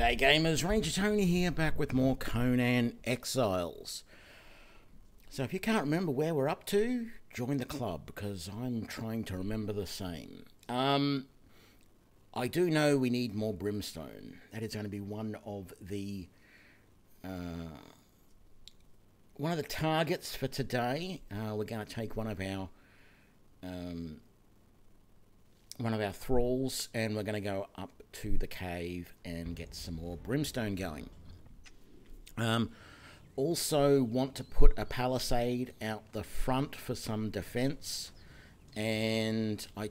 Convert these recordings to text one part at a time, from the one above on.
G'day gamers, Ranger Tony here, back with more Conan Exiles. So if you can't remember where we're up to, join the club, because I'm trying to remember the same. Um, I do know we need more brimstone. That is going to be one of the... Uh, one of the targets for today. Uh, we're going to take one of our... Um, one of our thralls and we're going to go up to the cave and get some more brimstone going. Um, also want to put a palisade out the front for some defense and I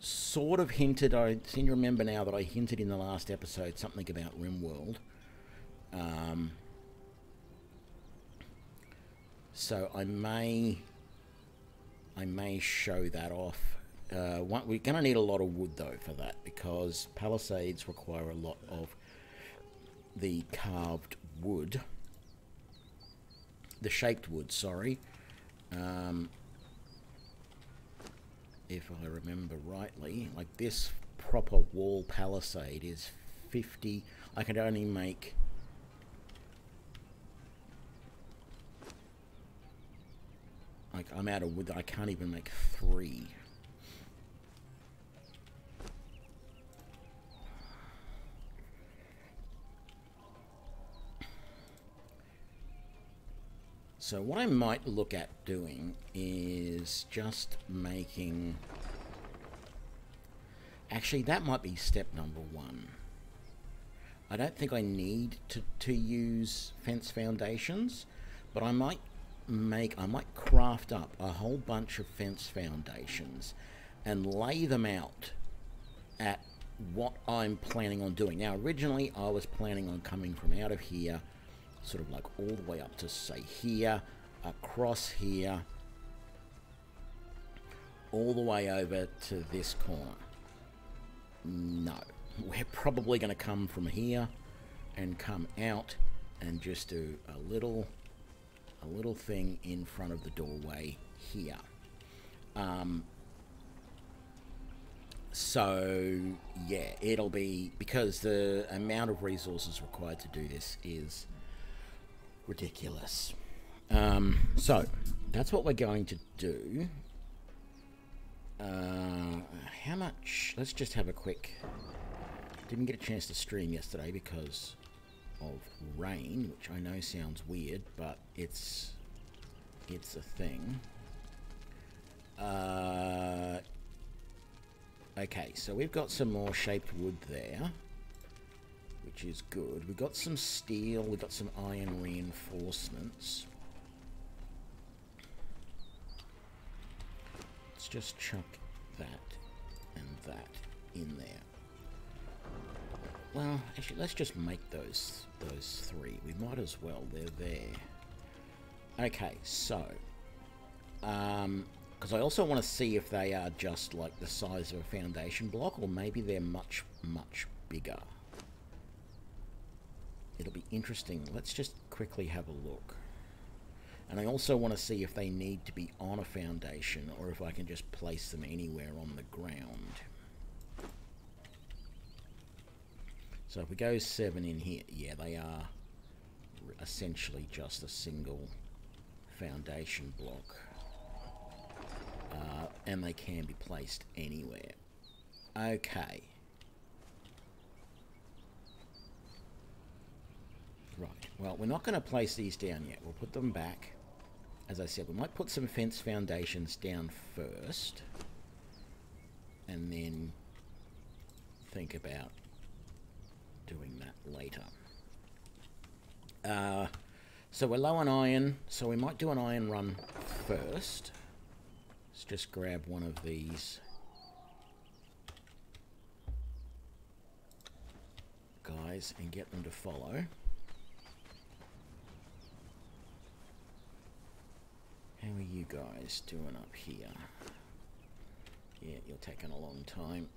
sort of hinted, I seem to remember now that I hinted in the last episode something about RimWorld. Um, so I may I may show that off uh, one, we're going to need a lot of wood though for that because palisades require a lot of the carved wood, the shaped wood. Sorry, um, if I remember rightly, like this proper wall palisade is 50. I can only make like I'm out of wood. I can't even make three. So what I might look at doing is just making... Actually, that might be step number one. I don't think I need to, to use fence foundations, but I might make, I might craft up a whole bunch of fence foundations and lay them out at what I'm planning on doing. Now, originally I was planning on coming from out of here sort of like all the way up to say here, across here, all the way over to this corner. No, we're probably going to come from here and come out and just do a little a little thing in front of the doorway here. Um, so yeah, it'll be because the amount of resources required to do this is ridiculous. Um, so, that's what we're going to do. Uh, how much? Let's just have a quick... Didn't get a chance to stream yesterday because of rain, which I know sounds weird, but it's it's a thing. Uh, okay, so we've got some more shaped wood there which is good. We've got some steel, we've got some iron reinforcements. Let's just chuck that and that in there. Well, actually, let's just make those those three. We might as well. They're there. Okay, so... Um, because I also want to see if they are just like the size of a foundation block, or maybe they're much, much bigger it'll be interesting. Let's just quickly have a look. And I also want to see if they need to be on a foundation or if I can just place them anywhere on the ground. So if we go seven in here, yeah, they are essentially just a single foundation block. Uh, and they can be placed anywhere. Okay. Right, well, we're not going to place these down yet. We'll put them back. As I said, we might put some fence foundations down first. And then think about doing that later. Uh, so we're low on iron, so we might do an iron run first. Let's just grab one of these guys and get them to follow. How are you guys doing up here? Yeah, you're taking a long time.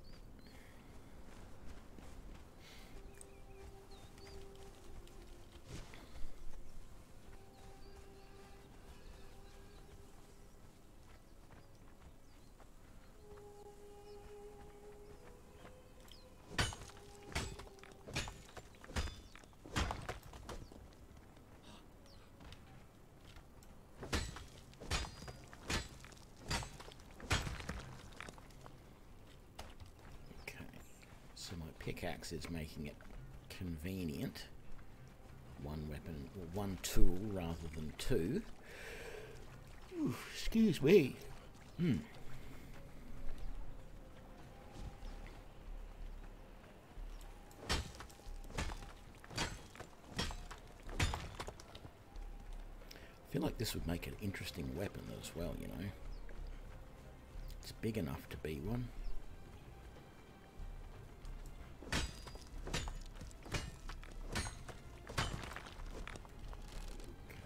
Is making it convenient. One weapon, or one tool rather than two. Ooh, excuse me. Hmm. I feel like this would make an interesting weapon as well, you know. It's big enough to be one.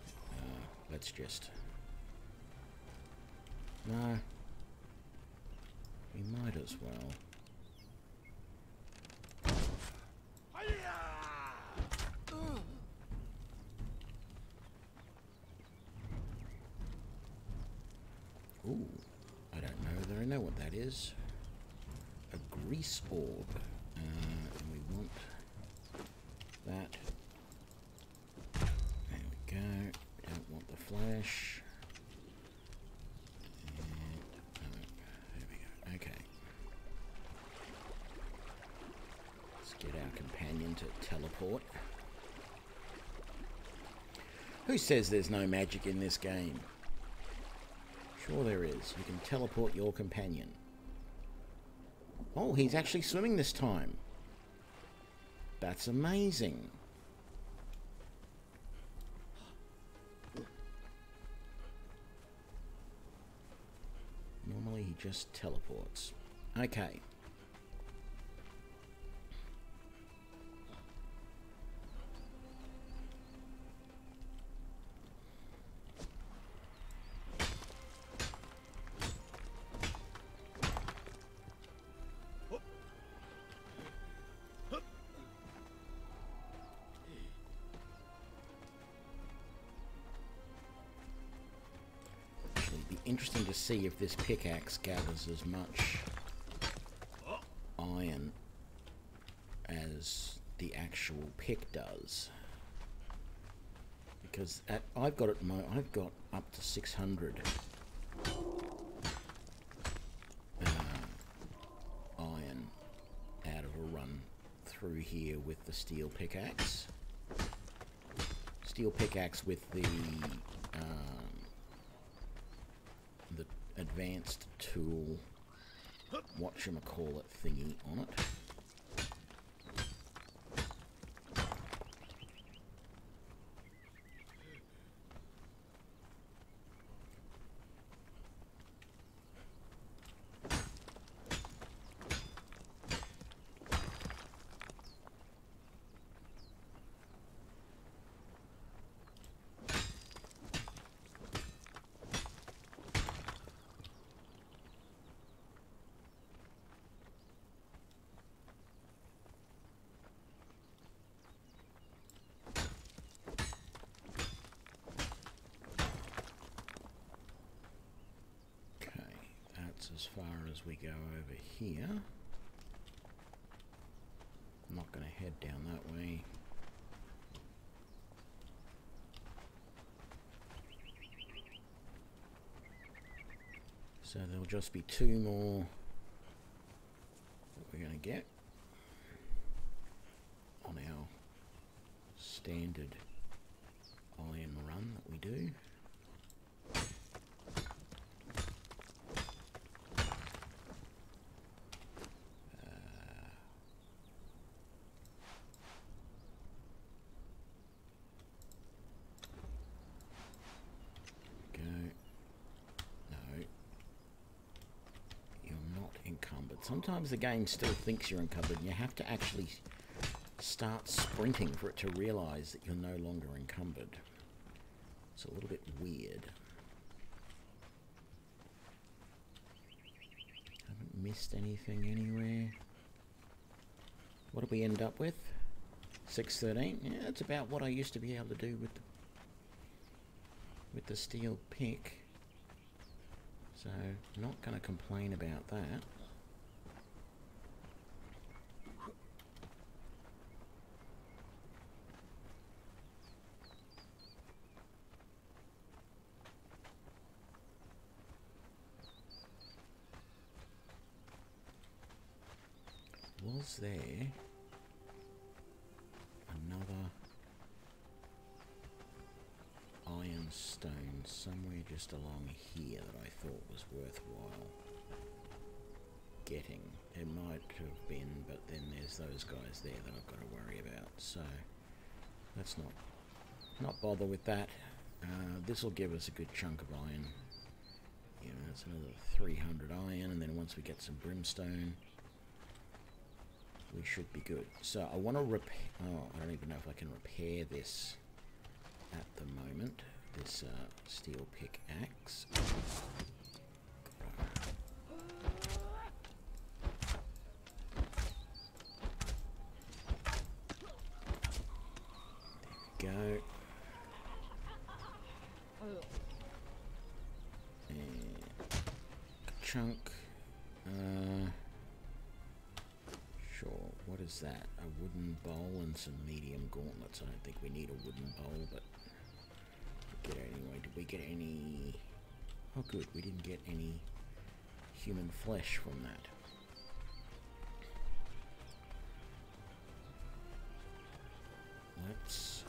Uh, let's just... No. We might as well. Ooh, I don't know whether I know what that is. A grease orb. Uh, and we want that. There we go. Don't want the flash. There we go. Okay. Let's get our companion to teleport. Who says there's no magic in this game? Sure there is. You can teleport your companion. Oh, he's actually swimming this time. That's amazing. Normally he just teleports. Okay. Interesting to see if this pickaxe gathers as much iron as the actual pick does. Because at, I've got it. Mo- I've got up to 600 uh, iron out of a run through here with the steel pickaxe. Steel pickaxe with the um, the advanced tool whatchamacallit thingy on it. Okay, that's as far as we go over here. I'm not going to head down that way. So there'll just be two more that we're going to get on our standard iron run that we do. Go. No. You're not encumbered. Sometimes the game still thinks you're encumbered and you have to actually start sprinting for it to realise that you're no longer encumbered. It's a little bit weird. Haven't missed anything anywhere. What did we end up with? 613? Yeah, that's about what I used to be able to do with the with the steel pick. So, not going to complain about that. Was there just along here that I thought was worthwhile getting. It might have been, but then there's those guys there that I've got to worry about. So let's not not bother with that. Uh, this will give us a good chunk of iron. You know, it's another 300 iron, and then once we get some brimstone, we should be good. So I want to repair... Oh, I don't even know if I can repair this at the moment. This uh, steel pickaxe. Wooden bowl and some medium gauntlets. I don't think we need a wooden bowl, but get it anyway. Did we get any? Oh, good. We didn't get any human flesh from that. Let's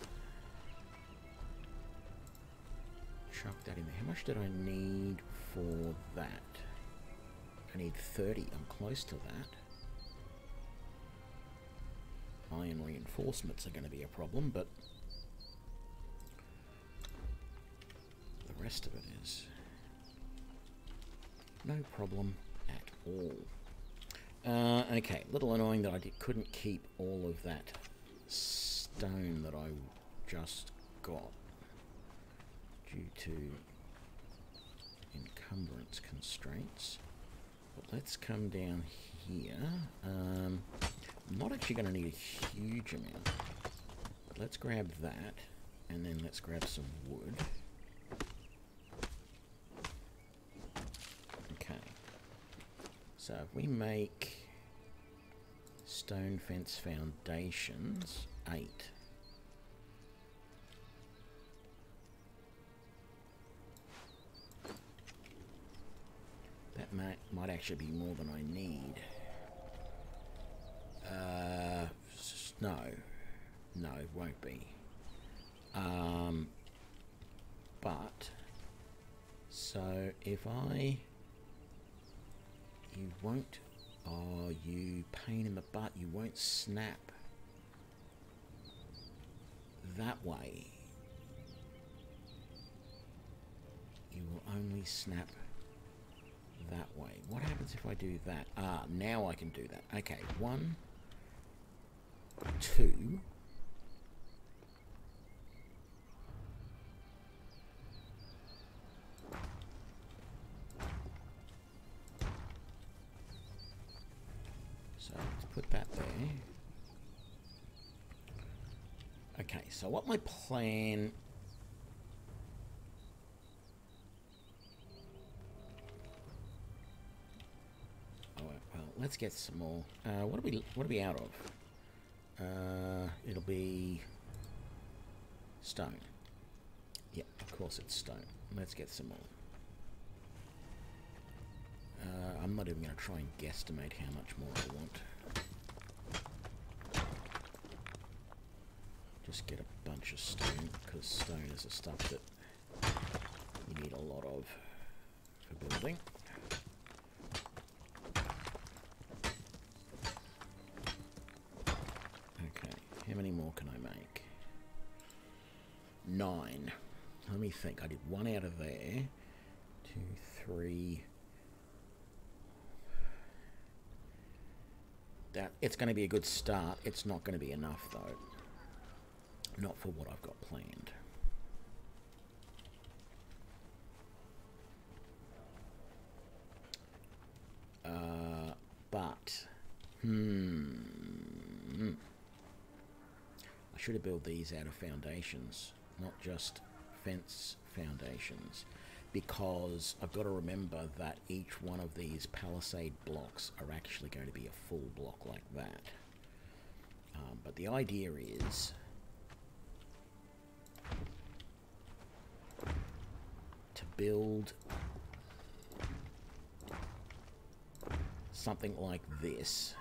chuck that in there. How much did I need for that? I need 30. I'm close to that. Iron reinforcements are going to be a problem, but the rest of it is no problem at all. Uh, okay, little annoying that I did, couldn't keep all of that stone that I just got due to encumbrance constraints. But let's come down here. Um, I'm not actually going to need a huge amount. But let's grab that, and then let's grab some wood. Okay. So if we make stone fence foundations, eight. That might, might actually be more than I need. Uh, no. No, it won't be. Um, but, so if I, you won't, oh, you pain in the butt, you won't snap that way. You will only snap that way. What happens if I do that? Ah, now I can do that. Okay, one, two. So let's put that there. Okay, so what my plan let's get some more. Uh, what are we? What are we out of? Uh, it'll be stone. Yeah, of course it's stone. Let's get some more. Uh, I'm not even going to try and guesstimate how much more I want. Just get a bunch of stone, because stone is the stuff that you need a lot of for building. Okay, how many more can I make? Nine. Let me think. I did one out of there. Two, three. That it's going to be a good start. It's not going to be enough though. Not for what I've got planned. Uh, but, hmm, Should have built these out of foundations, not just fence foundations, because I've got to remember that each one of these palisade blocks are actually going to be a full block like that. Um, but the idea is to build something like this,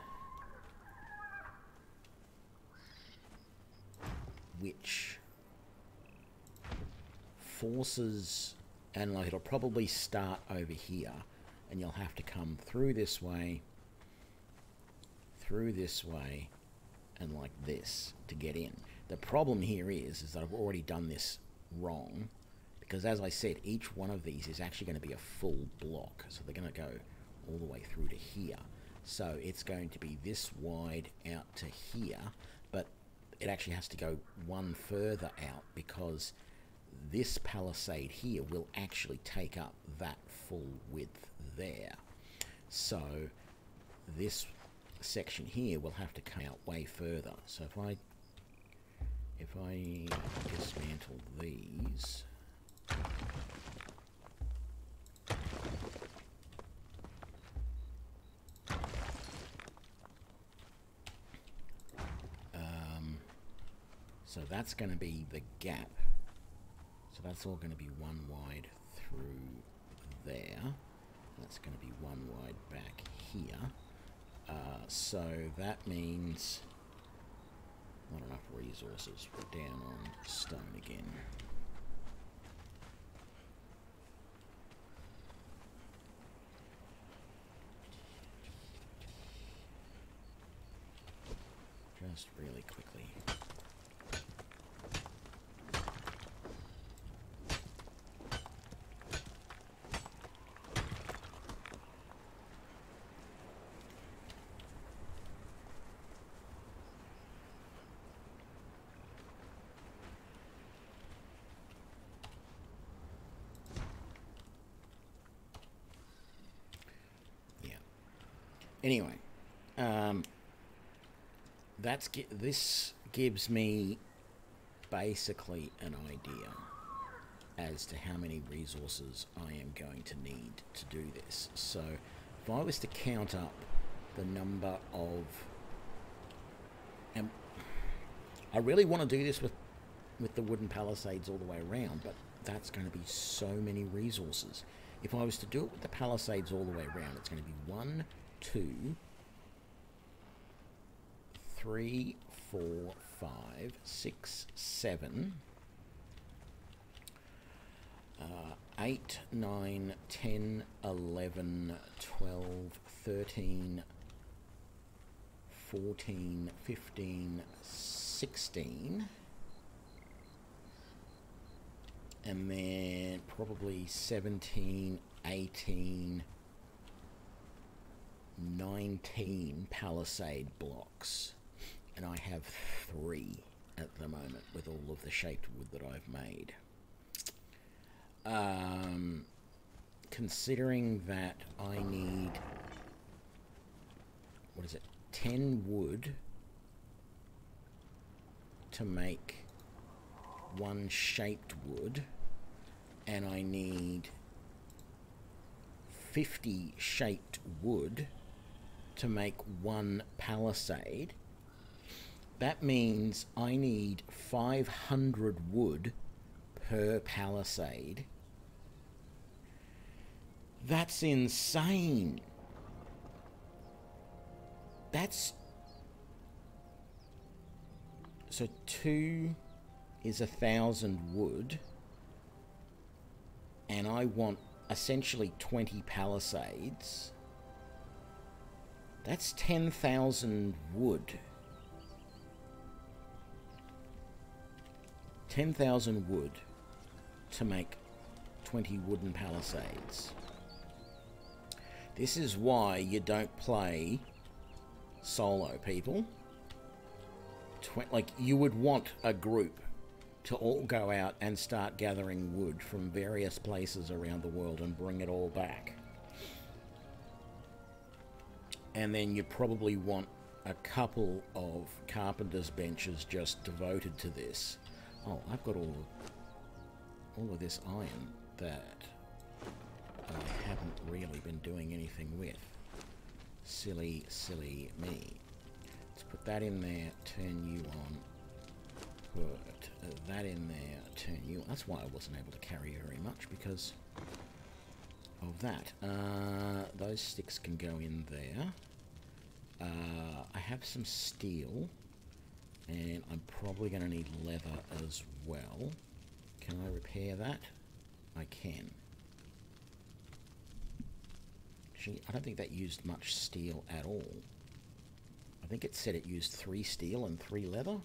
which forces and like it'll probably start over here and you'll have to come through this way through this way and like this to get in. The problem here is is that I've already done this wrong because as I said each one of these is actually going to be a full block so they're going to go all the way through to here. So it's going to be this wide out to here but it actually has to go one further out because this palisade here will actually take up that full width there. So this section here will have to come out way further. So if I if I dismantle these um, so that's going to be the gap so that's all going to be one wide through there. That's going to be one wide back here. Uh, so that means not enough resources. We're down on stone again. Just really quickly. Anyway, um, that's this gives me basically an idea as to how many resources I am going to need to do this. So if I was to count up the number of and I really want to do this with with the wooden palisades all the way around, but that's going to be so many resources. If I was to do it with the palisades all the way around, it's going to be one, two, three, four, five, six, seven, uh, 8, 9, 10, 11, 12, 13, 14, 15, 16, and then probably 17, 18, 19 palisade blocks, and I have three at the moment with all of the shaped wood that I've made. Um, considering that I need, what is it, 10 wood to make one shaped wood, and I need 50 shaped wood to make one palisade. That means I need 500 wood per palisade. That's insane. That's so two is a thousand wood, and I want essentially 20 palisades. That's 10,000 wood. 10,000 wood to make 20 wooden palisades. This is why you don't play solo, people. Tw like, you would want a group to all go out and start gathering wood from various places around the world and bring it all back and then you probably want a couple of carpenter's benches just devoted to this. Oh, I've got all all of this iron that I haven't really been doing anything with. Silly, silly me. Let's put that in there, turn you on. Put that in there, turn you on. That's why I wasn't able to carry very much, because of that. Uh, those sticks can go in there. Uh, I have some steel, and I'm probably going to need leather as well. Can I repair that? I can. Actually, I don't think that used much steel at all. I think it said it used three steel and three leather.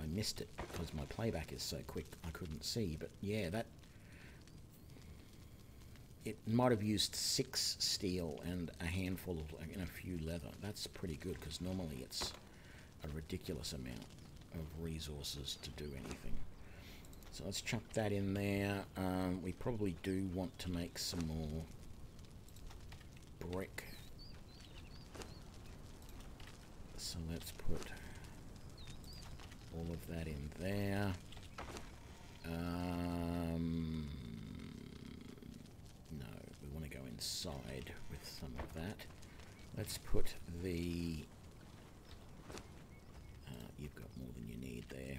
I missed it because my playback is so quick I couldn't see. But yeah, that it might have used six steel and a handful of and a few leather. That's pretty good because normally it's a ridiculous amount of resources to do anything. So let's chuck that in there. Um, we probably do want to make some more brick. So let's put all of that in there. Um, no, we want to go inside with some of that. Let's put the... Uh, you've got more than you need there.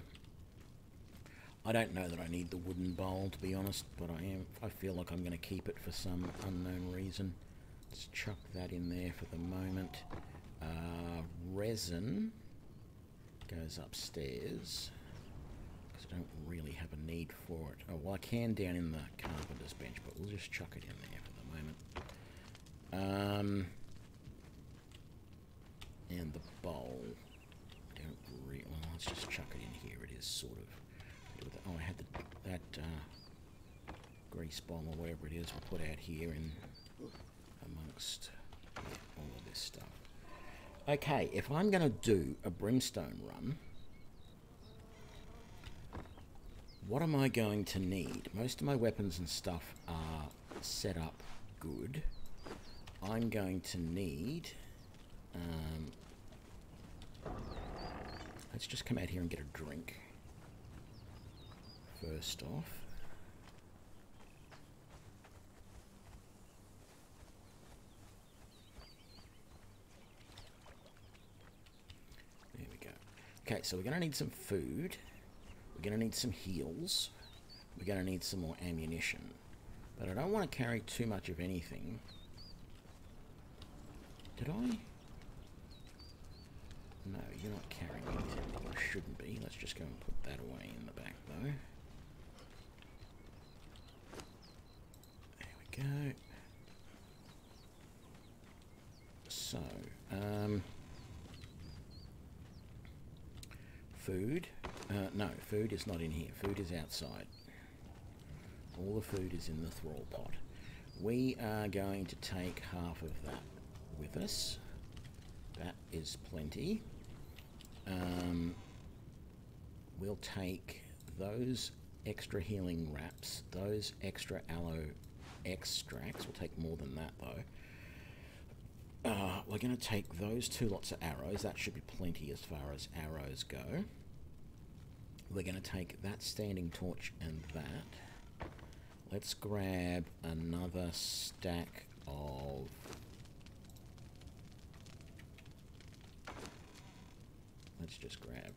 I don't know that I need the wooden bowl, to be honest, but I am. I feel like I'm going to keep it for some unknown reason. Let's chuck that in there for the moment. Uh, resin goes upstairs because I don't really have a need for it. Oh, well, I can down in the carpenter's bench, but we'll just chuck it in there for the moment. Um, and the bowl. I don't really. Well, let's just chuck it in here. It is sort of. Oh, I had the, that uh, grease bomb or whatever it is we'll put out here and amongst yeah, all of this stuff. Okay, if I'm going to do a brimstone run, what am I going to need? Most of my weapons and stuff are set up good. I'm going to need... Um, let's just come out here and get a drink first off. There we go. Okay, so we're going to need some food. We're going to need some heals. We're going to need some more ammunition. But I don't want to carry too much of anything. Did I? No, you're not carrying anything you shouldn't be. Let's just go and put that away in the back, though. There we go. So, um, food. Uh, no, food is not in here. Food is outside. All the food is in the thrall pot. We are going to take half of that with us. That is plenty. Um, we'll take those extra healing wraps, those extra aloe extracts. We'll take more than that though. Uh, we're going to take those two lots of arrows. That should be plenty as far as arrows go. We're going to take that standing torch and that. Let's grab another stack of... Let's just grab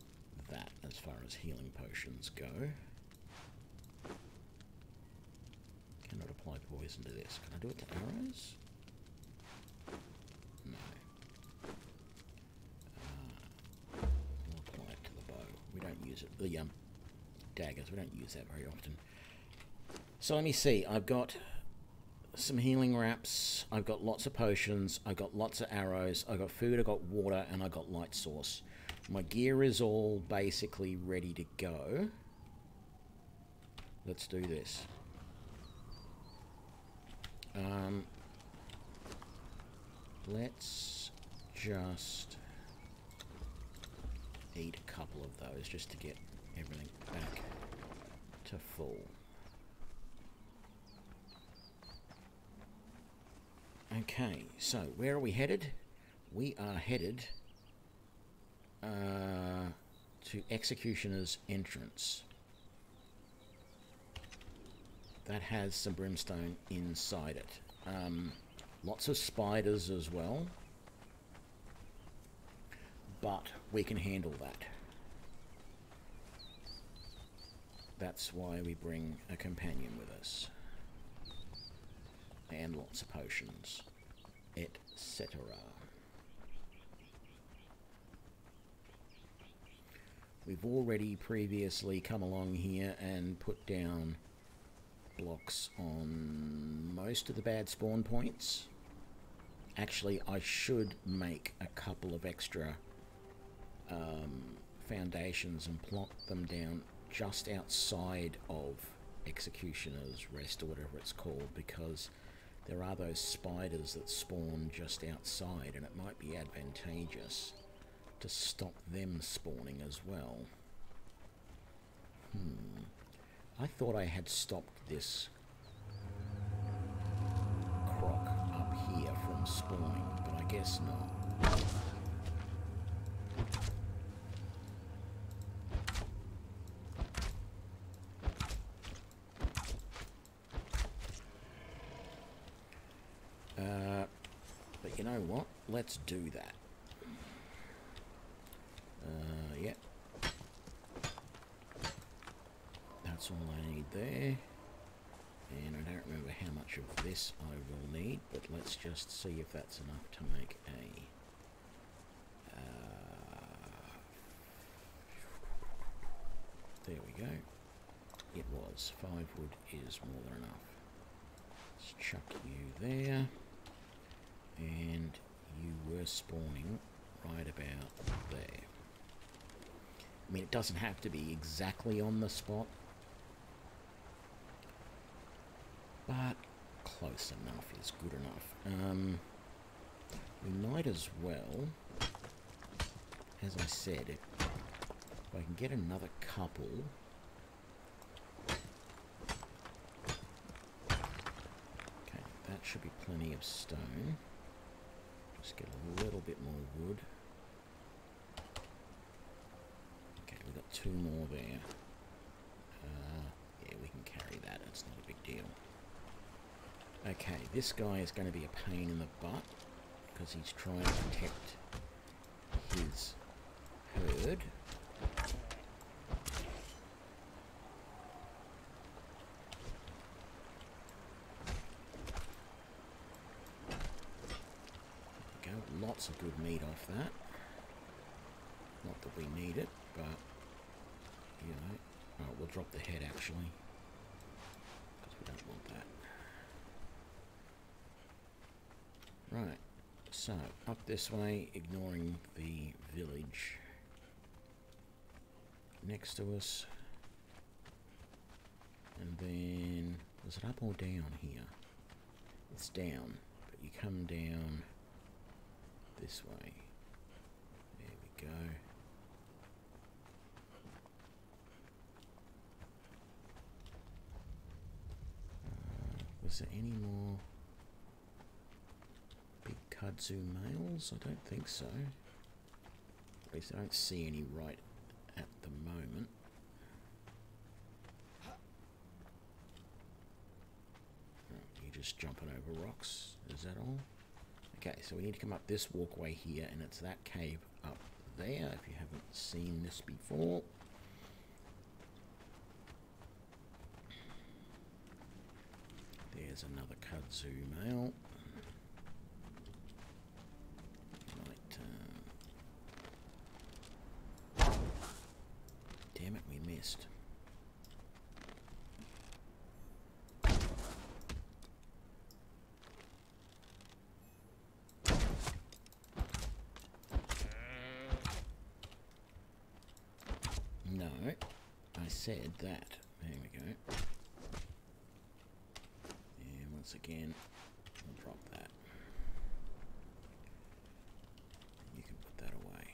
that as far as healing potions go. Cannot apply poison to this. Can I do it to arrows? No. Uh, we'll apply it to the bow. The um, daggers, we don't use that very often. So let me see. I've got some healing wraps. I've got lots of potions. I've got lots of arrows. I've got food. I've got water. And I've got light source. My gear is all basically ready to go. Let's do this. Um, let's just eat a couple of those just to get everything back to full. Okay, so where are we headed? We are headed uh, to Executioner's Entrance that has some brimstone inside it. Um, lots of spiders as well, but we can handle that. That's why we bring a companion with us. And lots of potions, etc. we've already previously come along here and put down blocks on most of the bad spawn points. Actually, I should make a couple of extra um, foundations and plot them down just outside of Executioner's Rest or whatever it's called because there are those spiders that spawn just outside and it might be advantageous to stop them spawning as well. Hmm. I thought I had stopped this croc up here from spawning, but I guess not. Know what? Let's do that. Uh, yeah. That's all I need there. And I don't remember how much of this I will need, but let's just see if that's enough to make a... Uh, there we go. It was. Five wood is more than enough. Let's chuck you there. And you were spawning right about there. I mean, it doesn't have to be exactly on the spot, but close enough is good enough. Um, we might as well, as I said, if I can get another couple. Okay, that should be plenty of stone. Just get a little bit more wood. Okay, we've got two more there. Uh, yeah, we can carry that. It's not a big deal. Okay, this guy is going to be a pain in the butt because he's trying to protect his herd. There of good meat off that. Not that we need it, but, you know. We'll drop the head actually. Because we don't want that. Right. So, up this way, ignoring the village next to us. And then, was it up or down here? It's down, but you come down this way. There we go. Uh, was there any more big kudu males? I don't think so. At least I don't see any right at the moment. You're just jumping over rocks. Is that all? Okay, so we need to come up this walkway here, and it's that cave up there, if you haven't seen this before. There's another kudu male. Right, uh, damn it, we missed. No, I said that. There we go. And once again, we'll drop that. You can put that away.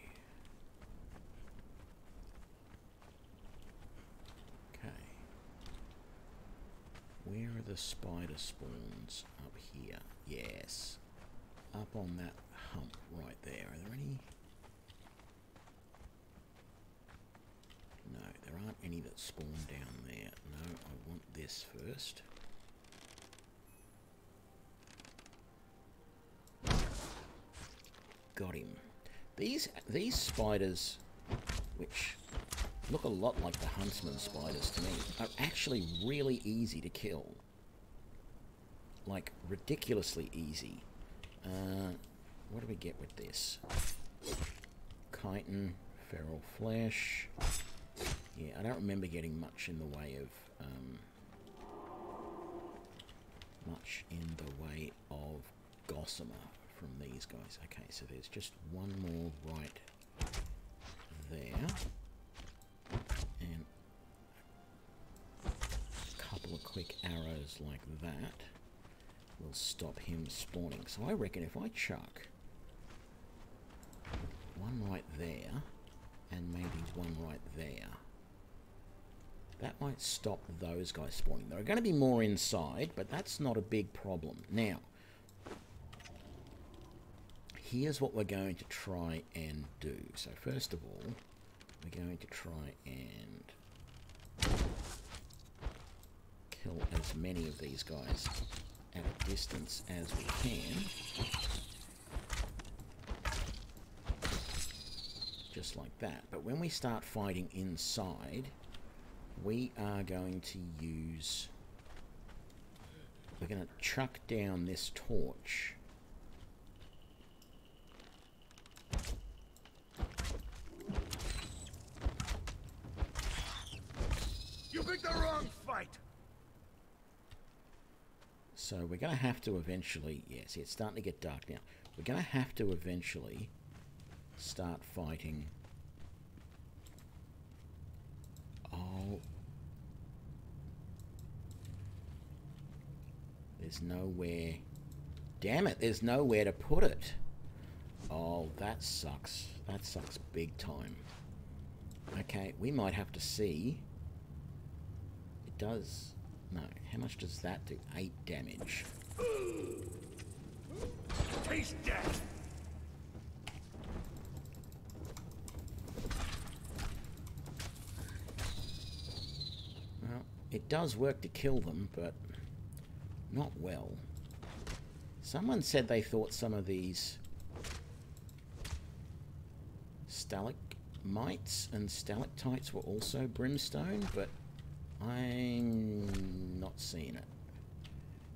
Okay. Where are the spider spawns? Up here. Yes. Up on that hump right there. Are there any? No, there aren't any that spawn down there. No, I want this first. Got him. These these spiders, which look a lot like the huntsman spiders to me, are actually really easy to kill. Like ridiculously easy. Uh, what do we get with this? Chitin, Feral flesh. Yeah, I don't remember getting much in the way of um, much in the way of gossamer from these guys. Okay, so there's just one more right there. And a couple of quick arrows like that will stop him spawning. So I reckon if I chuck one right there and maybe one right there, that might stop those guys spawning. There are going to be more inside, but that's not a big problem. Now, here's what we're going to try and do. So first of all, we're going to try and kill as many of these guys at a distance as we can. Just like that. But when we start fighting inside, we are going to use... We're going to chuck down this torch. You picked the wrong fight! So we're going to have to eventually... Yes, it's starting to get dark now. We're going to have to eventually start fighting... Oh... There's nowhere... Damn it, there's nowhere to put it. Oh, that sucks. That sucks big time. Okay, we might have to see... It does... No, how much does that do? 8 damage. Taste death! Well, it does work to kill them, but not well. Someone said they thought some of these stalagmites and stalactites were also brimstone, but I'm not seeing it.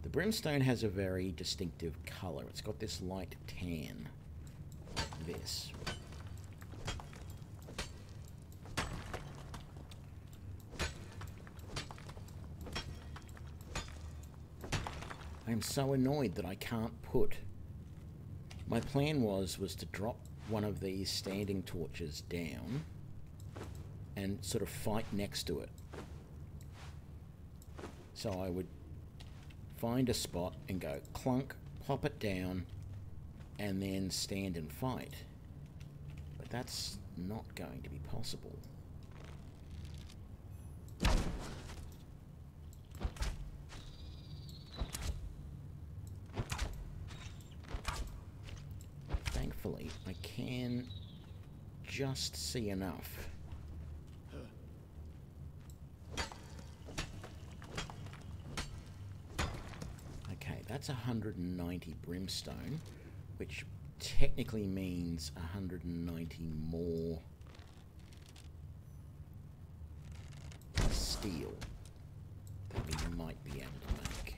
The brimstone has a very distinctive colour. It's got this light tan, like this. I'm so annoyed that I can't put... My plan was, was to drop one of these standing torches down and sort of fight next to it. So I would find a spot and go clunk, pop it down, and then stand and fight. But that's not going to be possible. Thankfully, I can just see enough. Okay, that's 190 brimstone, which technically means 190 more steel that we might be able to make.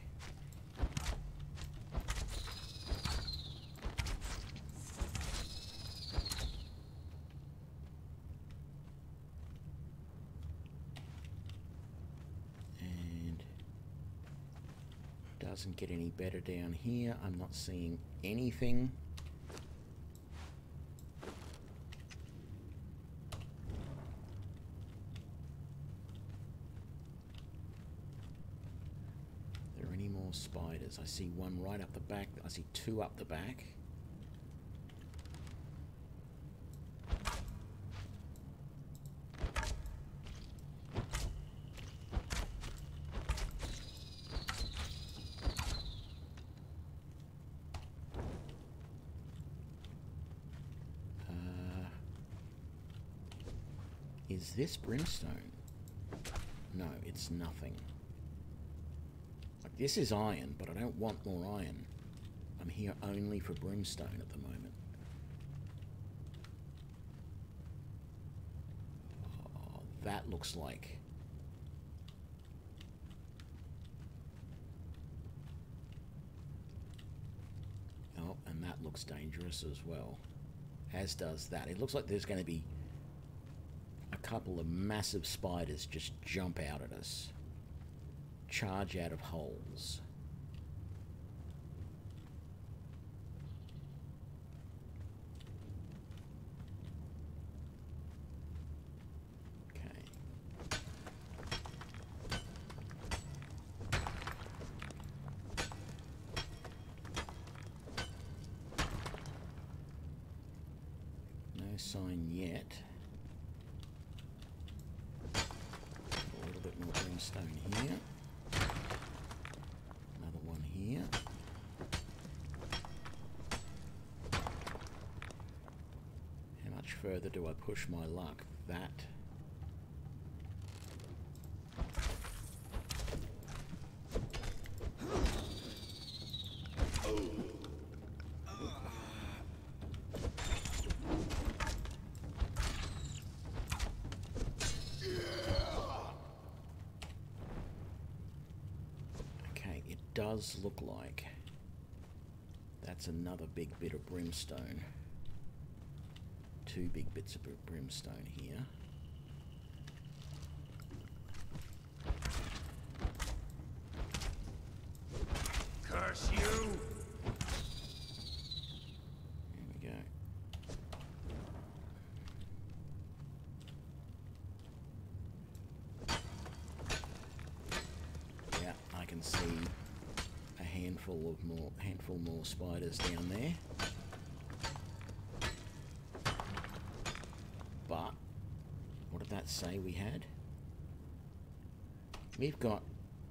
And doesn't get any better down here. I'm not seeing anything. Are There any more spiders? I see one right up the back. I see two up the back. Uh, is this brimstone? No, it's nothing. Like, this is iron, but I don't want more iron. I'm here only for brimstone at the moment. Oh, that looks like... Oh, and that looks dangerous as well. As does that. It looks like there's going to be couple of massive spiders just jump out at us, charge out of holes. Okay. No sign yet. A little bit more brimstone here. Another one here. How much further do I push my luck? That. Okay, it does look like that's another big bit of brimstone. Two big bits of brimstone here. Curse you! There we go. Yeah, I can see a handful of more handful more spiders down there. But what did that say we had? We've got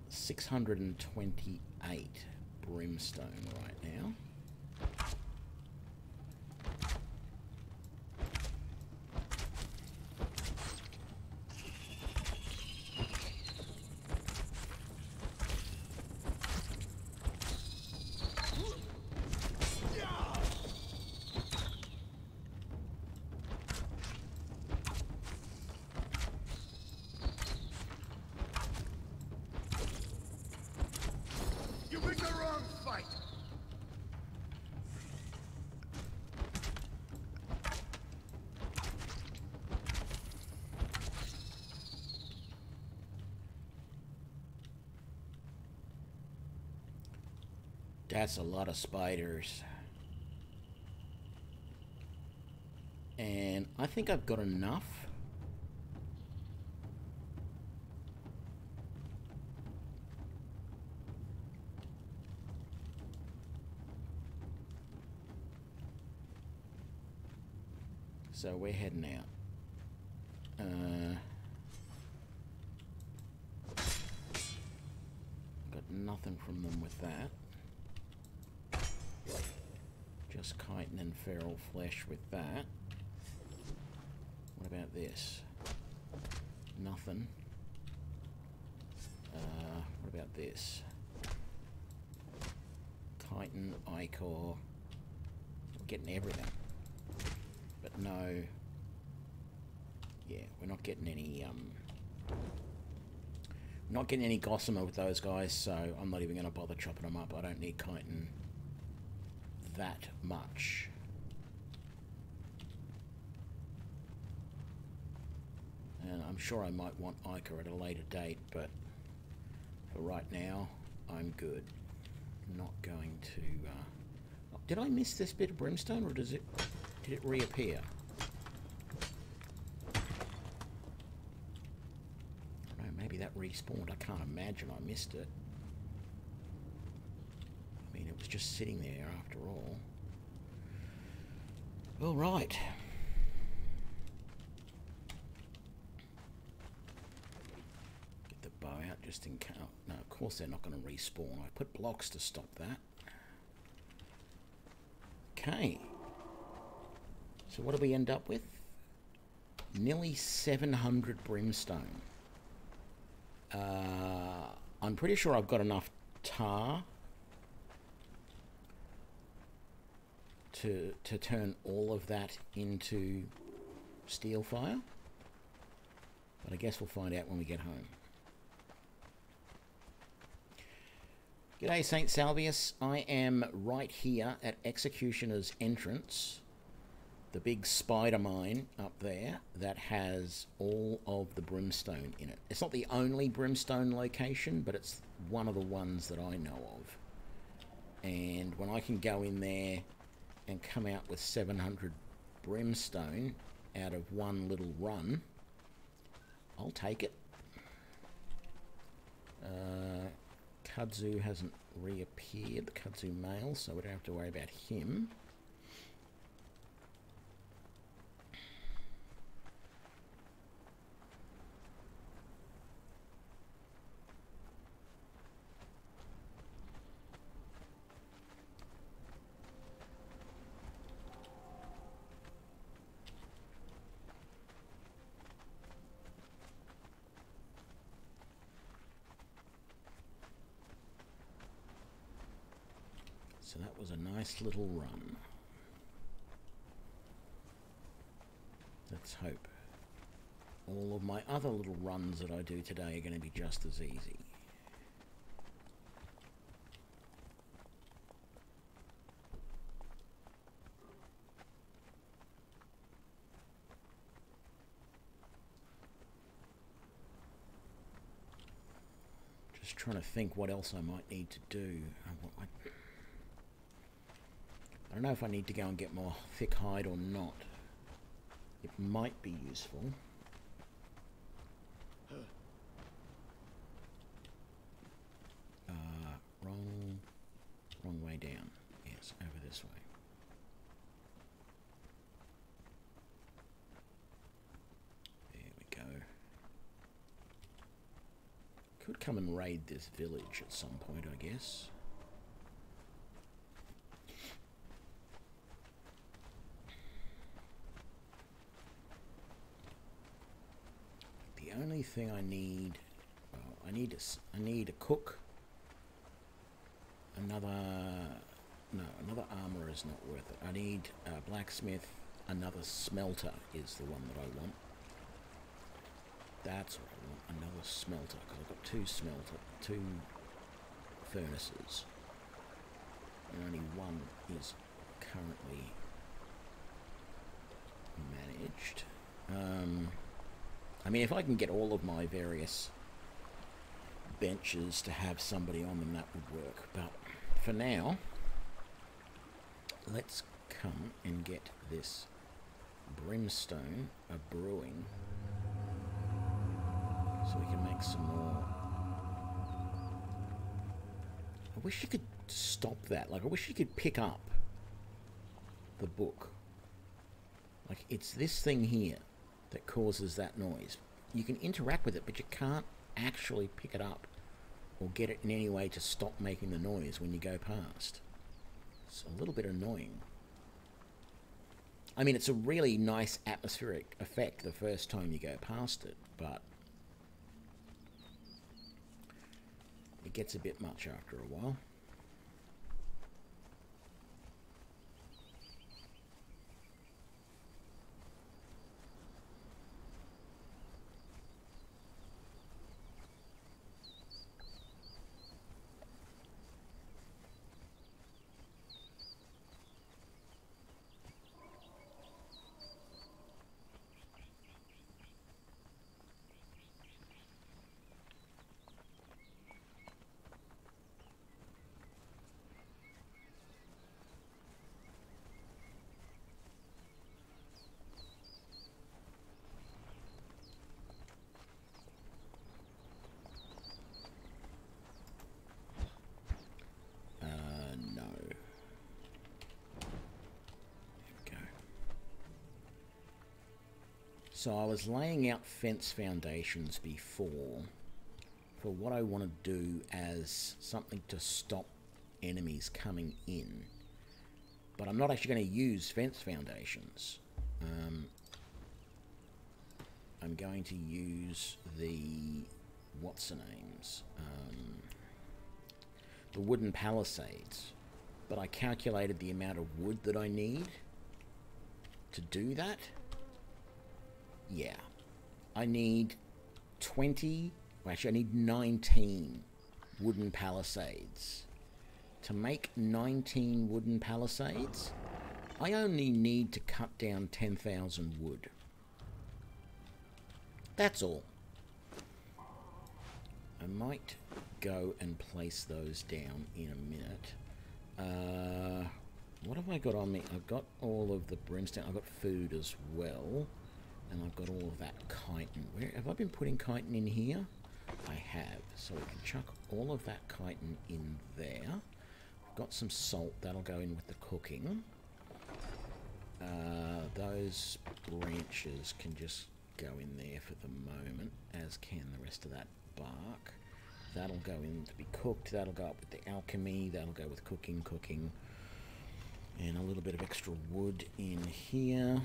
628 brimstone right now. You picked the wrong fight! That's a lot of spiders. And I think I've got enough. So we're heading out. Uh, got nothing from them with that. Just chitin and feral flesh with that. What about this? Nothing. Uh, what about this? Chitin, Ichor. We're getting everything. But no. Yeah, we're not getting any, um. Not getting any gossamer with those guys, so I'm not even going to bother chopping them up. I don't need chitin that much. And I'm sure I might want Ichor at a later date, but for right now, I'm good. Not going to. Uh... Did I miss this bit of brimstone, or does it? Did it reappear? I know, maybe that respawned. I can't imagine I missed it. I mean, it was just sitting there after all. All right. Get the bow out just in case. No, of course they're not going to respawn. I put blocks to stop that. Okay. So what do we end up with? Nearly 700 brimstone. Uh, I'm pretty sure I've got enough tar to to turn all of that into steel fire. But I guess we'll find out when we get home. G'day, St. Salvius. I am right here at Executioner's entrance. the big spider mine up there that has all of the brimstone in it. It's not the only brimstone location, but it's one of the ones that I know of. And when I can go in there and come out with 700 brimstone out of one little run, I'll take it. Uh, Kudu hasn't reappeared, the Kudu male, so we don't have to worry about him. So that little run. Let's hope all of my other little runs that I do today are going to be just as easy. Just trying to think what else I might need to do. I, don't know if I need to go and get more thick hide or not. It might be useful. Uh, wrong, wrong way down. Yes, over this way. There we go. Could come and raid this village at some point, I guess. Only thing I need, well, I need a, I need a cook. Another, no, another armor is not worth it. I need a blacksmith. Another smelter is the one that I want. That's what I want. Another smelter because I've got two smelter, two furnaces, and only one is currently managed. Um, I mean, if I can get all of my various benches to have somebody on them, that would work. But for now, let's come and get this brimstone a brewing so we can make some more. I wish you could stop that. Like, I wish you could pick up the book. Like, it's this thing here that causes that noise. You can interact with it, but you can't actually pick it up or get it in any way to stop making the noise when you go past. It's a little bit annoying. I mean, it's a really nice atmospheric effect the first time you go past it, but it gets a bit much after a while. Uh, no. There we go. So I was laying out fence foundations before for what I want to do as something to stop enemies coming in. But I'm not actually going to use fence foundations. Um, I'm going to use the what's the names? Um, the wooden palisades. But I calculated the amount of wood that I need to do that. Yeah. I need 20, well, actually, I need 19 wooden palisades. To make 19 wooden palisades, I only need to cut down 10,000 wood. That's all. I might go and place those down in a minute. Uh, what have I got on me? I've got all of the brimstone. I've got food as well. And I've got all of that chitin. Where have I been putting chitin in here? I have. So we can chuck all of that chitin in there. I've got some salt. That'll go in with the cooking. Uh, those branches can just go in there for the moment, as can the rest of that bark. That'll go in to be cooked. That'll go up with the alchemy. That'll go with cooking, cooking. And a little bit of extra wood in here.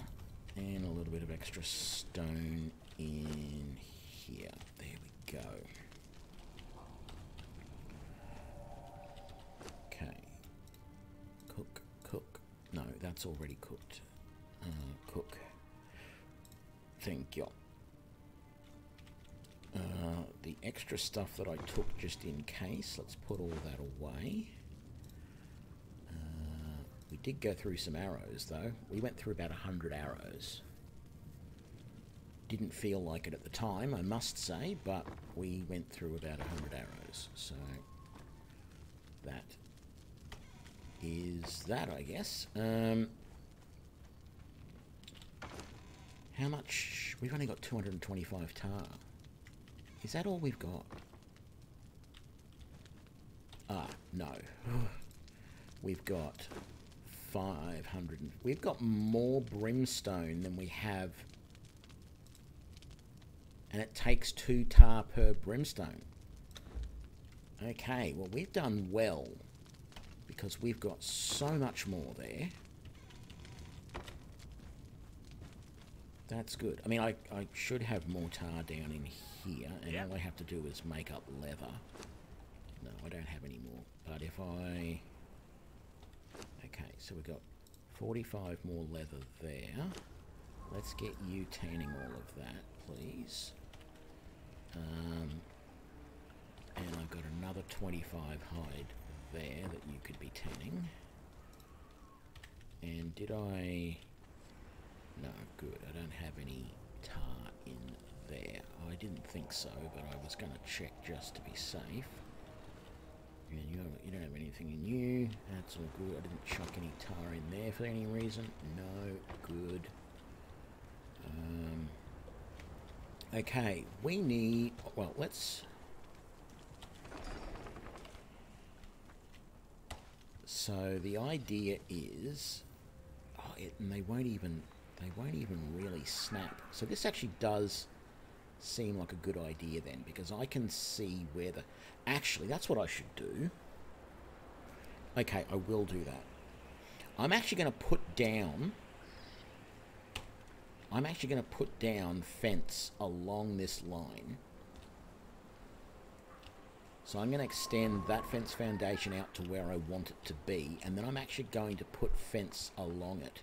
And a little bit of extra stone in here. There we go. Okay. Cook, cook. No, that's already cooked. Uh, cook. Thank you. Uh, the extra stuff that I took just in case, let's put all that away. We did go through some arrows though. We went through about a hundred arrows. Didn't feel like it at the time, I must say, but we went through about a hundred arrows. So that is that, I guess. Um, how much? We've only got 225 tar. Is that all we've got? Ah, no. we've got 500. We've got more brimstone than we have. And it takes two tar per brimstone. Okay, well, we've done well because we've got so much more there. That's good. I mean, I, I should have more tar down in here, and Yep. all I have to do is make up leather. No, I don't have any more. But if I... Okay, so we've got 45 more leather there. Let's get you tanning all of that, please. Um, and I've got another 25 hide there that you could be tanning. And did I... No, good. I don't have any tar in there. I didn't think so, but I was going to check just to be safe. You, you don't have anything in you. That's all good. I didn't chuck any tar in there for any reason. No, good. Um, okay, we need... Well, let's... So the idea is... Oh, it, and they won't even... They won't even really snap. So this actually does seem like a good idea then, because I can see where the... Actually, that's what I should do. Okay, I will do that. I'm actually going to put down... I'm actually going to put down fence along this line. So I'm going to extend that fence foundation out to where I want it to be, and then I'm actually going to put fence along it,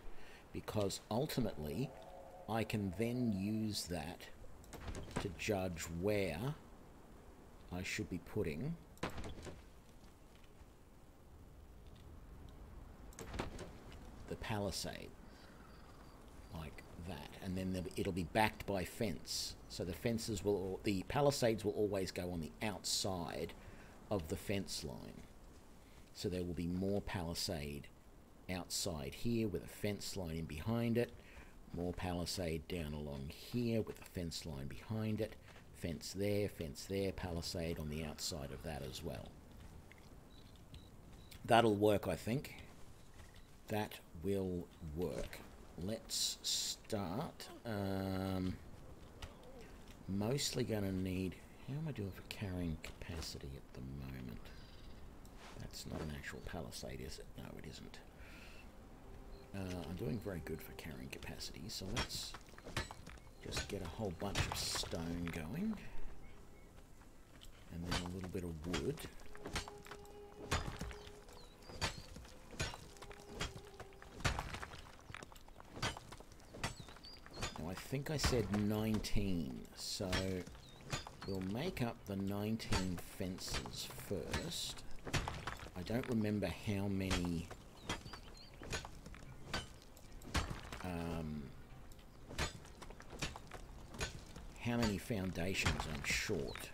because ultimately I can then use that to judge where I should be putting. The palisade like that. And then it'll be backed by fence. So the fences will the palisades will always go on the outside of the fence line. So there will be more palisade outside here with a fence line in behind it more palisade down along here with a fence line behind it. Fence there fence there palisade on the outside of that as well. That'll work i think. That will work. Let's start um, mostly going to need how am i doing for carrying capacity at the moment? That's not an actual palisade is it? No it isn't uh, I'm doing very good for carrying capacity, so let's just get a whole bunch of stone going. And then a little bit of wood. Now I think I said 19, so we'll make up the 19 fences first. I don't remember how many um, how many foundations I'm short.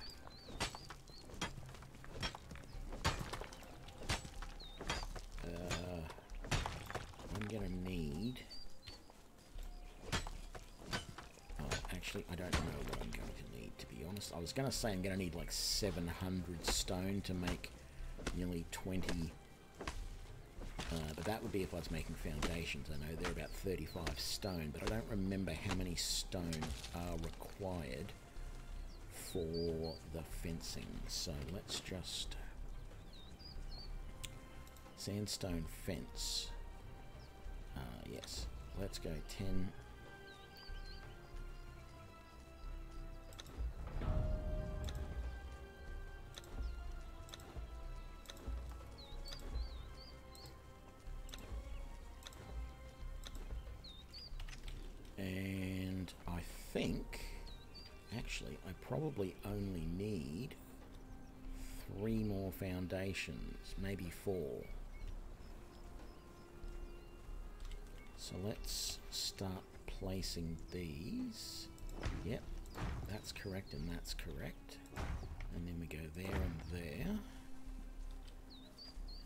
Uh, I'm gonna need. Oh, actually, I don't know what I'm going to need. To be honest, I was gonna say I'm gonna need like 700 stone to make nearly 20 uh, but that would be if I was making foundations. I know they're about 35 stone, but I don't remember how many stone are required for the fencing. So let's just... Sandstone fence. Uh, yes. Let's go 10... foundations, maybe four. So let's start placing these. Yep, that's correct and that's correct. And then we go there and there.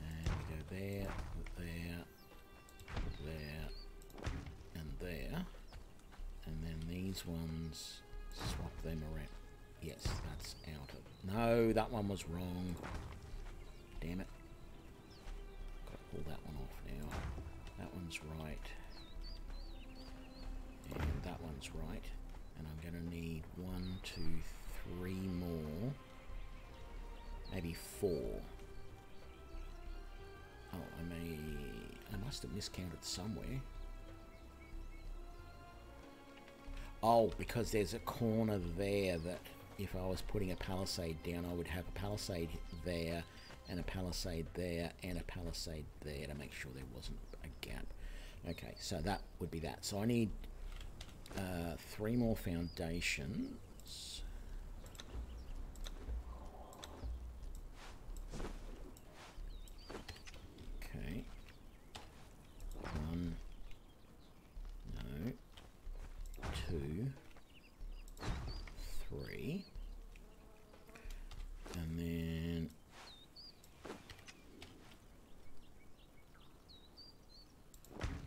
And we go there, there, there, and there. And then these ones, swap them around. Yes, that's out of... No, that one was wrong. Damn it. Gotta pull that one off now. That one's right. And that one's right. And I'm to need one, two, three more. Maybe four. Oh, I may... I must have miscounted somewhere. Oh, because there's a corner there that if I was putting a palisade down, I would have a palisade there and a palisade there and a palisade there to make sure there wasn't a gap. Okay, so that would be that. So I need uh, three more foundations. Okay. One. No. Two. Three. And then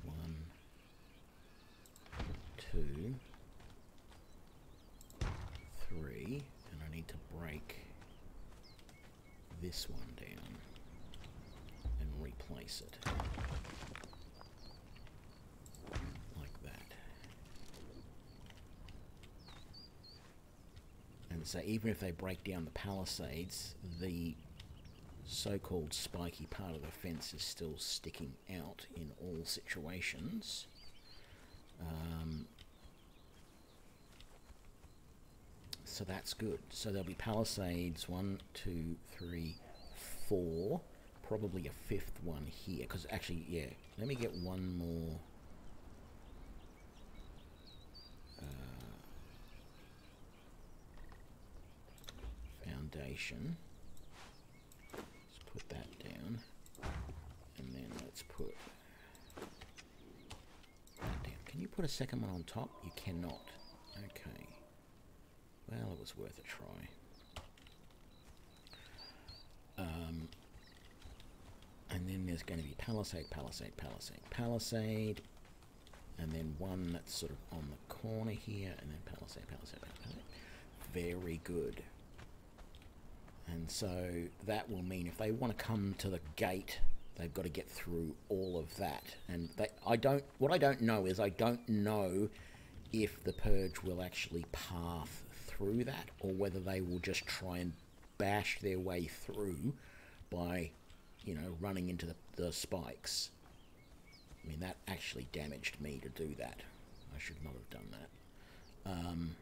one, two, three, and I need to break this one down and replace it like that. And so even if they break down the palisades, the so-called spiky part of the fence is still sticking out in all situations. Um, so that's good. So there'll be palisades, one, two, three, four, probably a fifth one here. Because actually, yeah, let me get one more. Foundation. Let's put that down. And then let's put that down. Can you put a second one on top? You cannot. Okay. Well, it was worth a try. Um, and then there's going to be palisade, palisade, palisade, palisade, and then one that's sort of on the corner here, and then palisade, palisade, palisade. Very good. And so that will mean if they want to come to the gate, they've got to get through all of that. And they, I don't. What I don't know is I don't know if the purge will actually path through that, or whether they will just try and bash their way through by, you know, running into the, the spikes. I mean, that actually damaged me to do that. I should not have done that. Um,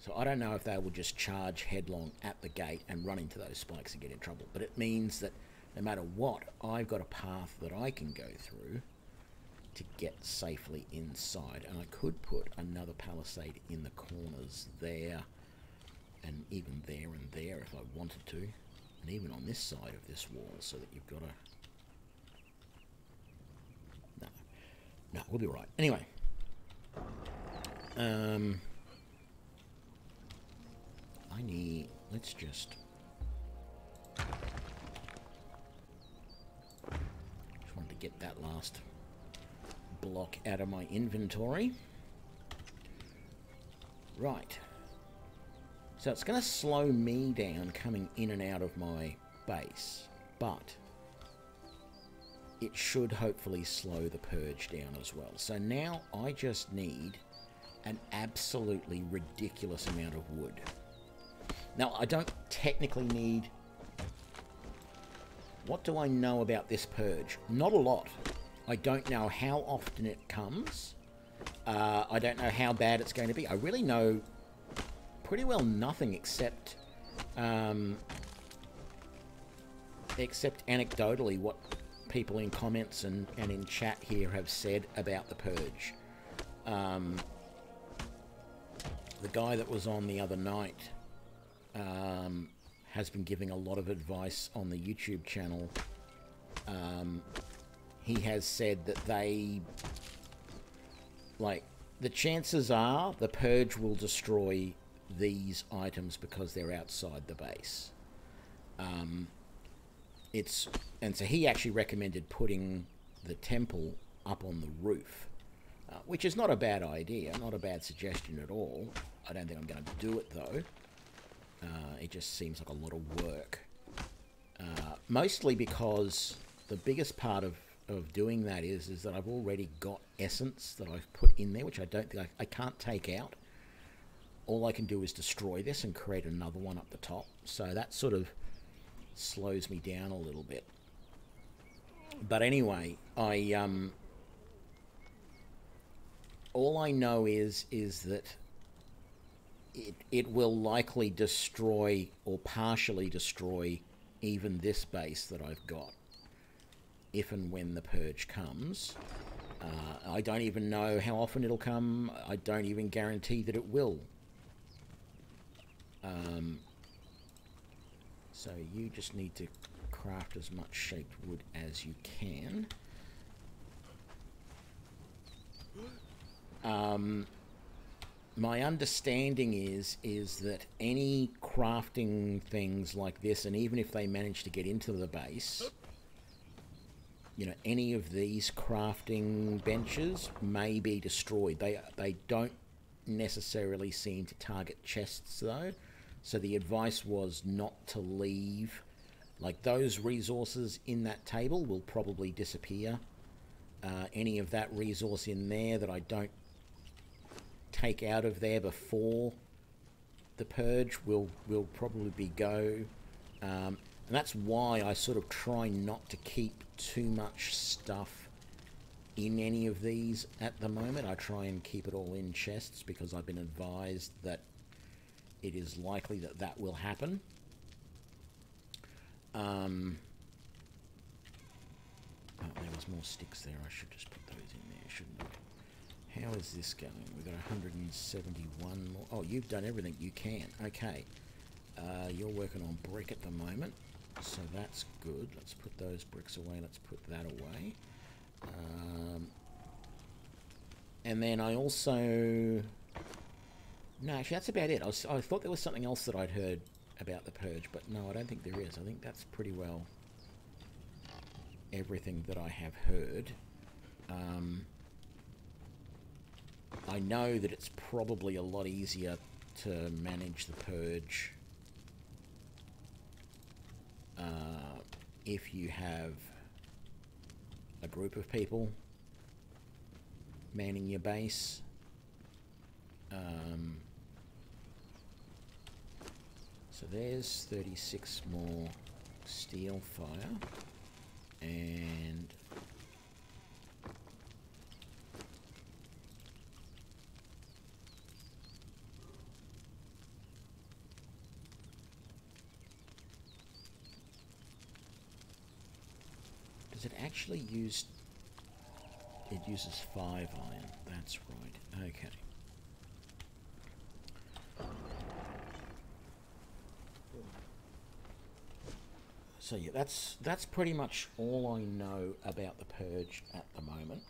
so I don't know if they will just charge headlong at the gate and run into those spikes and get in trouble. But it means that no matter what, I've got a path that I can go through to get safely inside. And I could put another palisade in the corners there and even there and there if I wanted to. And even on this side of this wall so that you've got a... No. No, we'll be right. Anyway, Um, I need. Let's just. Just wanted to get that last block out of my inventory. Right. So it's going to slow me down coming in and out of my base, but it should hopefully slow the purge down as well. So now I just need an absolutely ridiculous amount of wood. Now, I don't technically need... What do I know about this purge? Not a lot. I don't know how often it comes. Uh, I don't know how bad it's going to be. I really know pretty well nothing except... Um, except anecdotally what people in comments and, and in chat here have said about the purge. Um, the guy that was on the other night um, has been giving a lot of advice on the YouTube channel. Um, he has said that they, like, the chances are the purge will destroy these items because they're outside the base. Um, it's and so he actually recommended putting the temple up on the roof, uh, which is not a bad idea, not a bad suggestion at all. I don't think I'm going to do it though. Uh, it just seems like a lot of work. Uh, mostly because the biggest part of, of doing that is is that I've already got essence that I've put in there, which I don't think I, I can't take out. All I can do is destroy this and create another one up the top. So that sort of slows me down a little bit. But anyway, I um, all I know is is that it it will likely destroy or partially destroy even this base that I've got if and when the purge comes. Uh, I don't even know how often it'll come. I don't even guarantee that it will. Um, so you just need to craft as much shaped wood as you can. Um, my understanding is is that any crafting things like this, and even if they manage to get into the base, you know, any of these crafting benches may be destroyed. They they don't necessarily seem to target chests though. So the advice was not to leave. Like those resources in that table will probably disappear. Uh, any of that resource in there that I don't take out of there before the purge will will probably be go. Um, and that's why I sort of try not to keep too much stuff in any of these at the moment. I try and keep it all in chests because I've been advised that it is likely that that will happen. Um, oh, there was more sticks there. I should just put those in there, shouldn't I? How is this going? We've got 171 more. Oh, you've done everything you can. Okay. Uh, you're working on brick at the moment, so that's good. Let's put those bricks away. Let's put that away. Um, and then I also no, actually, that's about it. I, was, I thought there was something else that I'd heard about the purge, but no, I don't think there is. I think that's pretty well everything that I have heard. Um, I know that it's probably a lot easier to manage the purge uh, if you have a group of people manning your base. Um, so there's 36 more steel fire. And It actually use... It uses 5 iron. That's right. Okay. so yeah, that's that's pretty much all I know about the purge at the moment.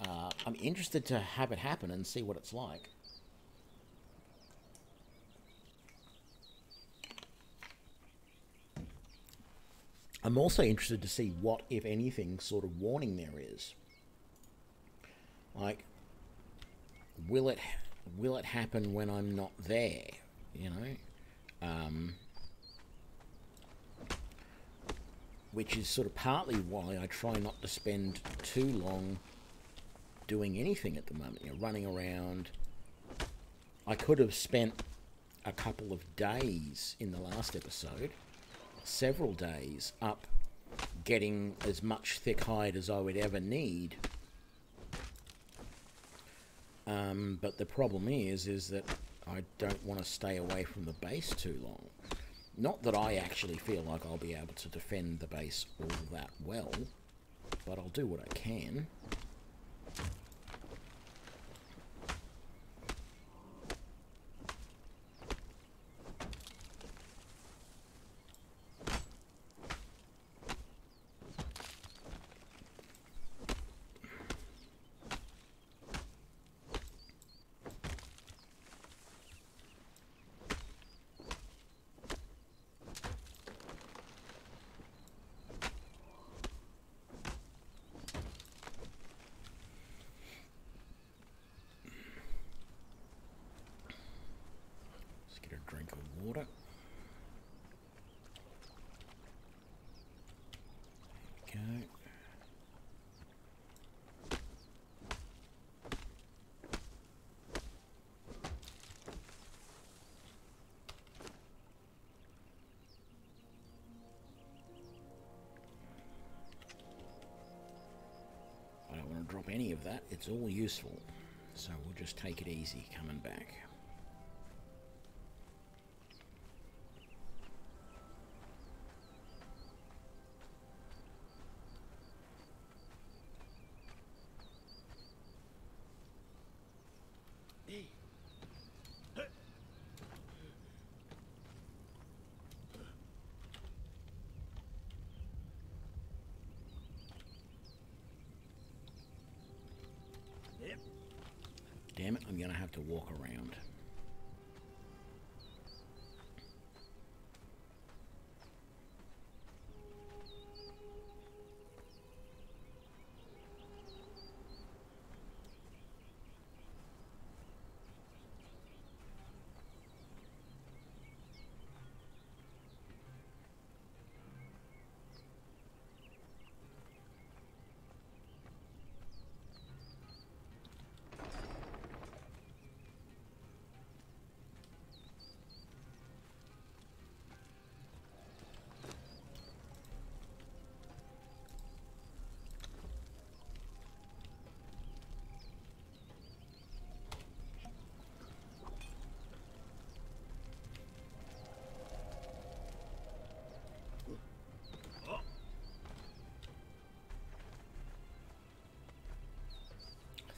Uh, I'm interested to have it happen and see what it's like. I'm also interested to see what, if anything, sort of warning there is. Like, will it will it happen when I'm not there? You know, um, which is sort of partly why I try not to spend too long doing anything at the moment. You know, running around. I could have spent a couple of days in the last episode, several days up getting as much thick hide as I would ever need. Um, but the problem is, is that I don't want to stay away from the base too long. Not that I actually feel like I'll be able to defend the base all that well, but I'll do what I can. Let's get a drink of water. There we go. I don't want to drop any of that. It's all useful. So we'll just take it easy coming back.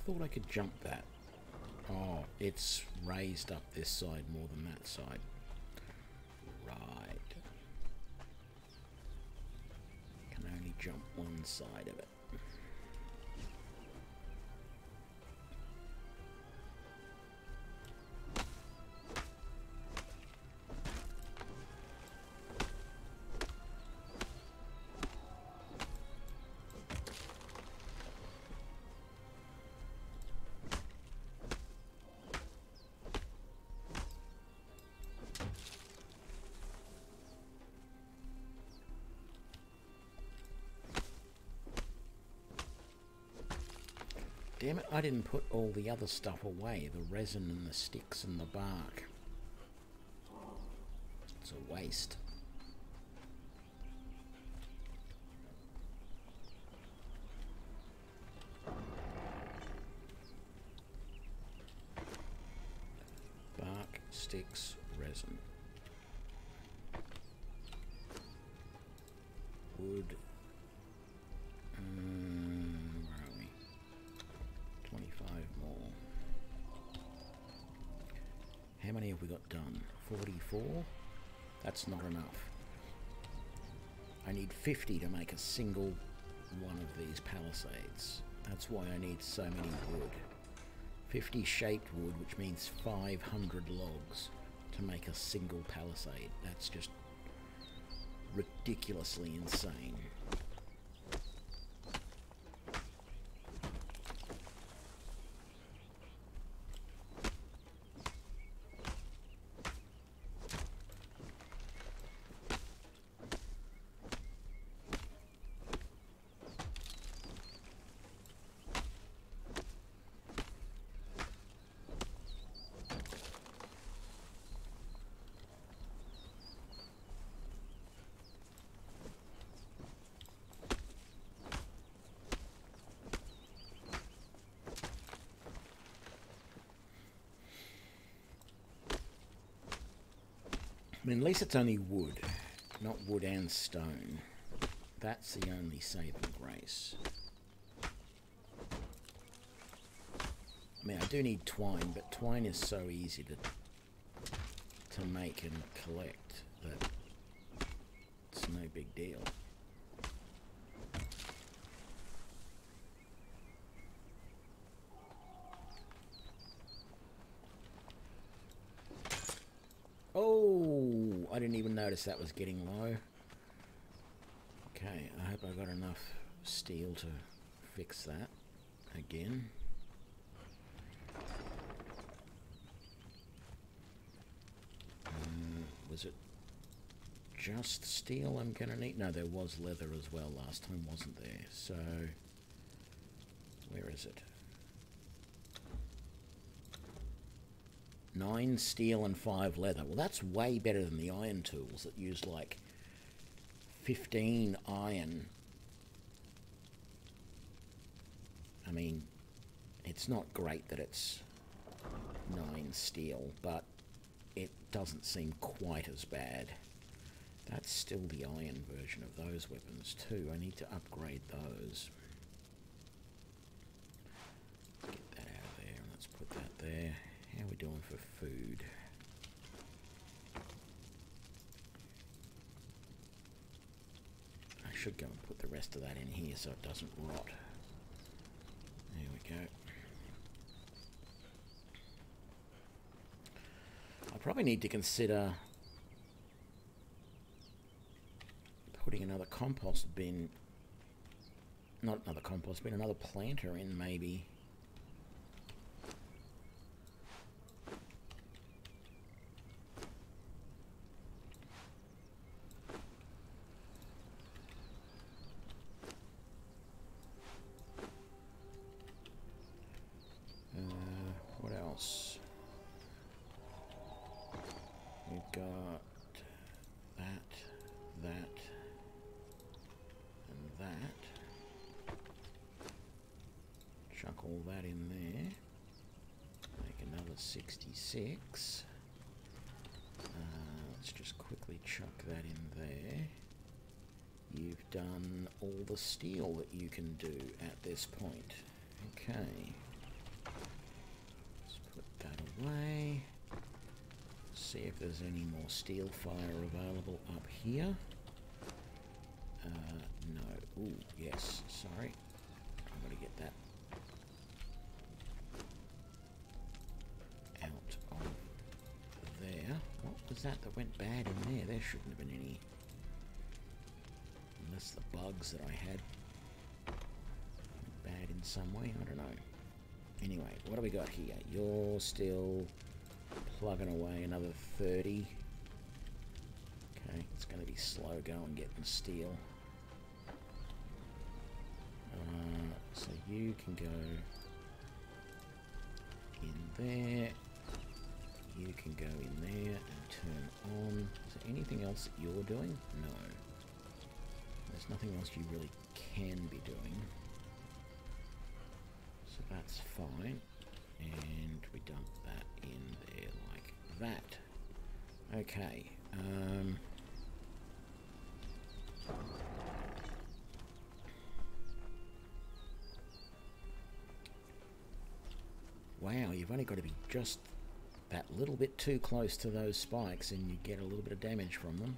Thought I could jump that. Oh, it's raised up this side more than that side. Right. Can only jump one side of it. Damn it, I didn't put all the other stuff away the resin and the sticks and the bark. It's a waste. 44? That's not enough. I need 50 to make a single one of these palisades. That's why I need so many wood. 50 shaped wood, which means 500 logs to make a single palisade. That's just ridiculously insane. At least it's only wood, not wood and stone. That's the only saving grace. I mean, I do need twine, but twine is so easy to to make and collect that it's no big deal. Oh, I didn't even notice that was getting low. Okay, I hope I got enough steel to fix that again. Uh, was it just steel I'm gonna need? No, there was leather as well last time, wasn't there? So, where is it? Nine steel and five leather. Well, that's way better than the iron tools that use like 15 iron. I mean, it's not great that it's nine steel, but it doesn't seem quite as bad. That's still the iron version of those weapons too. I need to upgrade those. Get that out of there and let's put that there. Doing for food? I should go and put the rest of that in here so it doesn't rot. There we go. I probably need to consider putting another compost bin, not another compost bin, another planter in maybe. Uh, what else? We've got that, that, and that. Chuck all that in there. Make another 66. Uh, let's just quickly chuck that in there. You've done all the steel that you can do at this point. Okay. Let's put that away. See if there's any more steel fire available up here. Uh, no. Ooh, yes. Sorry. I'm going to get that out there. What was that that went bad in there? There shouldn't have been any. Unless the bugs that I had some way. I don't know. Anyway, what do we got here? You're still plugging away another 30. Okay, it's going to be slow going getting steel. Uh, so you can go in there. You can go in there and turn on. Is there anything else that you're doing? No. There's nothing else you really can be doing. That's fine. And we dump that in there like that. Okay. Um, wow, you've only got to be just that little bit too close to those spikes and you get a little bit of damage from them.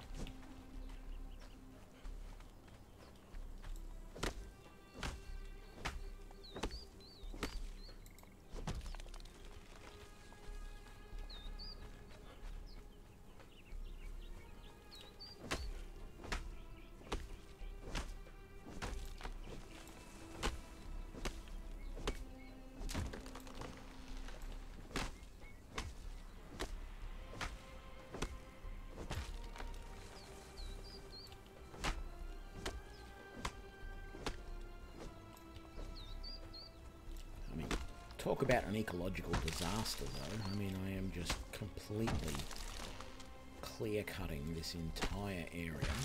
An ecological disaster, though. I mean, I am just completely clear cutting this entire area.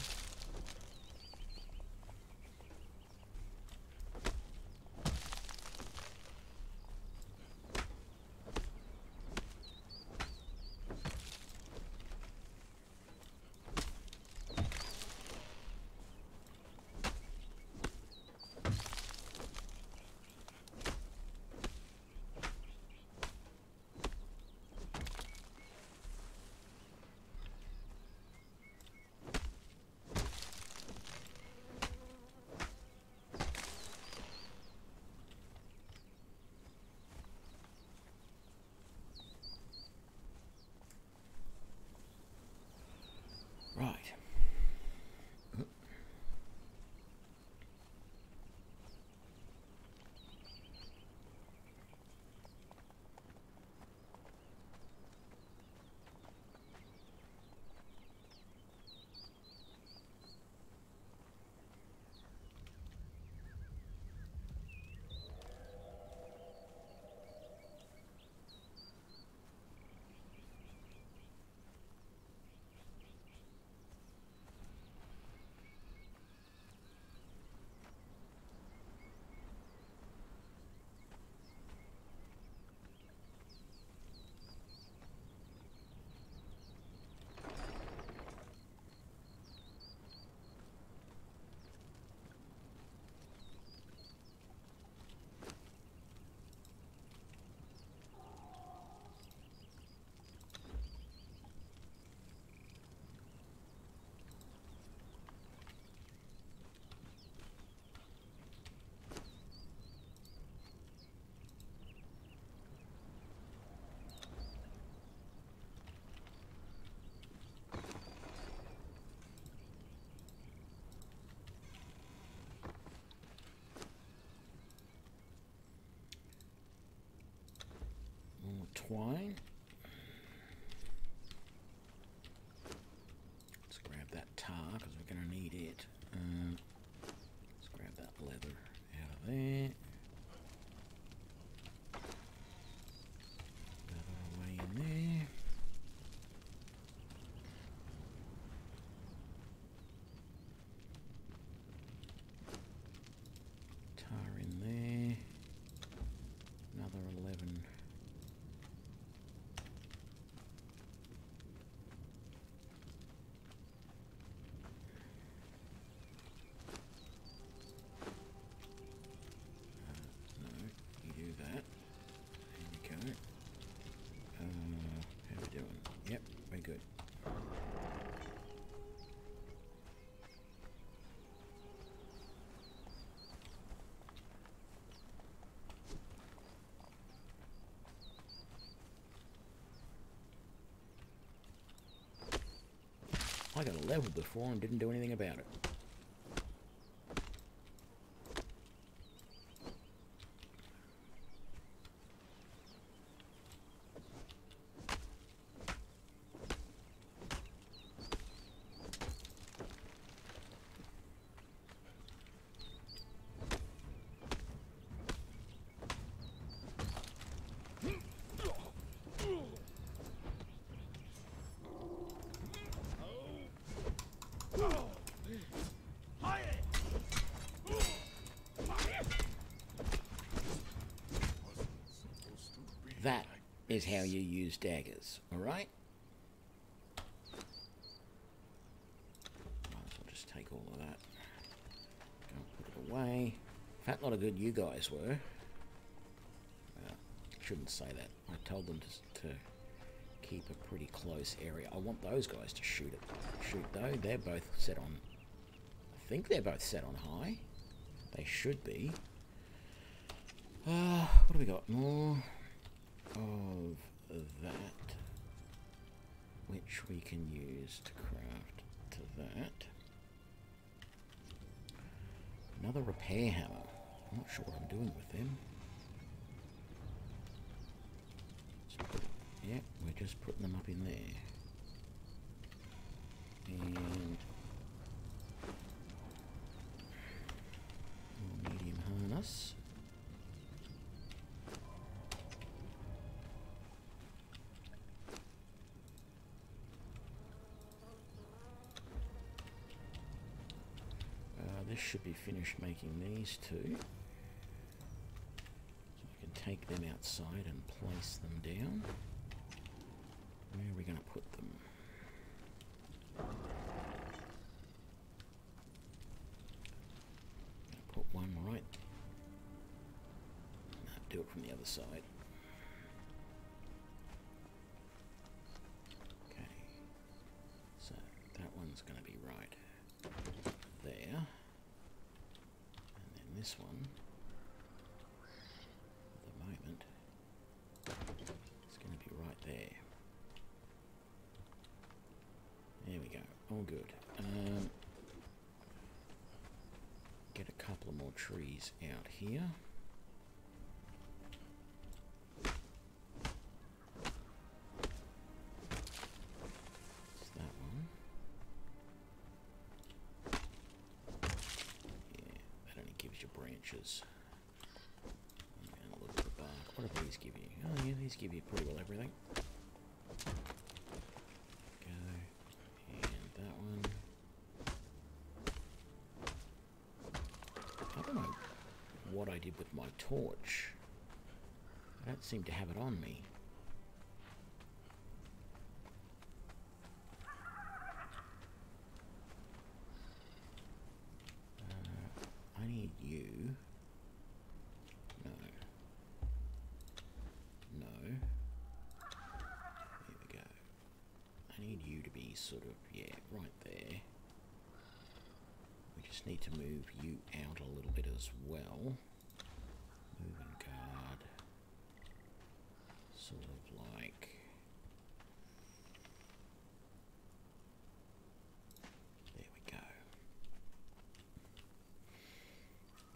Twine. Let's grab that tar because we're going to need it. Um, let's grab that leather out of there. Leather away in there. Tar in there. Another 11. No, you do that. There we go. Uh, how we doing? Yep, we're good. I got a level before and didn't do anything about it. Is how you use daggers, alright? Might as well just take all of that. Put it away. Fat lot of good you guys were. Well, shouldn't say that. I told them to, to keep a pretty close area. I want those guys to shoot it. Shoot though. They're both set on. I think they're both set on high. They should be. Uh, what do we got? More of that, which we can use to craft to that. Another repair hammer. I'm not sure what I'm doing with them. Yep, we're just putting them up in there. And more medium harness. Finished making these two. So I can take them outside and place them down. Where are we going to put them? Put one right. No, do it from the other side. All good. Um, get a couple of more trees out here. Did with my torch. I don't seem to have it on me. Uh, I need you. No. No. There we go. I need you to be sort of, yeah, right there. We just need to move you out a little bit as well. Move and guard. Sort of like. There we go.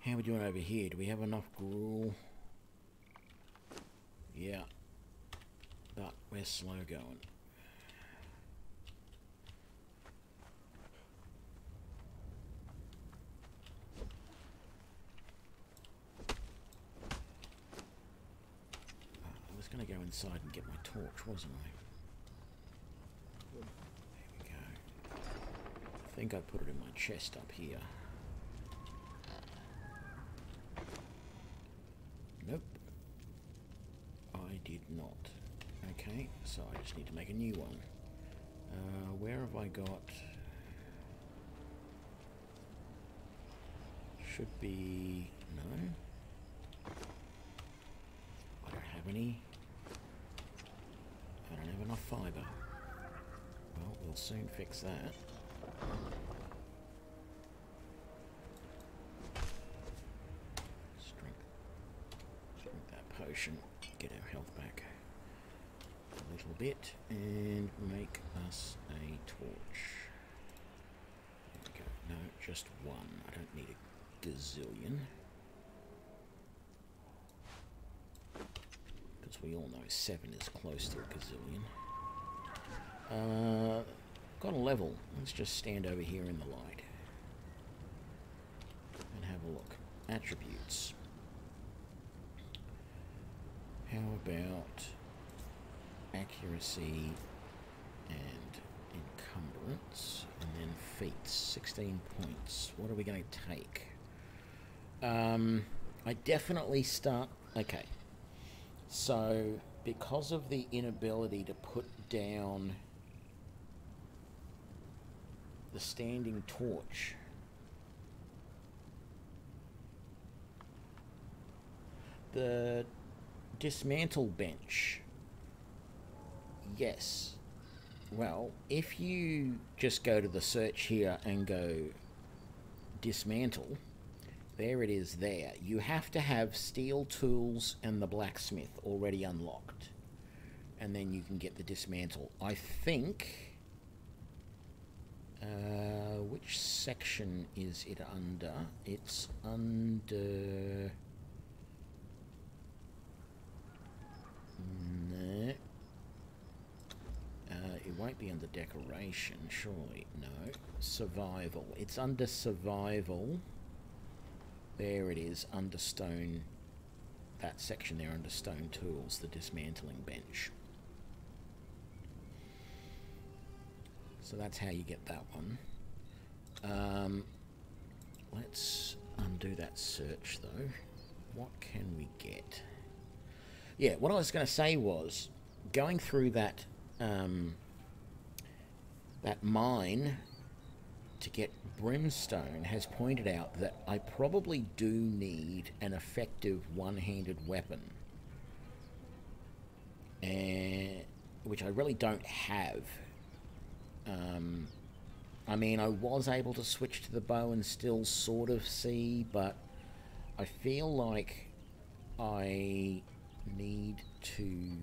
How are we doing over here? Do we have enough gruel? Yeah. But we're slow going. Uh, I was going to go inside and get my torch, wasn't I? There we go. I think I put it in my chest up here. Nope. I did not. Okay, so I just need to make new one. Uh, where have I got... Should be... No. I don't have any. I don't have enough fibre. Well, we'll soon fix that. Strength. Drink that potion. Get a little bit and make us a torch. No, just one. I don't need a gazillion. Because we all know seven is close to a gazillion. Uh, got a level. Let's just stand over here in the light and have a look. Attributes. How about accuracy and encumbrance and then feats 16 points. What are we going to take? Um, I definitely start okay. So because of the inability to put down the standing torch the dismantle bench Yes. Well, if you just go to the search here and go dismantle, there it is there. You have to have steel tools and the blacksmith already unlocked. And then you can get the dismantle. I think. Uh, which section is it under? It's under. No. Uh, it won't be under decoration, surely. No. Survival. It's under survival. There it is, under stone. That section there under stone tools, the dismantling bench. So that's how you get that one. Um, let's undo that search though. What can we get? Yeah, what I was going to say was going through that um, that mine to get brimstone has pointed out that I probably do need an effective one-handed weapon, and which I really don't have. Um, I mean, I was able to switch to the bow and still sort of see, but I feel like I need to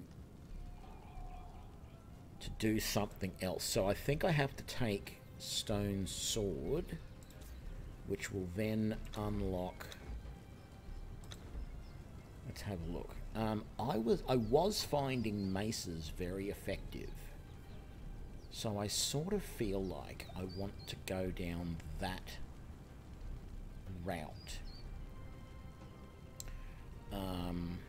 to do something else. So I think I have to take stone sword, which will then unlock. Let's have a look. Um, I was I was finding maces very effective. So I sort of feel like I want to go down that route. Um,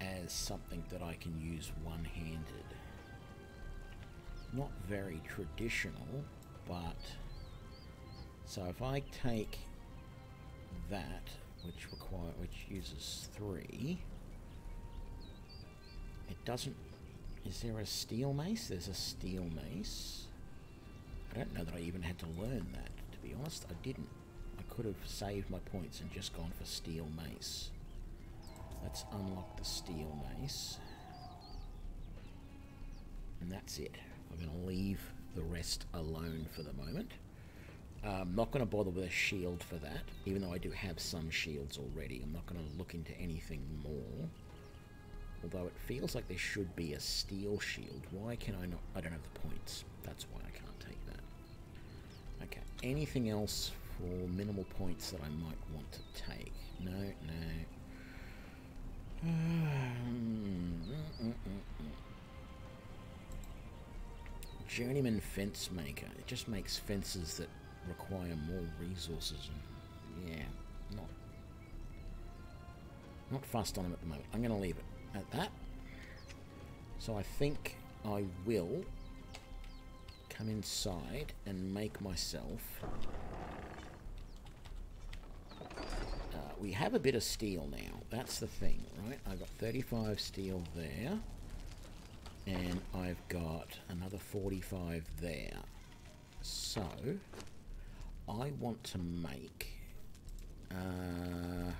as something that I can use one-handed. Not very traditional, but so if I take that, which require which uses three, it doesn't. Is there a steel mace? There's a steel mace. I don't know that I even had to learn that. To be honest, I didn't. I could have saved my points and just gone for steel mace. Let's unlock the steel mace. And that's it. I'm going to leave the rest alone for the moment. I'm not going to bother with a shield for that, even though I do have some shields already. I'm not going to look into anything more. Although it feels like there should be a steel shield. Why can I not? I don't have the points. That's why I can't take that. Okay. Anything else for minimal points that I might want to take? No, no. Journeyman fence maker. It just makes fences that require more resources. And yeah, not not fussed on them at the moment. I'm going to leave it at that. So I think I will come inside and make myself we have a bit of steel now. That's the thing, right? I've got 35 steel there. And I've got another 45 there. So, I want to make... Uh,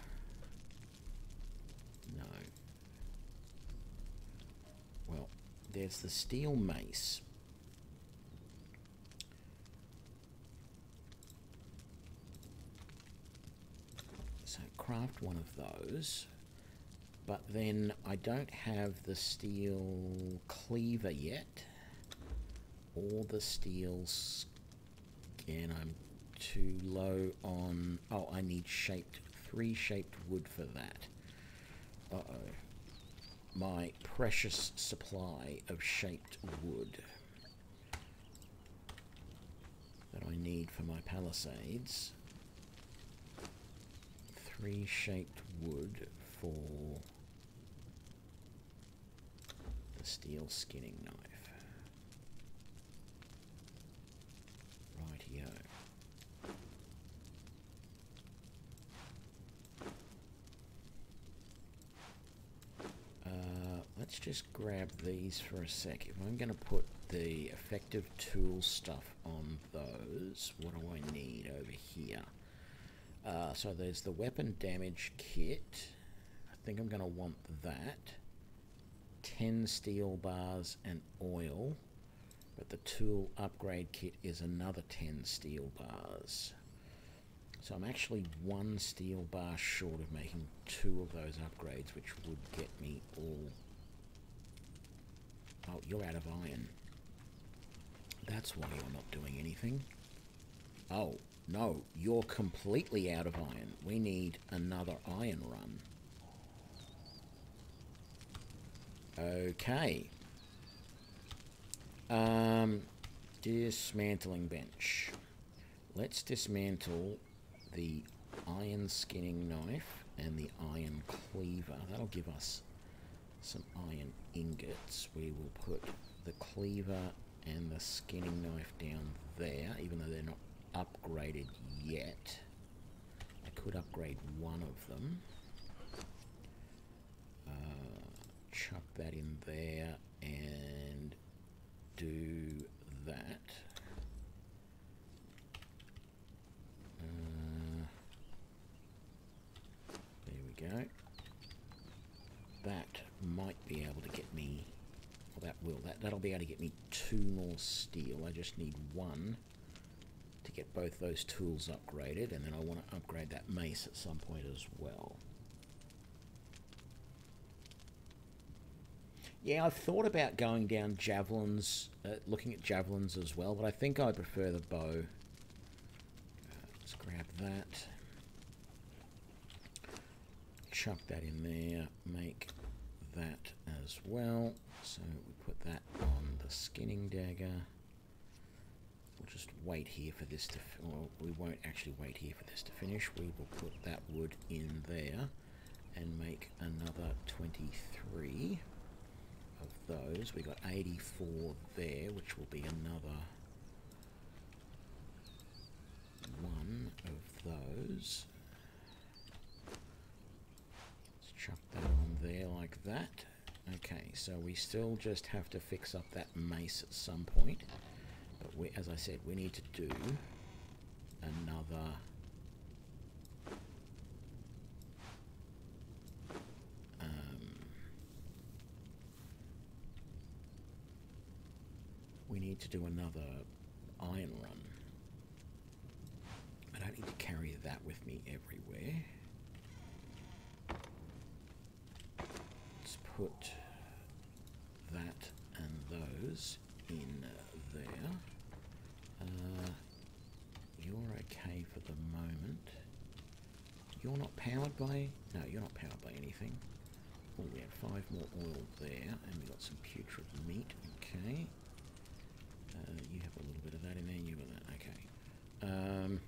no. Well, there's the steel mace. Craft one of those. But then I don't have the steel cleaver yet. Or the steel skin. I'm too low on... Oh, I need shaped... Three shaped wood for that. Uh-oh. My precious supply of shaped wood that I need for my palisades three shaped wood for the steel skinning knife. Rightio. Uh, let's just grab these for a sec. If I'm going to put the effective tool stuff on those, what do I need over here? Uh, so there's the weapon damage kit. I think I'm going to want that. 10 steel bars and oil. But the tool upgrade kit is another 10 steel bars. So I'm actually one steel bar short of making two of those upgrades, which would get me all... Oh, you're out of iron. That's why you're not doing anything. Oh, no, you're completely out of iron. We need another iron run. Okay. Um, dismantling bench. Let's dismantle the iron skinning knife and the iron cleaver. That'll give us some iron ingots. We will put the cleaver and the skinning knife down there, even though they're not upgraded yet. I could upgrade one of them. Uh, chuck that in there and do that. Uh, there we go. That might be able to get me, well that will, that, that'll be able to get me two more steel. I just need one to get both those tools upgraded and then I want to upgrade that mace at some point as well. Yeah, I've thought about going down javelins, uh, looking at javelins as well, but I think I prefer the bow. Uh, let's grab that. Chuck that in there, make that as well. So we put that on the skinning dagger. We'll just wait here for this to, well, we won't actually wait here for this to finish. We will put that wood in there and make another 23 of those. We got 84 there, which will be another one of those. Let's chuck that on there like that. Okay, so we still just have to fix up that mace at some point. But we, as I said, we need to do another um, we need to do another iron run. I don't need to carry that with me everywhere. Let's put that and those in there. Uh, you're okay for the moment. You're not powered by... No, you're not powered by anything. Oh, we have five more oil there, and we got some putrid meat. Okay. Uh, you have a little bit of that in there, you got that. Okay. Um,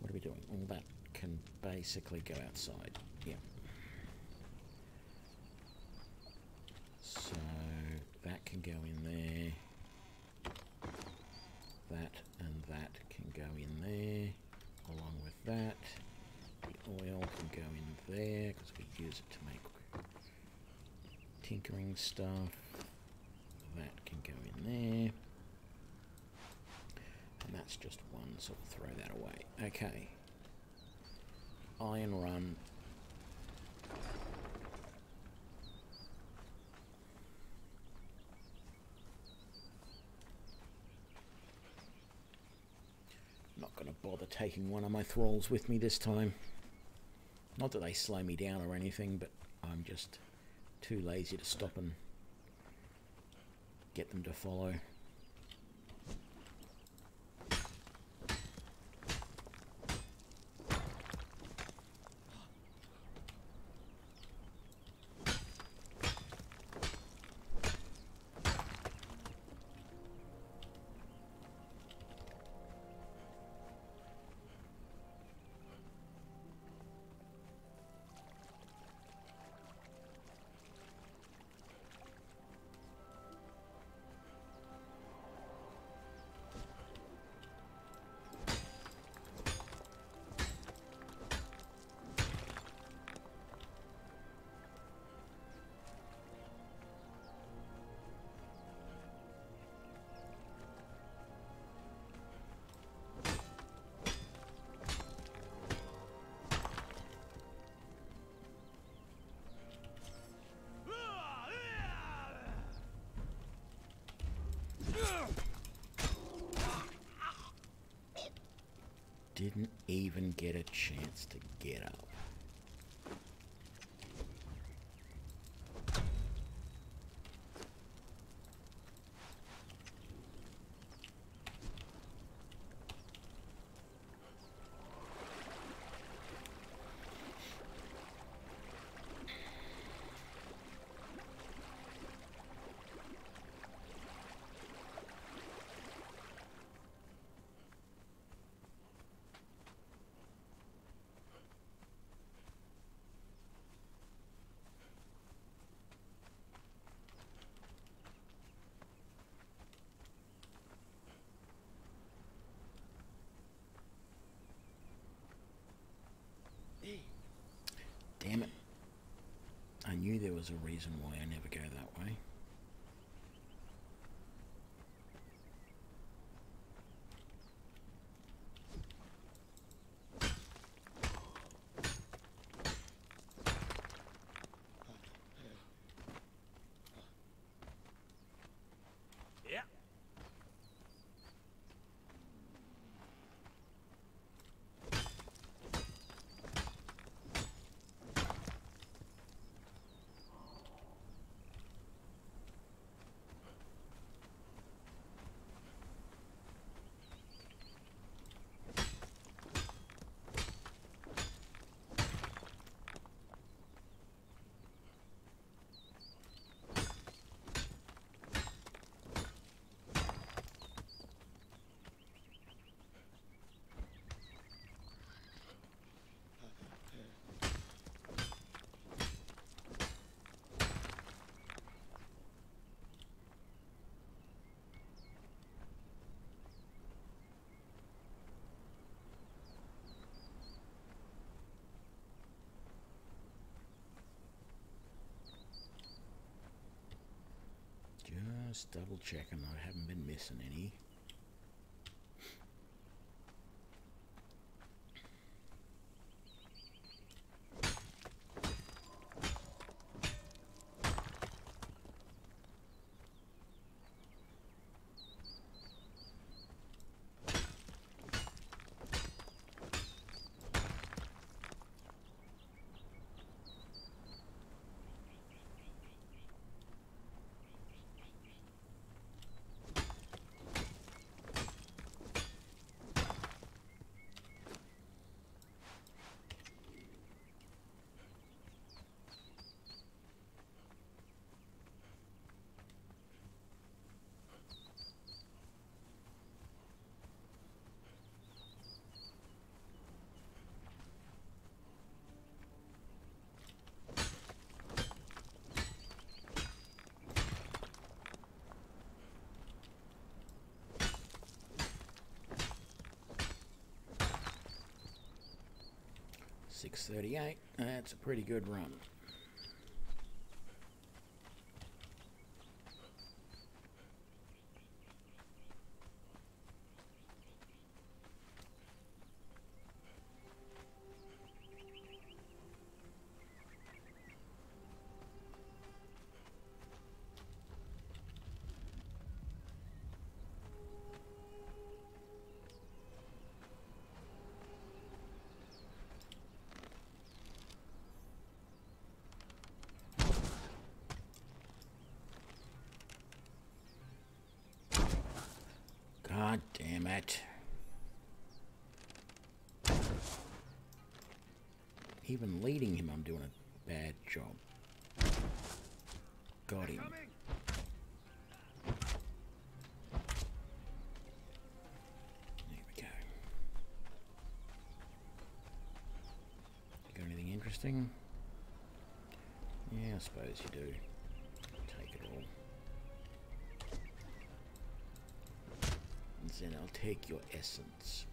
what are we doing? All that can basically go outside. Yeah. So that can go in there. That can go in there. Along with that, the oil can go in there because we use it to make tinkering stuff. That can go in there. And that's just one, so we'll throw that away. Okay. Iron Run. Not going to bother taking one of my thralls with me this time. Not that they slow me down or anything, but I'm just too lazy to stop and get them to follow. Get a chance to get up. Was a reason why I never go that way. Yeah. Just double checking I haven't been missing any. Six thirty-eight. That's a pretty good run. God damn it. Even leading him, I'm doing a bad job. Got him. There we go. You got anything interesting? Yeah, I suppose you do. Take it all. And then I'll take your essence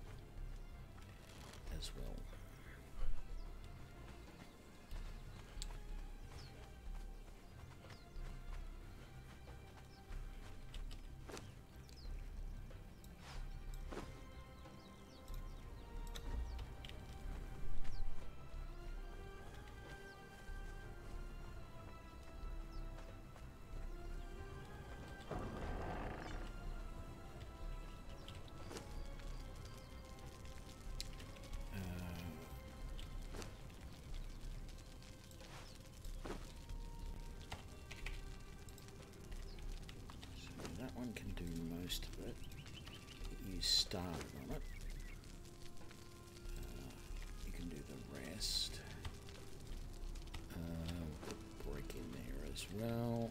well.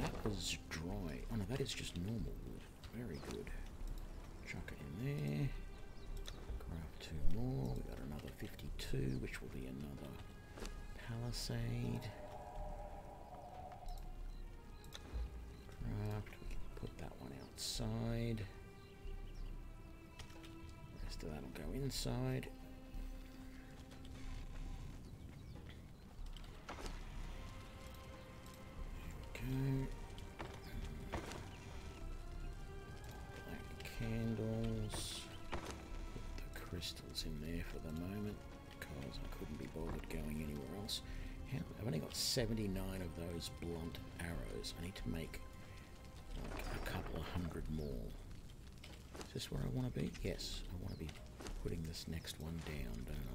That was dry. Oh no, that is just normal wood. Very good. Chuck it in there. Craft two more. We got another 52, which will be another palisade. Craft. Put that one outside. Rest of that will go inside. Black candles. Put the crystals in there for the moment because I couldn't be bothered going anywhere else. How, I've only got 79 of those blunt arrows. I need to make like a couple of hundred more. Is this where I want to be? Yes, I want to be putting this next one down, don't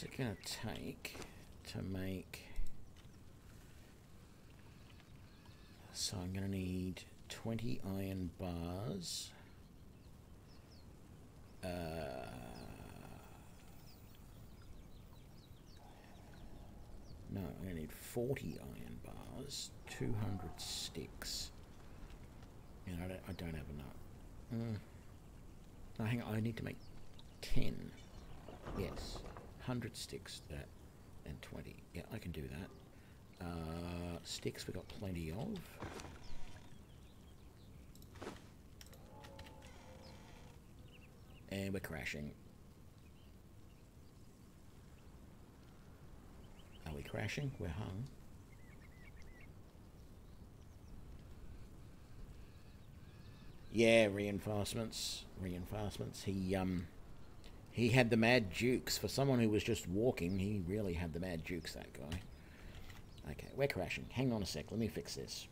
what's it going to take to make... So I'm going to need 20 iron bars. Uh, no, I'm going to need 40 iron bars, 200 sticks. And I don't, I don't have enough. Mm. No, hang on, I need to make 10. Yes, 100 sticks, that, and 20. Yeah, I can do that. Uh, sticks we got plenty of. And we're crashing. Are we crashing? We're hung. Yeah, reinforcements. Reinforcements. He, um... He had the mad jukes. For someone who was just walking, he really had the mad jukes, that guy. Okay, we're crashing. Hang on a sec. Let me fix this.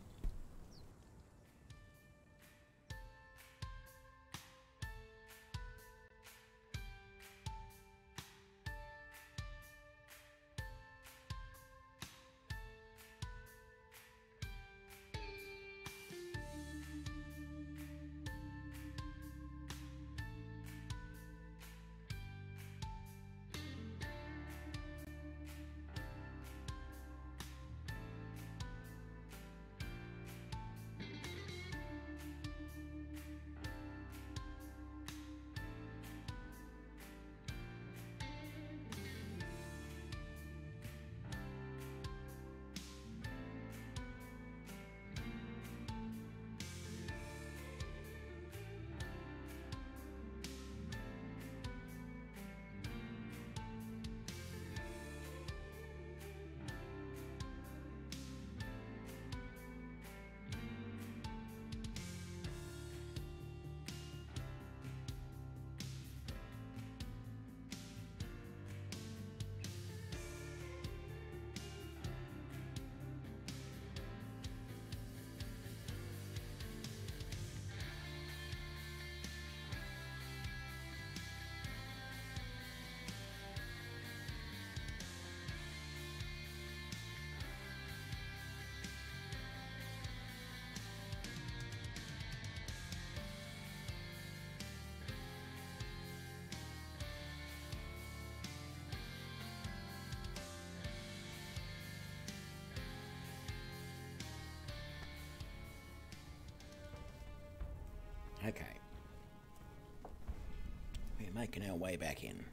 We're our way back in.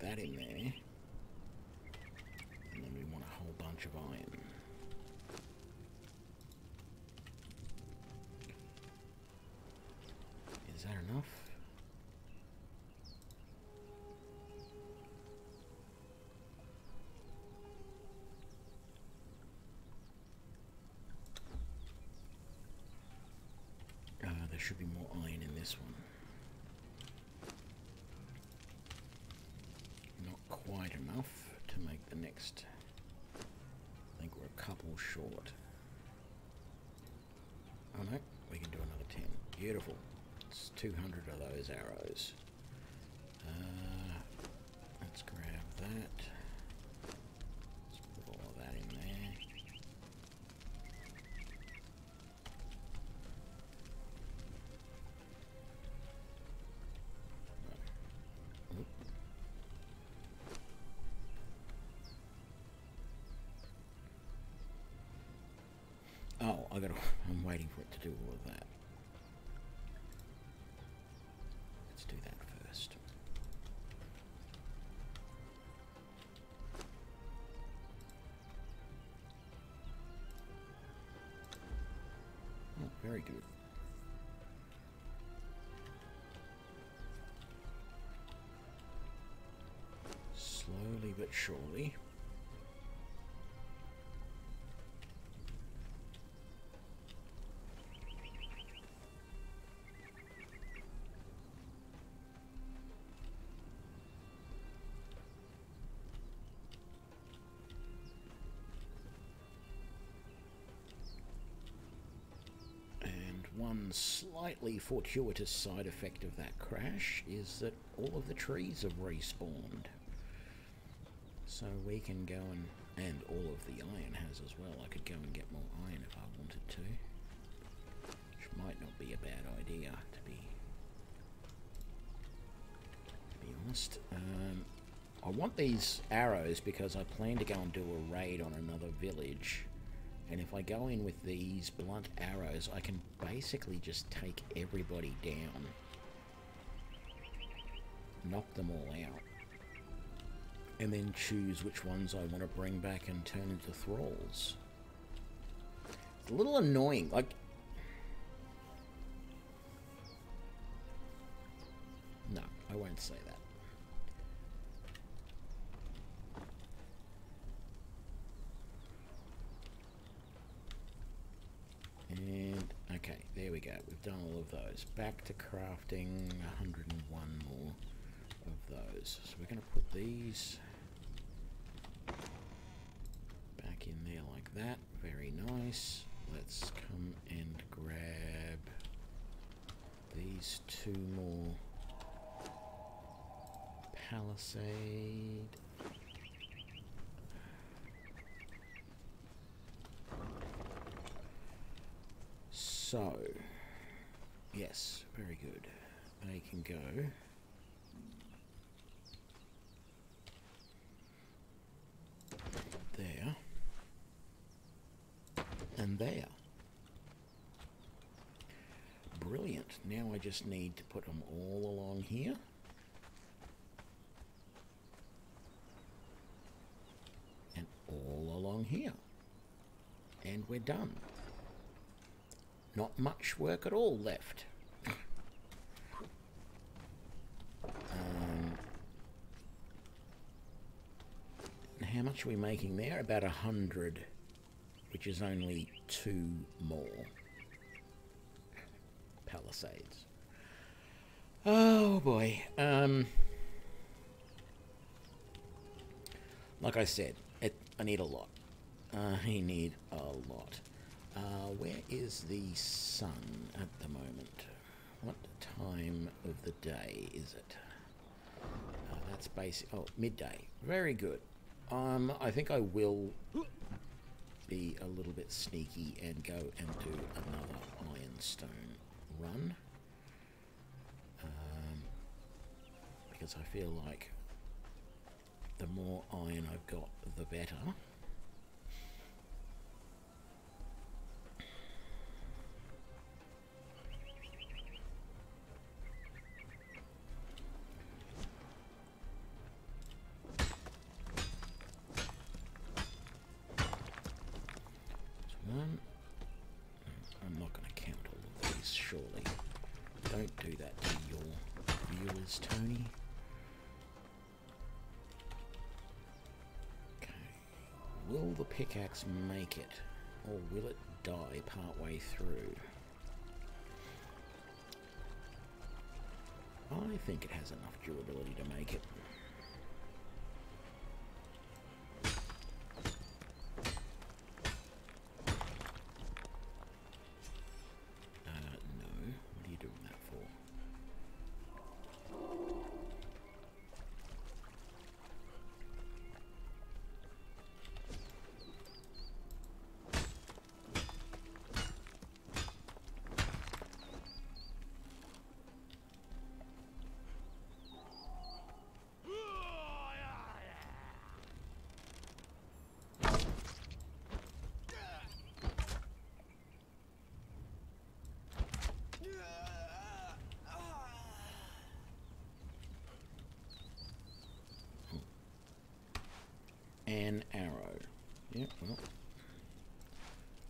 That in there. And then we want a whole bunch of iron. Is that enough? Uh, there should be more iron in this one. quite enough to make the next. I think we're a couple short. Oh no, we can do another 10. Beautiful. It's 200 of those arrows. Uh, let's grab that. Let's put all of that in there. Oh, I gotta. I'm waiting for it to do all of that. Very good. Slowly but surely. Slightly fortuitous side effect of that crash is that all of the trees have respawned. So we can go and, and all of the iron has as well. I could go and get more iron if I wanted to. Which might not be a bad idea, to be, to be honest. Um, I want these arrows because I plan to go and do a raid on another village. And if I go in with these blunt arrows, I can basically just take everybody down. Knock them all out. And then choose which ones I want to bring back and turn into thralls. It's a little annoying. Like, no, I won't say that. And okay, there we go. We've done all of those. Back to crafting 101 more of those. So we're going to put these back in there like that. Very nice. Let's come and grab these two more palisade. So, yes, very good. They can go. There. And there. Brilliant. Now I just need to put them all along here. And all along here. And we're done. Not much work at all left. Um, how much are we making there? About a hundred, which is only two more palisades. Oh boy. Um, like I said, it, I need a lot. I need a lot. Uh, where is the sun at the moment? What time of the day is it? Uh, that's basic. Oh, midday. Very good. Um, I think I will be a little bit sneaky and go and do another ironstone run. Um, because I feel like the more iron I've got, the better. Pickaxe make it? Or will it die partway through? I think it has enough durability to make it. An arrow. Yeah, well,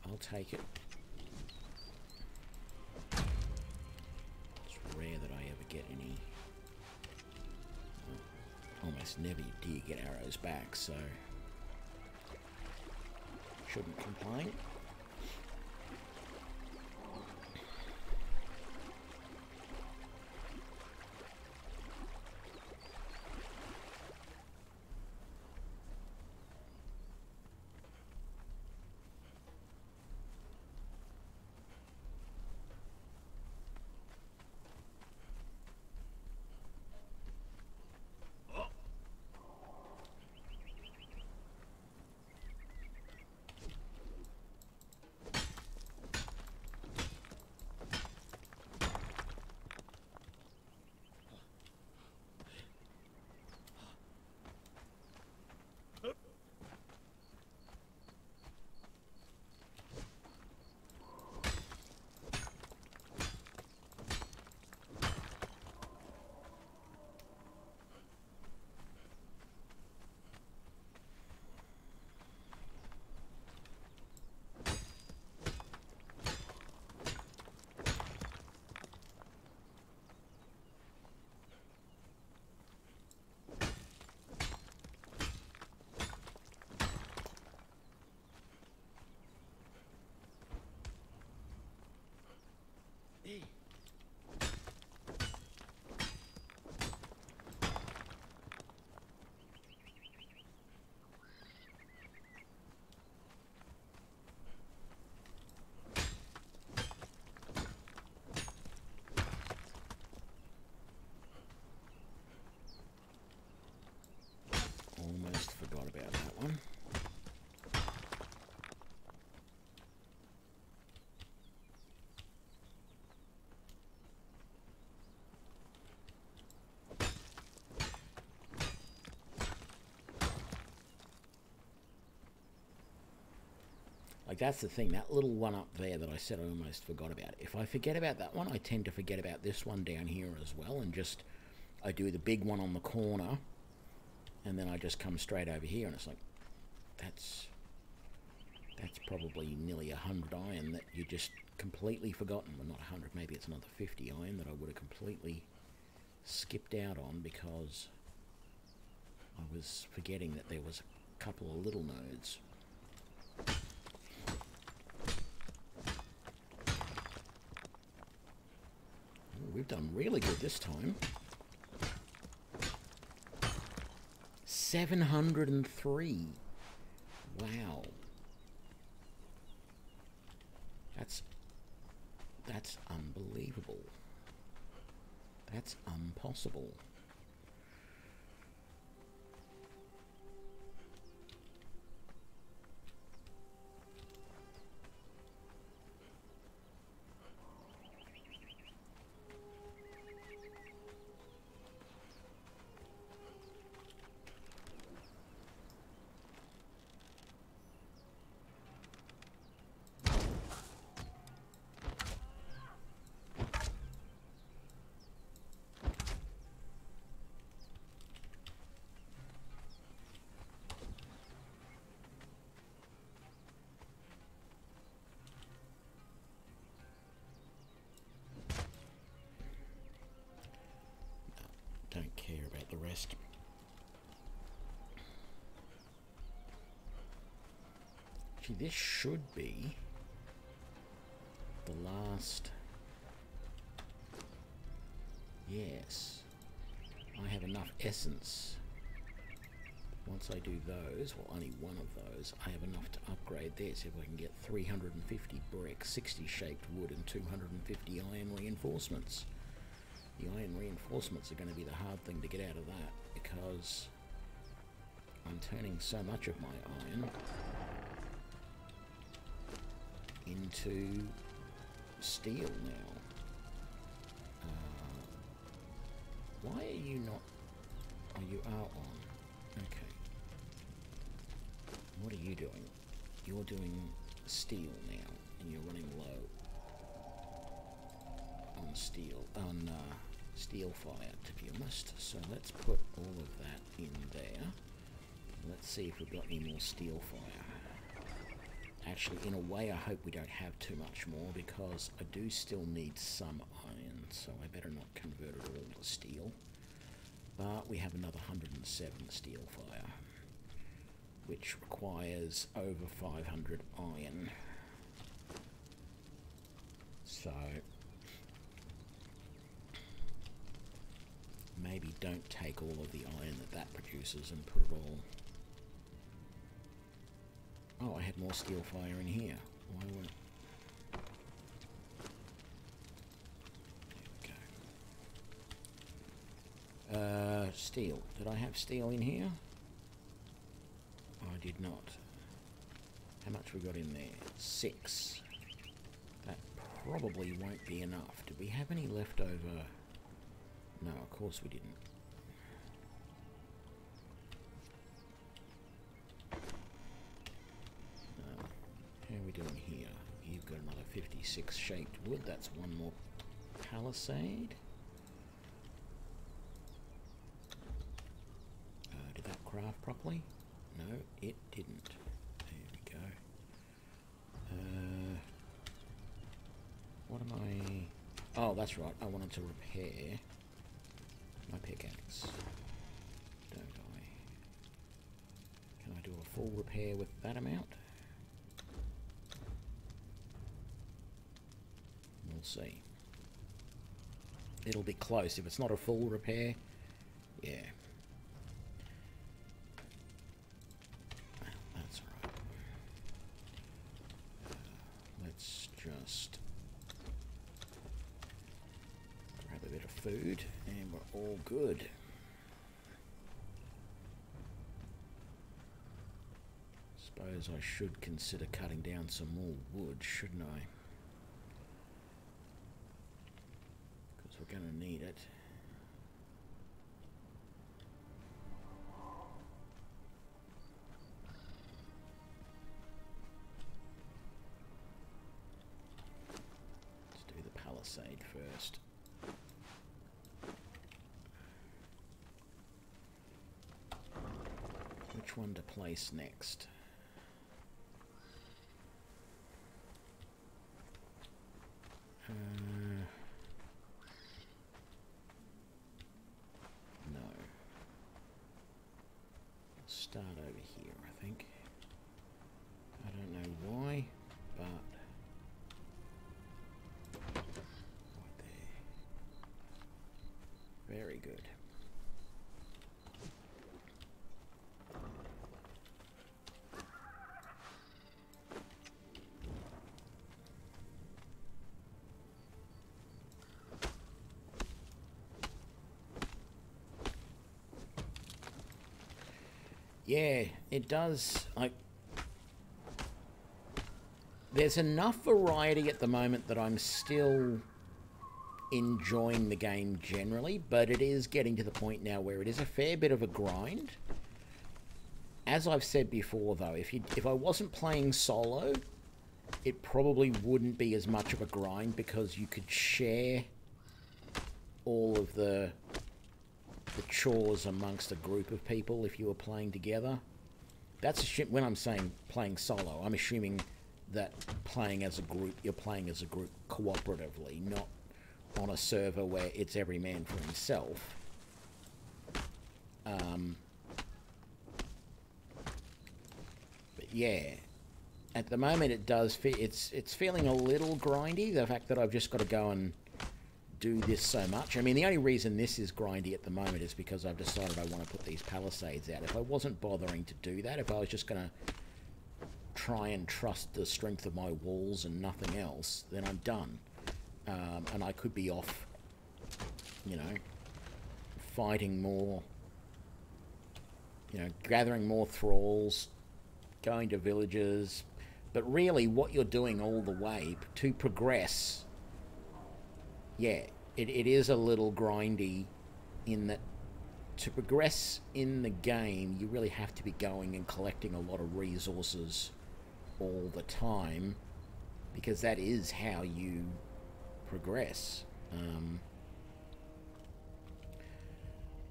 I'll take it. It's rare that I ever get any. almost never do you get arrows back, so shouldn't complain. Like that's the thing, that little one up there that I said I almost forgot about. If I forget about that one, I tend to forget about this one down here as well, and just I do the big one on the corner, and then I just come straight over here, and it's like that's that's probably nearly a hundred iron that you just completely forgotten. Well, not a hundred, maybe it's another fifty iron that I would have completely skipped out on because I was forgetting that there was a couple of little nodes. We've done really good this time. 703. Should be the last. Yes. I have enough essence. Once I do those, well, only one of those, I have enough to upgrade this if I can get 350 brick, 60 shaped wood, and 250 iron reinforcements. The iron reinforcements are going to be the hard thing to get out of that because I'm turning so much of my iron into steel now. Uh, why are you not? Are you out on. Okay. What are you doing? You're doing steel now, and you're running low on steel on uh, steel fire to be honest. So let's put all of that in there. Let's see if we've got any more steel fire. Actually, in a way, I hope we don't have too much more because I do still need some iron, so I better not convert it all to steel. But we have another 107 steel fire, which requires over 500 iron. So maybe don't take all of the iron that that produces and put it all. Oh, I had more steel fire in here. Why won't? Uh, steel. Did I have steel in here? I did not. How much we got in there? Six. That probably won't be enough. Did we have any left over? No, of course we didn't. Uh, how are we doing here? You've got another 56 shaped wood. That's one more palisade. Uh, did that craft properly? No, it didn't. There we go. Uh, what am I... Oh, that's right. I wanted to repair my pickaxe. Don't I? Can I do a full repair with that amount? We'll see. It'll be close. If it's not a full repair, yeah. That's right. Uh, let's just grab a bit of food and we're all good. Suppose I should consider cutting down some more wood, shouldn't I? Because we're going to need it. Start Yeah, it does. Like, there's enough variety at the moment that I'm still enjoying the game generally, but it is getting to the point now where it is a fair bit of a grind. As I've said before, though, if you if I wasn't playing solo, it probably wouldn't be as much of a grind because you could share all of the the chores amongst a group of people if you were playing together. That's when I'm saying playing solo. I'm assuming that playing as a group, you're playing as a group cooperatively, not on a server where it's every man for himself. Um, but yeah, at the moment it does. Fe- it's it's feeling a little grindy. The fact that I've just got to go and do this so much. I mean, the only reason this is grindy at the moment is because I've decided I want to put these palisades out. If I wasn't bothering to do that, if I was just going to try and trust the strength of my walls and nothing else, then I'm done. Um, and I could be off, you know, fighting more, you know, gathering more thralls, going to villages. But really, what you're doing all the way to progress yeah, it, it is a little grindy in that to progress in the game, you really have to be going and collecting a lot of resources all the time because that is how you progress. Um,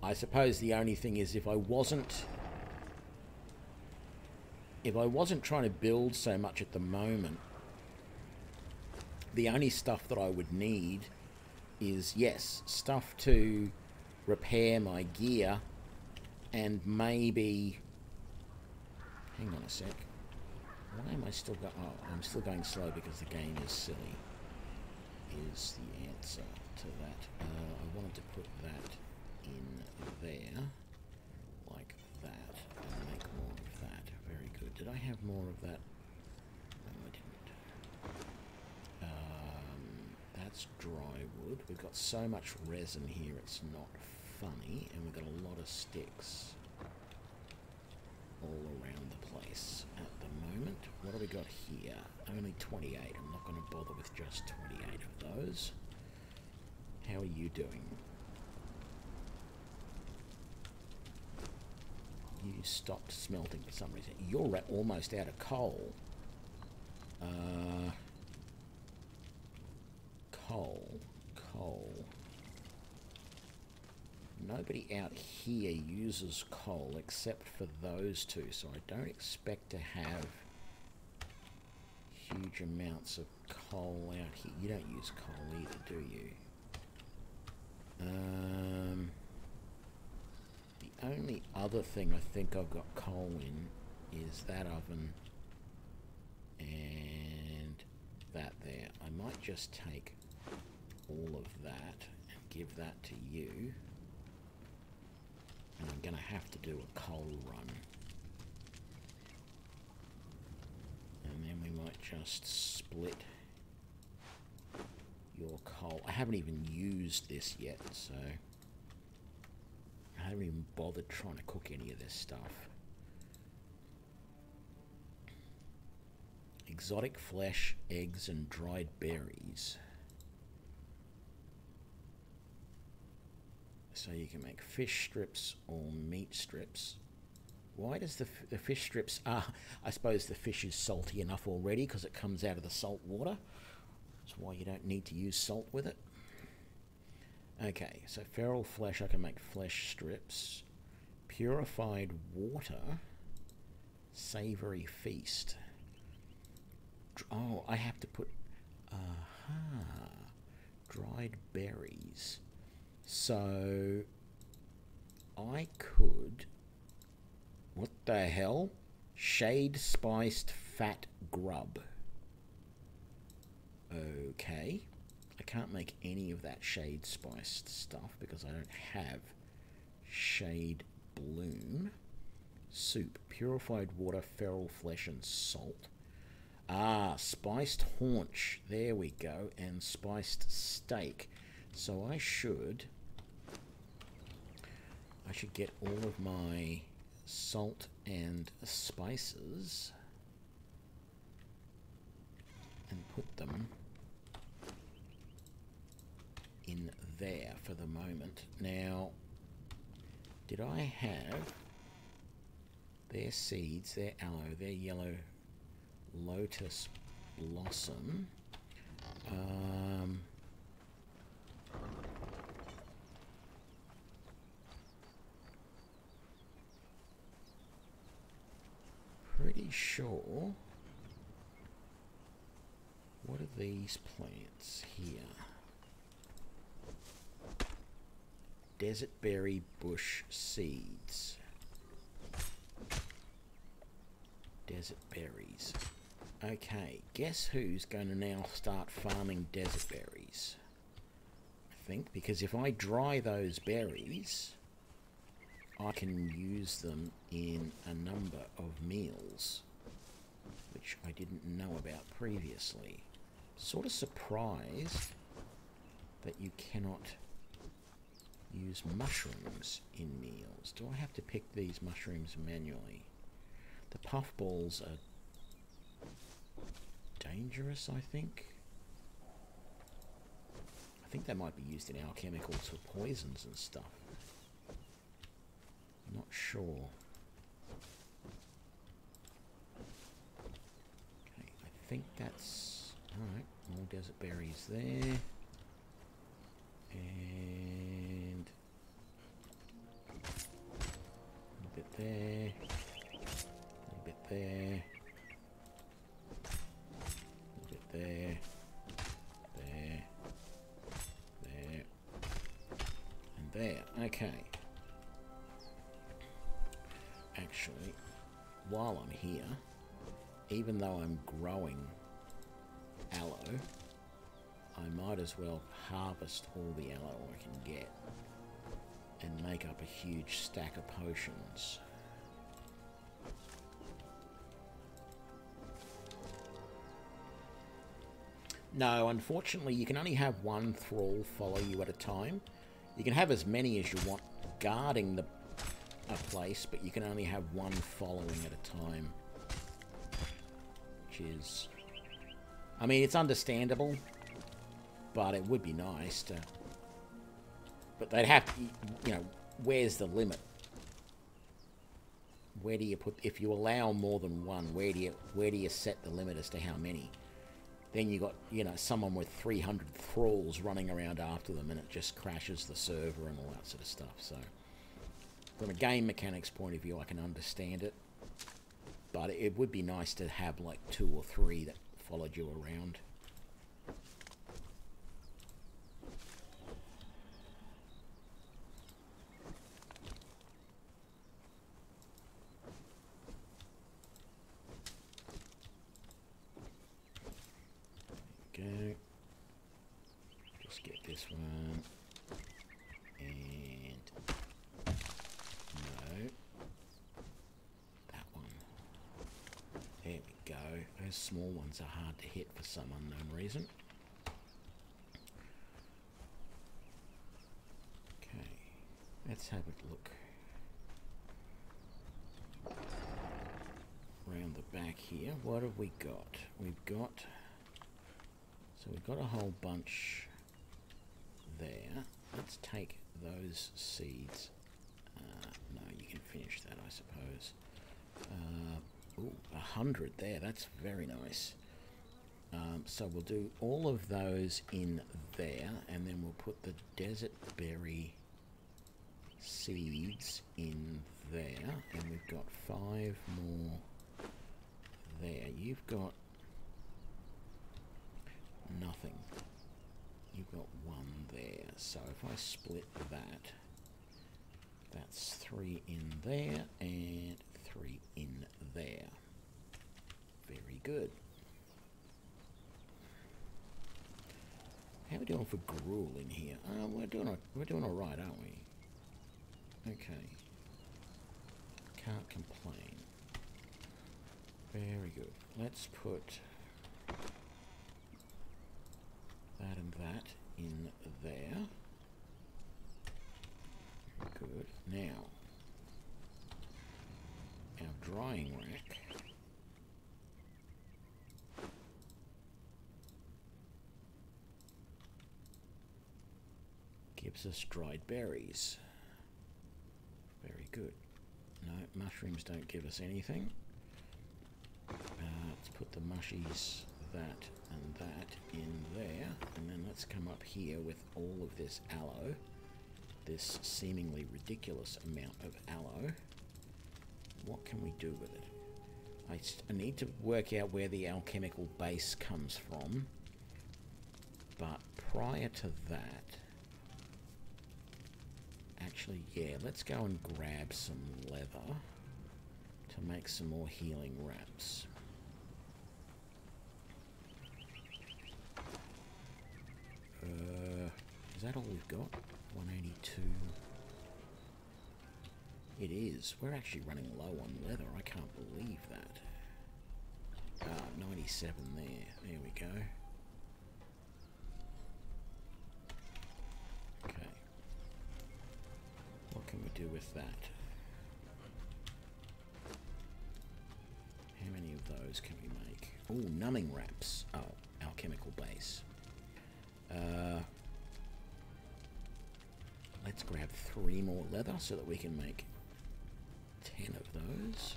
I suppose the only thing is if I wasn't if I wasn't trying to build so much at the moment, the only stuff that I would need is, yes, stuff to repair my gear and maybe... Hang on a sec. Why am I still going... Oh, I'm still going slow because the game is silly. Is the answer to that. Uh, I wanted to put that in there. Like that. And make more of that. Very good. Did I have more of that? No, I didn't. That's dry wood. We've got so much resin here, it's not funny. And we've got a lot of sticks all around the place at the moment. What do we got here? Only 28. I'm not going to bother with just 28 of those. How are you doing? You stopped smelting for some reason. You're almost out of coal. Uh, coal, coal. Nobody out here uses coal except for those two, so I don't expect to have huge amounts of coal out here. You don't use coal either, do you? Um, the only other thing I think I've got coal in is that oven and that there. I might just take all of that and give that to you. And I'm going to have to do a coal run. And then we might just split your coal. I haven't even used this yet, so I haven't even bothered trying to cook any of this stuff. Exotic flesh, eggs, and dried berries. So you can make fish strips or meat strips. Why does the, the fish strips... Ah, I suppose the fish is salty enough already because it comes out of the salt water. That's why you don't need to use salt with it. Okay, so feral flesh, I can make flesh strips. Purified water, savory feast. Oh, I have to put. Aha. Dried berries. So. I could. What the hell? Shade spiced fat grub. Okay. I can't make any of that shade spiced stuff because I don't have shade bloom. Soup, purified water, feral flesh, and salt. Ah, spiced haunch. There we go. And spiced steak. So I should. I should get all of my salt and spices and put them in there for the moment. Now, did I have their seeds, their aloe, their yellow lotus blossom? Um, sure. What are these plants here? Desert berry bush seeds. Desert berries. Okay, guess who's going to now start farming desert berries? I think because if I dry those berries, I can use them in a number of meals, which I didn't know about previously. Sort of surprised that you cannot use mushrooms in meals. Do I have to pick these mushrooms manually? The puffballs are dangerous, I think. I think they might be used in alchemicals for poisons and stuff. I'm not sure. Okay, I think that's alright, more desert berries there. And a bit there. A bit there. A bit there. There. There. And there. Okay. While I'm here, even though I'm growing aloe, I might as well harvest all the aloe I can get and make up a huge stack of potions. No, unfortunately, you can only have one thrall follow you at a time. You can have as many as you want guarding the a place, but you can only have one following at a time. Which is... I mean, it's understandable, but it would be nice to... But they'd have to, you know, where's the limit? Where do you put, if you allow more than one, where do you, where do you set the limit as to how many? Then you got, you know, someone with 300 thralls running around after them and it just crashes the server and all that sort of stuff, so... From a game mechanics point of view, I can understand it. But it would be nice to have like two or three that followed you around. Go. Just get this one. And no. That one. There we go. Those are hard to hit for some unknown reason. Okay. Let's have a look. Around the back here. What have we got? We've got... So we've got a whole bunch there. Let's take those seeds. Uh, no, you can finish that, I suppose. Uh, ooh, a hundred there. That's very nice. Um, so we'll do all of those in there, and then we'll put the desert berry seeds in there, and we've got five more there. You've got nothing. You've got one there. So if I split that, that's three in there and three in there. Very good. How are we doing for gruel in here? Uh, we're doing we're doing all right, aren't we? Okay. Can't complain. Very good. Let's put that and that in there. Good. Now, our drying rack. Us dried berries. Very good. No, mushrooms don't give us anything. Uh, let's put the mushies, that and that in there. And then let's come up here with all of this aloe. This seemingly ridiculous amount of aloe. What can we do with it? I, I need to work out where the alchemical base comes from. But prior to that... Actually, yeah, let's go and grab some leather to make some more healing wraps. Uh, is that all we've got? 182. It is. We're actually running low on leather. I can't believe that. Ah, 97 there. There we go. Can we do with that? How many of those can we make? Oh, numbing wraps. Oh, alchemical base. Uh, let's grab three more leather so that we can make ten of those.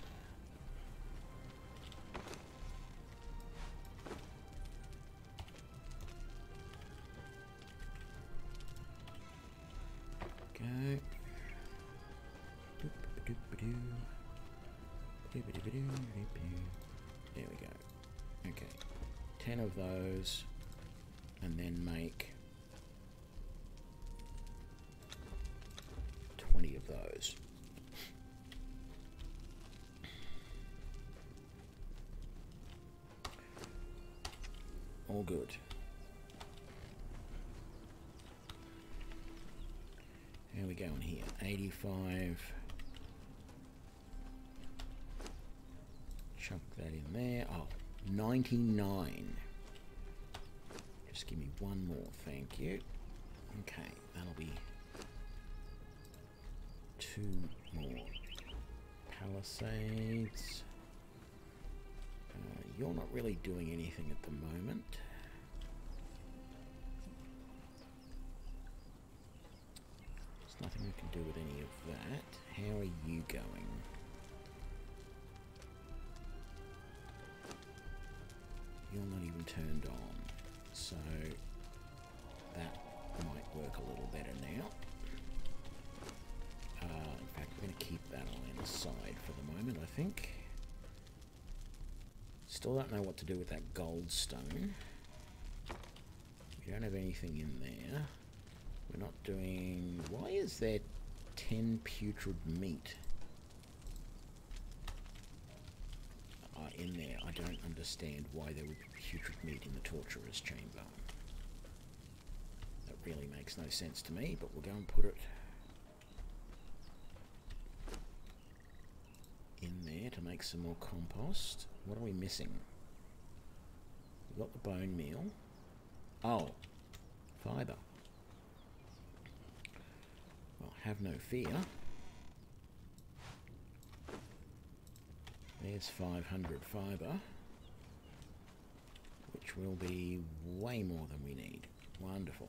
Go. There we go. Okay. Ten of those. And then make 20 of those. All good. There we go. going here? 85. Chuck that in there. Oh, 99. Just give me one more, thank you. Okay, that'll be two more. Palisades. Uh, you're not really doing anything at the moment. There's nothing we can do with any of that. How are you going? You're not even turned on, so that might work a little better now. Uh, in fact, we're going to keep that on aside for the moment, I think. Still don't know what to do with that gold stone. We don't have anything in there. We're not doing... Why is there 10 putrid meat uh, in there? I don't understand why there would be putrid meat in the torturer's chamber. That really makes no sense to me, but we'll go and put it in there to make some more compost. What are we missing? We've got the bone meal. Oh, fibre. Well, have no fear. There's 500 fibre, which will be way more than we need. Wonderful.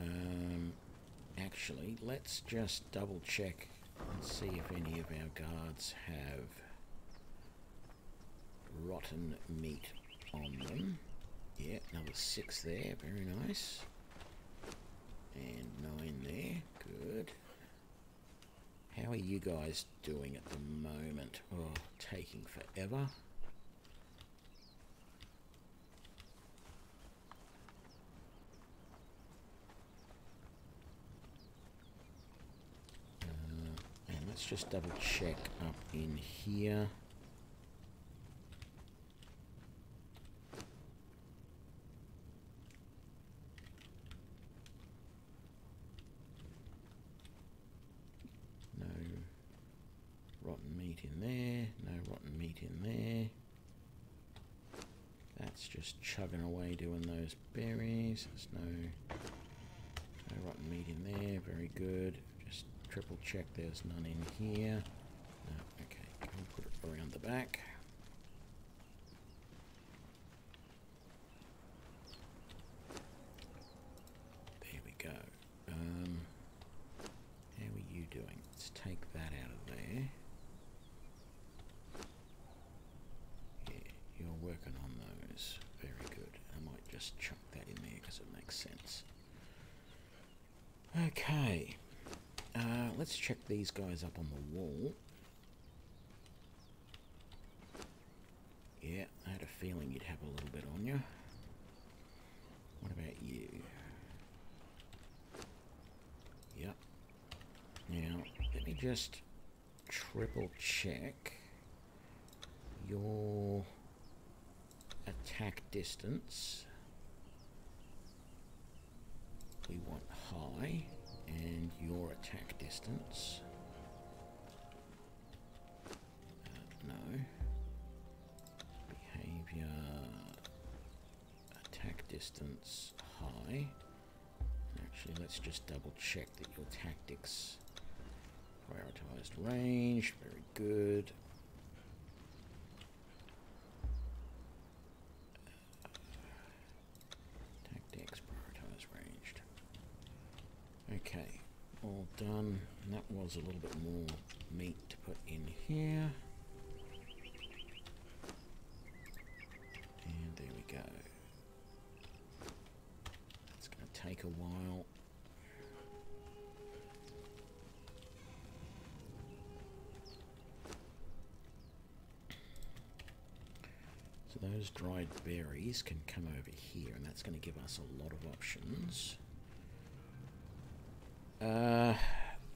Um, actually, let's just double check and see if any of our guards have rotten meat on them. Yeah, number six there, very nice. And nine there, good. How are you guys doing at the moment? Oh, taking forever. Uh, and let's just double check up in here. No rotten meat in there, no rotten meat in there. That's just chugging away doing those berries. There's no, no rotten meat in there, very good. Just triple check there's none in here. No, okay, I'll put it around the back. There we go. Um, how are you doing? Let's take that out of there. Yeah, you're working on those. Very good. I might just chuck that in there because it makes sense. Okay. Uh, let's check these guys up on the wall. Yeah, I had a feeling you'd have a little bit on you. What about you? Yep. Now, let me just triple check your attack distance. We want high and your attack distance. Uh, no. Behavior attack distance high. Actually, let's just double check that your tactics prioritized range. Very good. Tactics prioritized ranged. Okay, all done. And that was a little bit more meat to put in here. And there we go. It's going to take a while. So those dried berries can come over here, and that's going to give us a lot of options. Uh,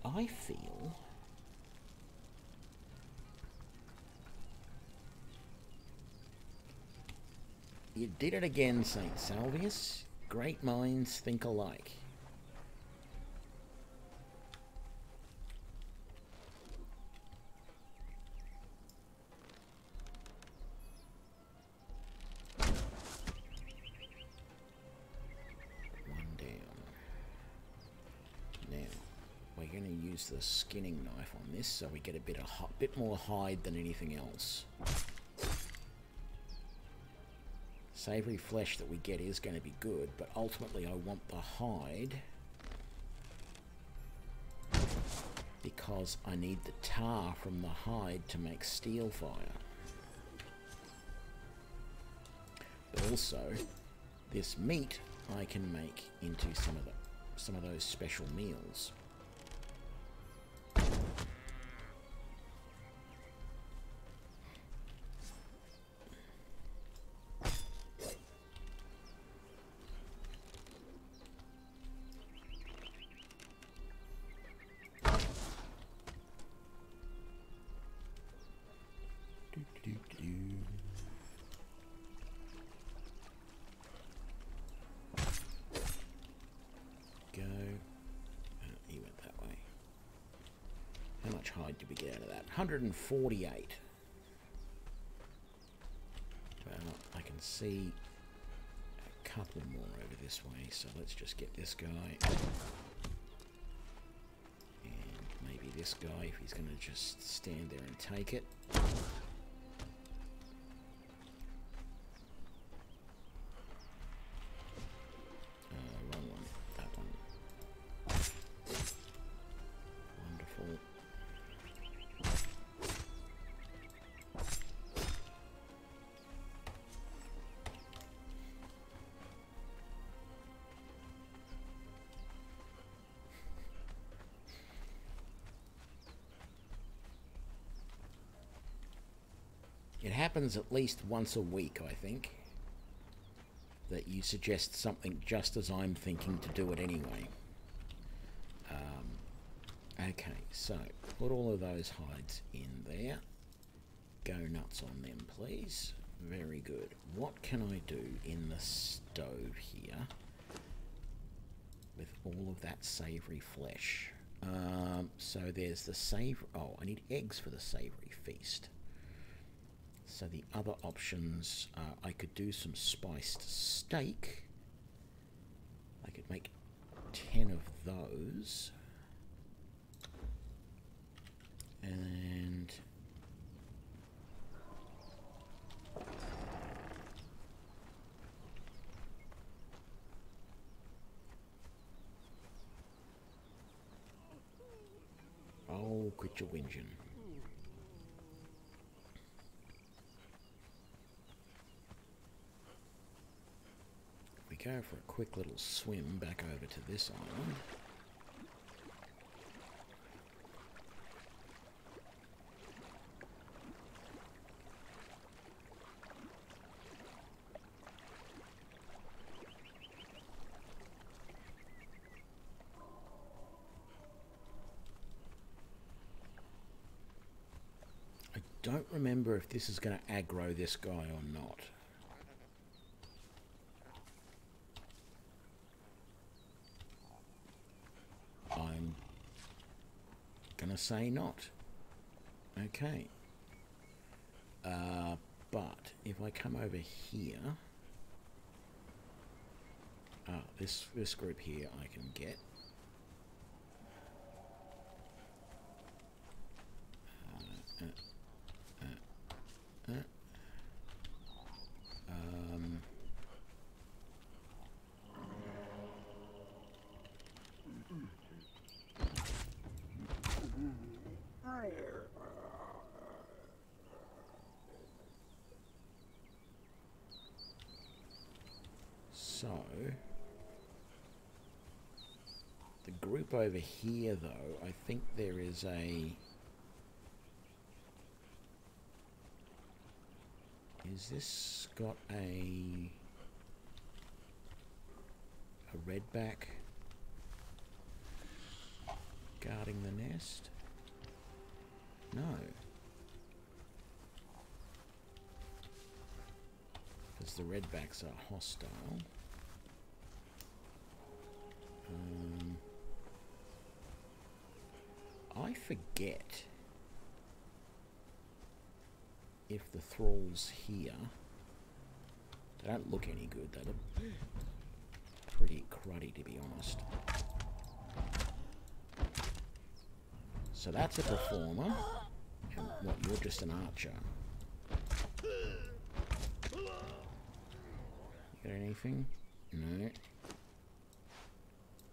I feel You did it again, St. Salvius. Great minds think alike. The skinning knife on this so we get a bit, of, bit more hide than anything else. Savoury flesh that we get is going to be good, but ultimately I want the hide because I need the tar from the hide to make steel fire. But also, this meat I can make into some of the some of those special meals. 148. Well, I can see a couple more over this way, so let's just get this guy. And maybe this guy, if he's going to just stand there and take it. Happens at least once a week, I think, that you suggest something just as I'm thinking to do it anyway. Um, okay, so put all of those hides in there. Go nuts on them, please. Very good. What can I do in the stove here with all of that savoury flesh? Um, so there's the savour. Oh, I need eggs for the savoury feast. So the other options, uh, I could do some spiced steak. I could make 10 of those. And Oh, quit your whinging. Go for a quick little swim back over to this island. I don't remember if this is going to aggro this guy or not. I'm gonna say not. Okay. Uh, but if I come over here, ah, this this group here I can get. Uh, uh, uh, uh. Um, So, the group over here, though, I think there is a. Is this got a. a redback guarding the nest? No. Because the redbacks are hostile. Um, I forget if the thralls here they don't look any good. They look pretty cruddy, to be honest. So that's a performer. And what, you're just an archer. You got anything? No.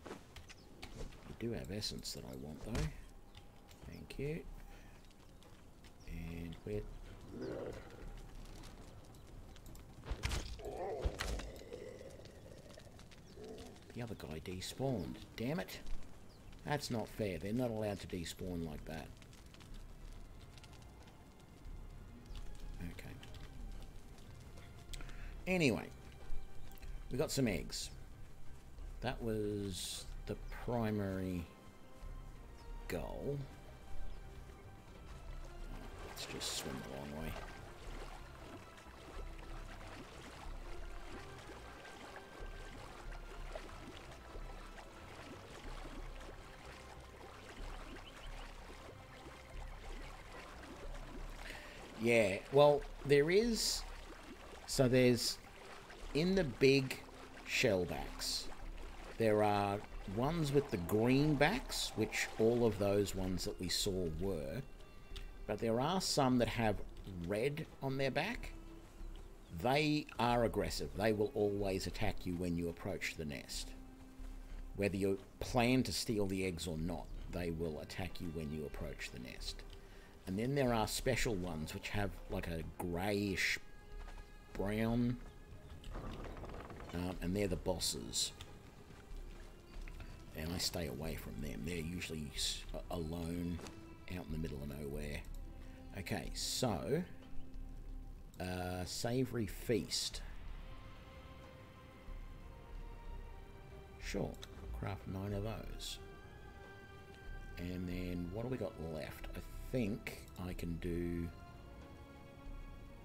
You do have essence that I want, though. Thank you. And where... The other guy despawned. Damn it. That's not fair. They're not allowed to despawn like that. Okay. Anyway. We got some eggs. That was the primary goal. Just swim the long way. Yeah, well, there is. So there's in the big shellbacks, there are ones with the green backs, which all of those ones that we saw were. But there are some that have red on their back. They are aggressive. They will always attack you when you approach the nest. Whether you plan to steal the eggs or not, they will attack you when you approach the nest. And then there are special ones which have like a greyish brown, um, and they're the bosses. And I stay away from them. They're usually alone, out in the middle of nowhere. Okay, so uh, savory feast. Sure, craft nine of those. And then what do we got left? I think I can do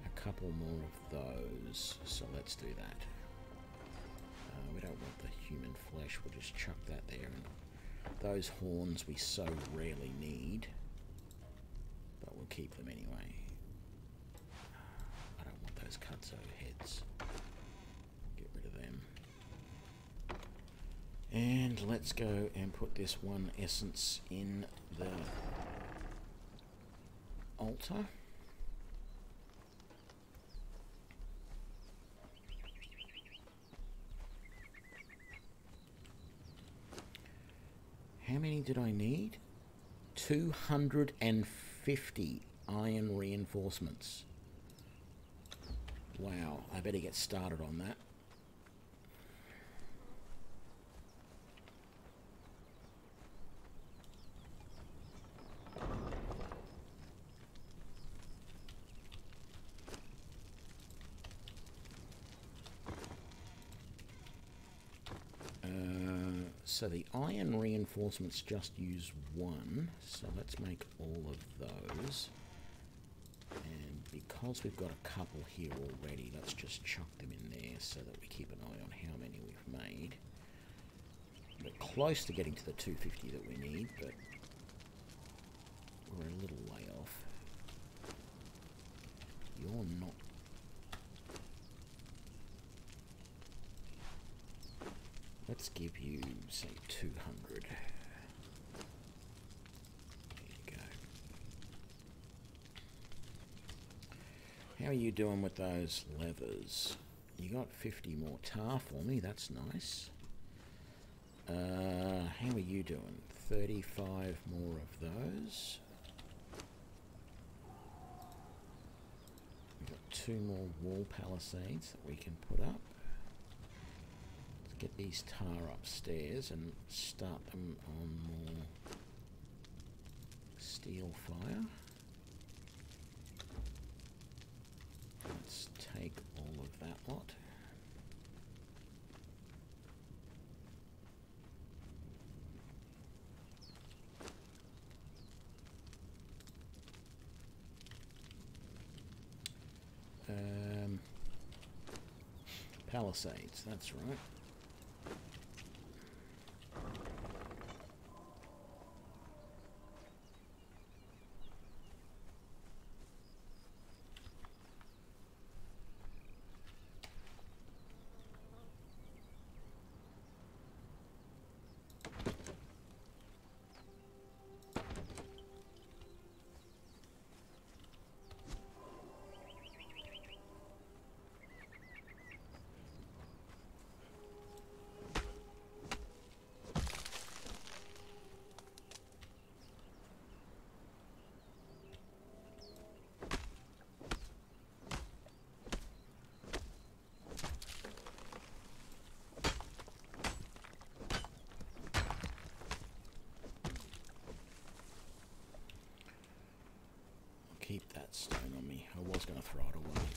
a couple more of those. So let's do that. Uh, we don't want the human flesh. We'll just chuck that there. And those horns we so rarely need. Keep them anyway. I don't want those cuts heads. Get rid of them. And let's go and put this one essence in the altar. How many did I need? 250 iron reinforcements. Wow, I better get started on that. Uh, so the iron reinforcements just use one, so let's make all of those. And because we've got a couple here already, let's just chuck them in there so that we keep an eye on how many we've made. We're close to getting to the 250 that we need, but we're a little way off. You're not Let's give you, say, 200. There you go. How are you doing with those levers? You got 50 more tar for me, that's nice. Uh, how are you doing? 35 more of those. We've got two more wall palisades that we can put up get these tar upstairs and start them on more steel fire. Let's take all of that lot. Um, Palisades, that's right. just gonna throw it away.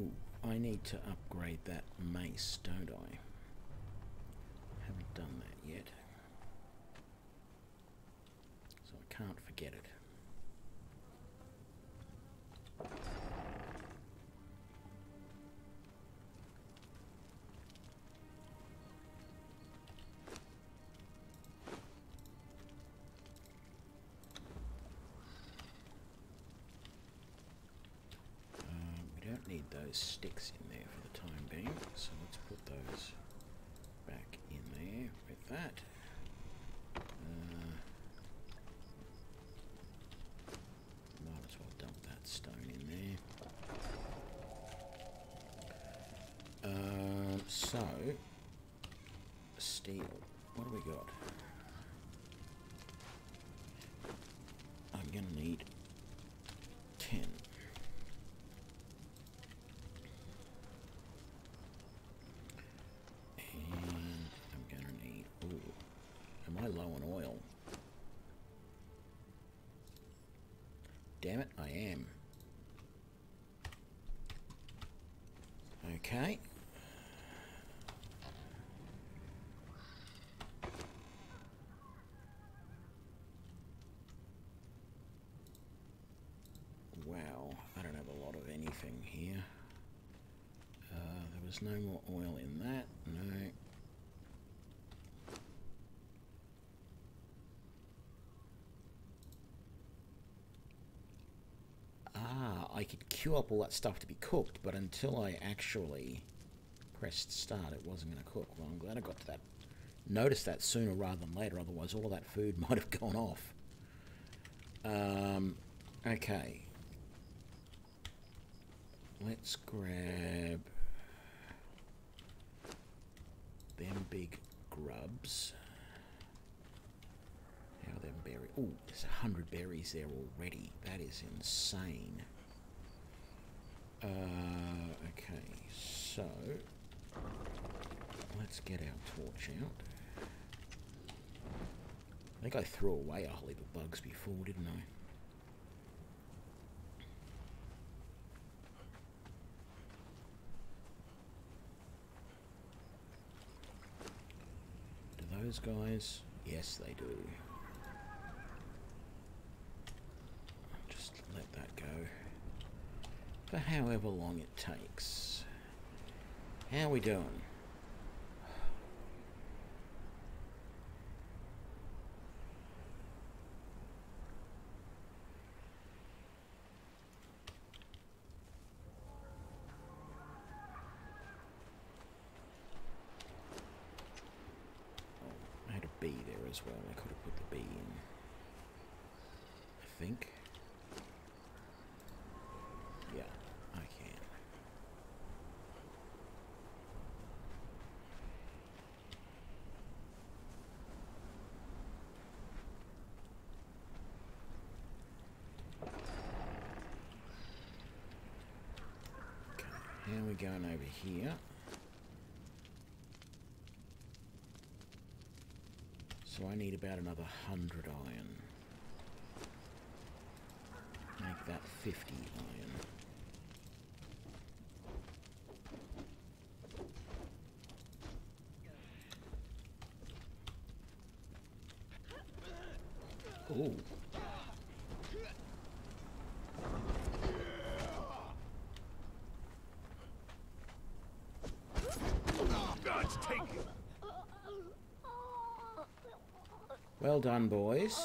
Ooh, I need to upgrade that mace, don't I? Haven't done that yet. So I can't forget it. So, steel. What do we got? I'm gonna need ten. And I'm gonna need. Ooh, am I low on oil? Damn it, I am. Okay. Wow, I don't have a lot of anything here. Uh, no more oil in that. No. Ah, I could queue up all that stuff to be cooked, but until I actually pressed start, it wasn't going to cook. Well, I'm glad I got to that. Noticed that sooner rather than later, otherwise all that food might have gone off. Um, okay. Let's grab them big grubs. How them berries? Oh, there's a hundred berries there already. That is insane. Uh, okay, so let's get our torch out. I think I threw away a whole heap of bugs before, didn't I? Do those guys? Yes, they do. Just let that go. For however long it takes. How we doing? I had a bee there as well. I could have put the bee in. I think. Yeah, I can. Okay, how are we going over here? So I need about another hundred iron. Make that fifty iron. Ooh. Well done, boys.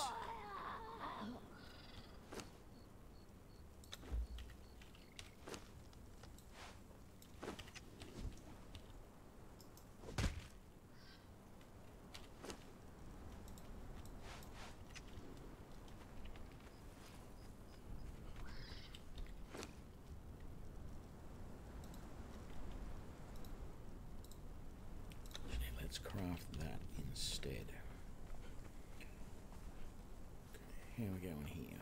Let's craft that instead. How are we going here?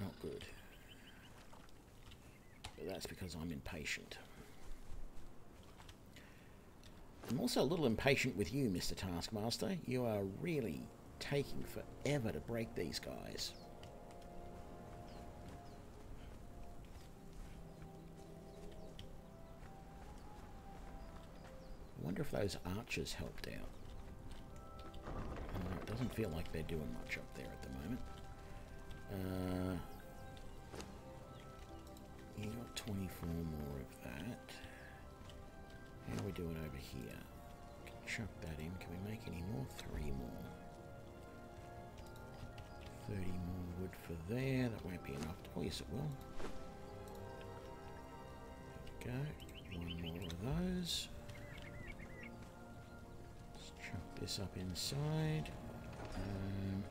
Not good. But that's because I'm impatient. I'm also a little impatient with you, Mr. Taskmaster. You are really taking forever to break these guys. I wonder if those archers helped out. Uh, it doesn't feel like they're doing much up there at the moment. Uh, you got 24 more of that. How are we doing over here? Chuck that in. Can we make any more? Three more. 30 more wood for there. That won't be enough. Oh, yes, it will. There we go. One more of those. Let's chuck this up inside. Um,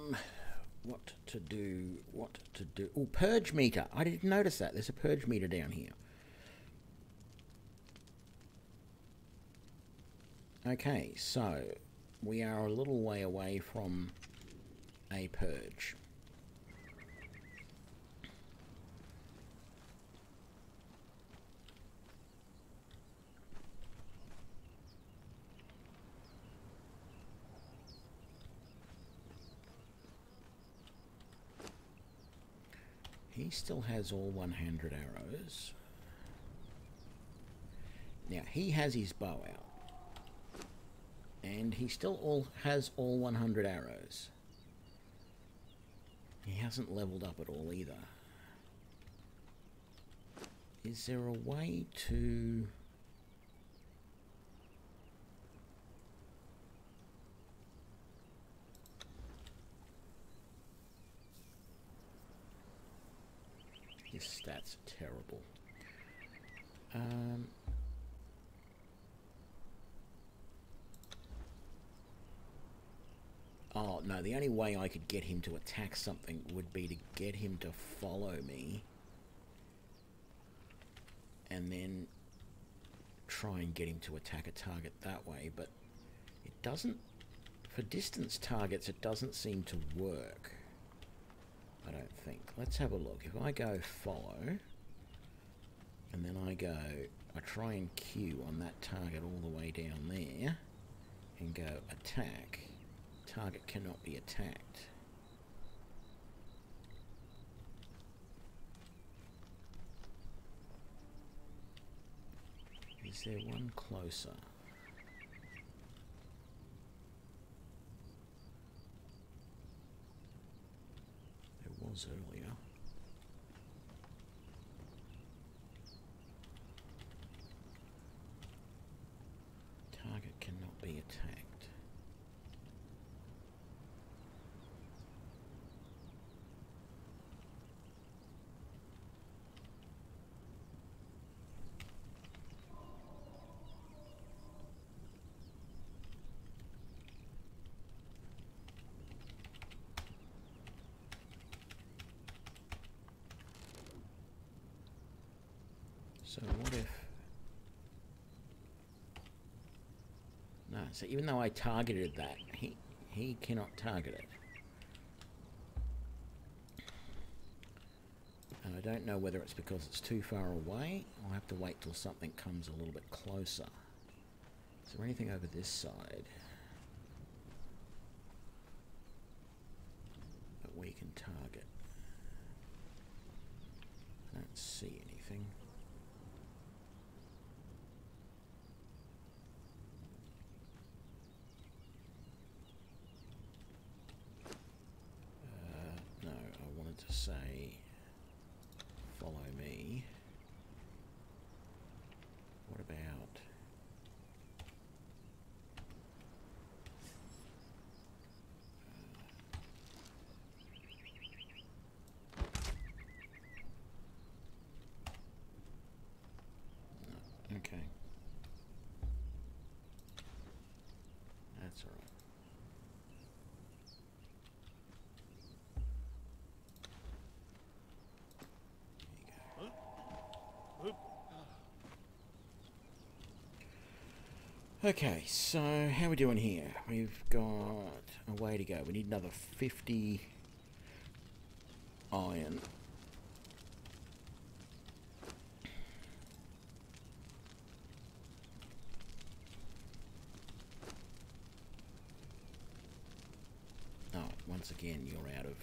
Um, what to do? What to do? Oh, purge meter. I didn't notice that. There's a purge meter down here. Okay, so we are a little way away from a purge. He still has all 100 arrows. Now, he has his bow out. And he still all has all 100 arrows. He hasn't leveled up at all either. Is there a way to... His stats are terrible. Um, oh, no, the only way I could get him to attack something would be to get him to follow me. And then try and get him to attack a target that way, but it doesn't... For distance targets, it doesn't seem to work. I don't think. Let's have a look. If I go follow, and then I go, I try and queue on that target all the way down there, and go attack, target cannot be attacked. Is there one closer? Was earlier. Target cannot be attacked. So what if... No, so even though I targeted that, he, he cannot target it. And I don't know whether it's because it's too far away. I'll have to wait till something comes a little bit closer. Is there anything over this side? That we can target? I don't see anything. Uh, no, I wanted to say follow me. What about no, okay. That's all right. Okay, so how are we doing here? We've got a way to go. We need another 50 iron. Oh, once again, you're out of...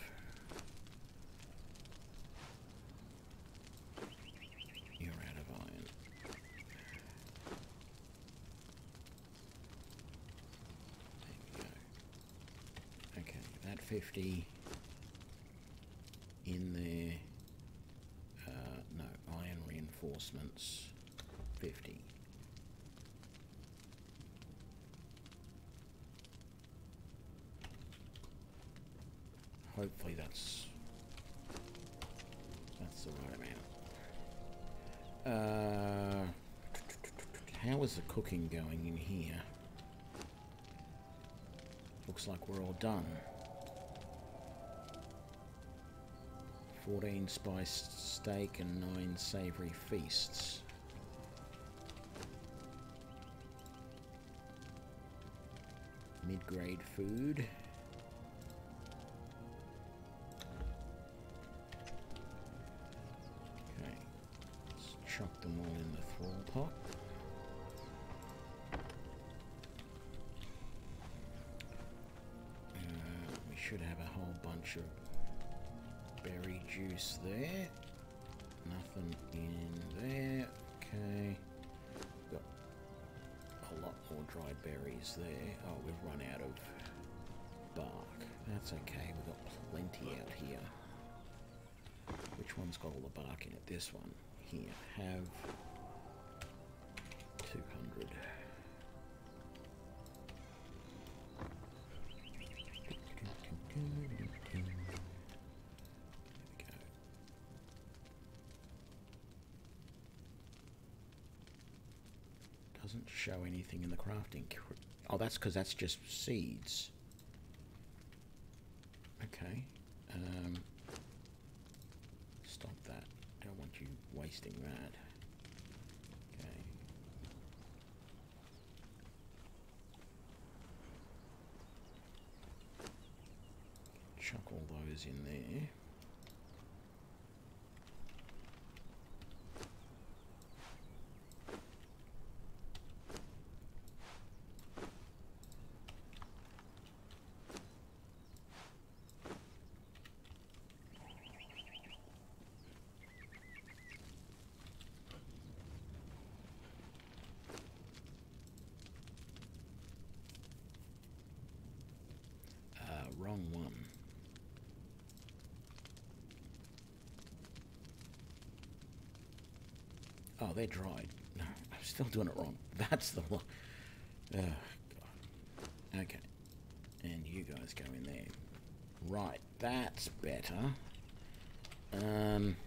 You're out of iron. There we go. Okay, that 50 in there. Uh, no, iron reinforcements 50. Hopefully that's that's the right amount. Uh, how is the cooking going in here? Looks like we're all done. 14 spiced steak and 9 savoury feasts. Mid-grade food. Okay, let's chuck them all in the thrall pot. Uh, we should have a whole bunch of berry juice there. Nothing in there. Okay. Got a lot more dried berries there. Oh, we've run out of bark. That's okay. We've got plenty out here. Which one's got all the bark in it? This one. Here. Have 200. Show anything in the crafting. Oh, that's because that's just seeds. Okay. Um, stop that. I don't want you wasting that. Okay. Chuck all those in there. Uh, wrong one. Oh, they're dried. No, I'm still doing it wrong. That's the one. Oh, God. Okay. And you guys go in there. Right, that's better. Um.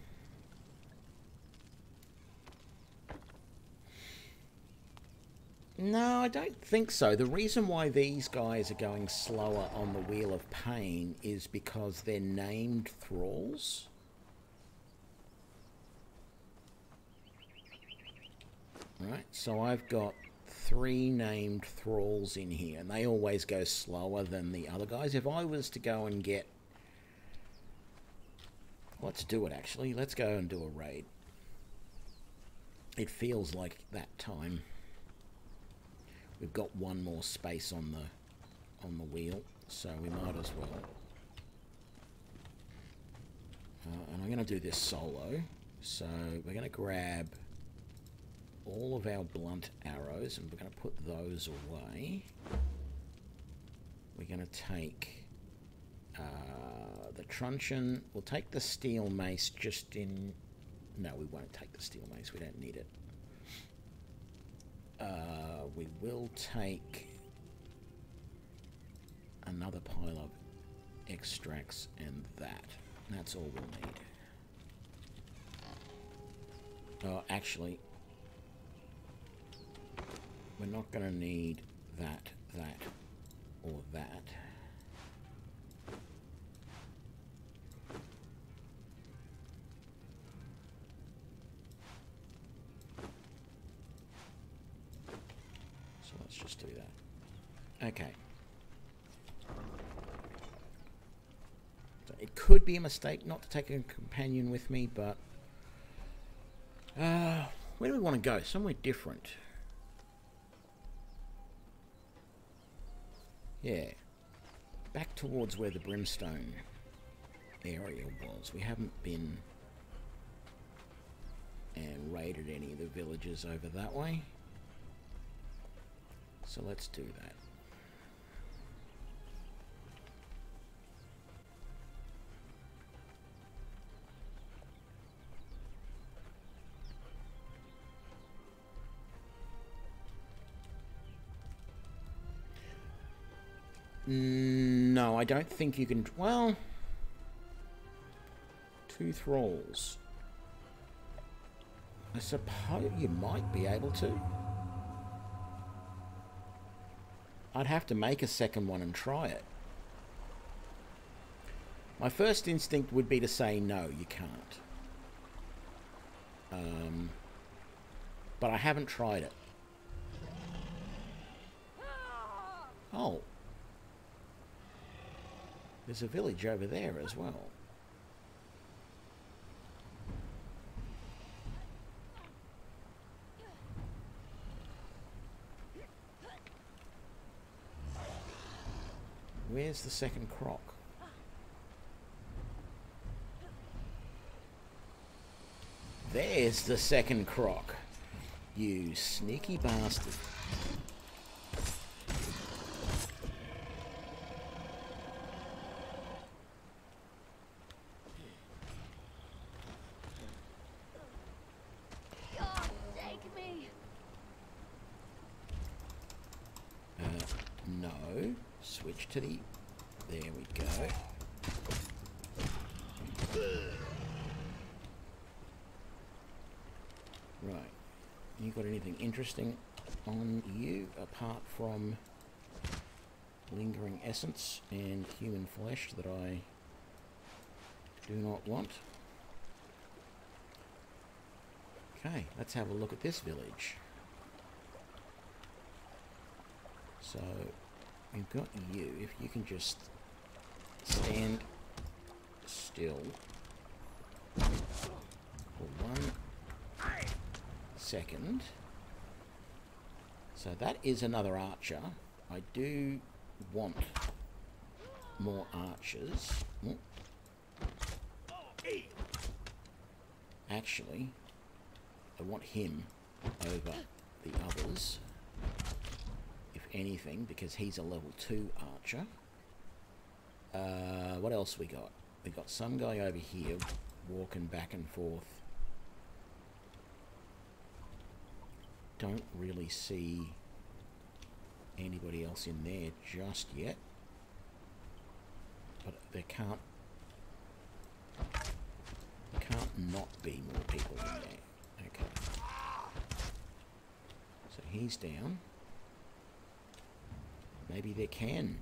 No, I don't think so. The reason why these guys are going slower on the Wheel of Pain is because they're named thralls. Right, so I've got three named thralls in here, and they always go slower than the other guys. If I was to go and get. Let's do it actually. Let's go and do a raid. It feels like that time. We've got one more space on the on the wheel, so we might as well. Uh, and I'm going to do this solo. So we're going to grab all of our blunt arrows and we're going to put those away. We're going to take uh, the truncheon. We'll take the steel mace just in. No, we won't take the steel mace. We don't need it. Uh, we will take another pile of extracts and that. That's all we'll need. Oh, actually, we're not going to need that, that, or that. So let's just do that. Okay. So it could be a mistake not to take a companion with me, but uh, where do we want to go? Somewhere different. Yeah. Back towards where the brimstone area was. We haven't been and raided any of the villages over that way. So let's do that. No, I don't think you can. Well, two thralls. I suppose you might be able to. I'd have to make a second one and try it. My first instinct would be to say no, you can't. Um, but I haven't tried it. Oh. There's a village over there as well. Where's the second croc? There's the second croc. You sneaky bastard. The... There we go. Right. You got anything interesting on you apart from lingering essence and human flesh that I do not want? Okay, let's have a look at this village. So, we've got you. If you can just stand still for one second. So that is another archer. I do want more archers. Actually, I want him over the others, anything, because he's a level 2 archer. Uh, what else we got? We got some guy over here walking back and forth. Don't really see anybody else in there just yet. But there can't there can't not be more people in there. Okay. So he's down. Maybe there can.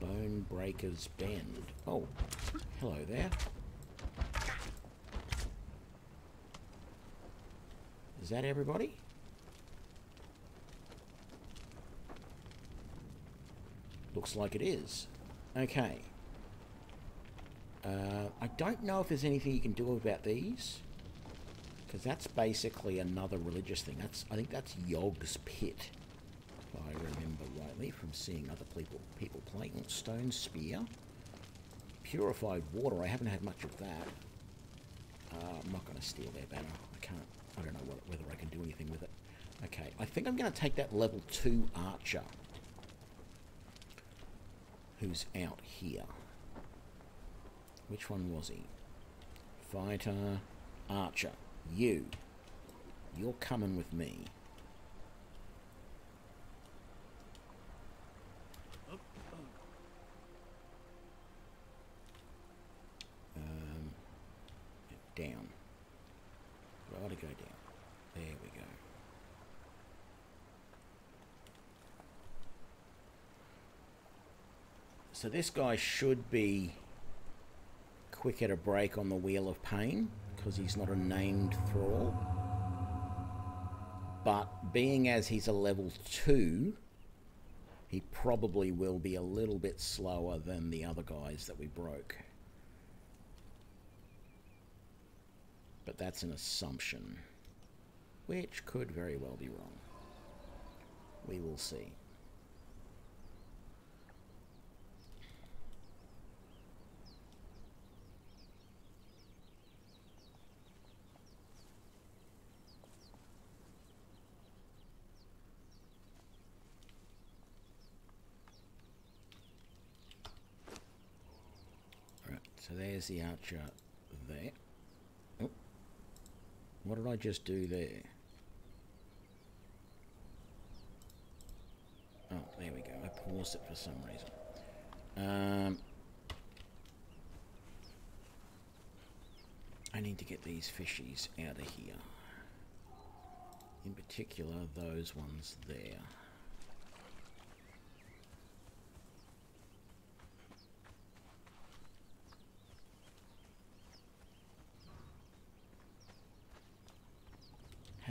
Bone Breakers Bend. Oh, hello there. Is that everybody? Looks like it is. Okay. Uh, I don't know if there's anything you can do about these. Because that's basically another religious thing. That's I think that's Yog's Pit. I remember rightly from seeing other people people playing. Stone Spear. Purified water. I haven't had much of that. Uh, I'm not going to steal their banner. I can't. I don't know what, whether I can do anything with it. Okay. I think I'm going to take that level 2 archer. Who's out here. Which one was he? Fighter. Archer. You. You're coming with me. Um, down. Gotta go down. There we go. So this guy should be quick at a break on the Wheel of Pain because he's not a named thrall. But being as he's a level 2, he probably will be a little bit slower than the other guys that we broke. But that's an assumption, which could very well be wrong. We will see. Right, so the archer there. Oh, what did I just do there? Oh, there we go. I paused it for some reason. Um, I need to get these fishies out of here. In particular, those ones there.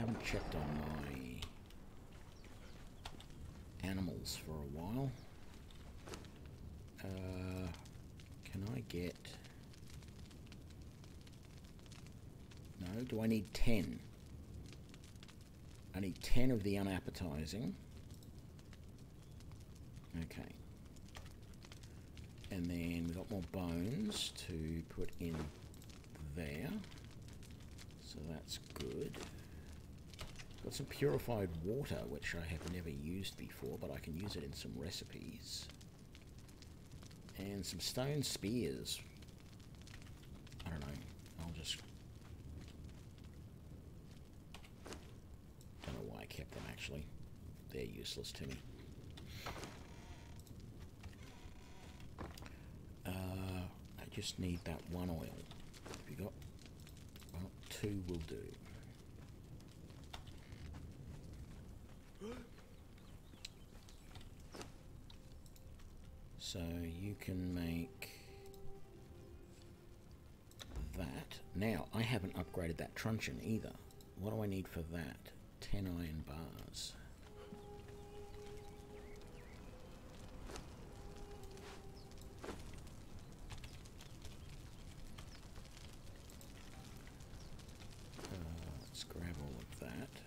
I haven't checked on my animals for a while. Uh, can I get... No, do I need 10? I need 10 of the unappetizing. Okay. And then we've got more bones to put in there. So that's good. Got some purified water, which I have never used before, but I can use it in some recipes. And some stone spears. I don't know. I'll just... Don't know why I kept them, actually. They're useless to me. Uh, I just need that one oil. Have you got... Well, two will do. So you can make that. Now, I haven't upgraded that truncheon either. What do I need for that? 10 iron bars. Uh, let's grab all of that.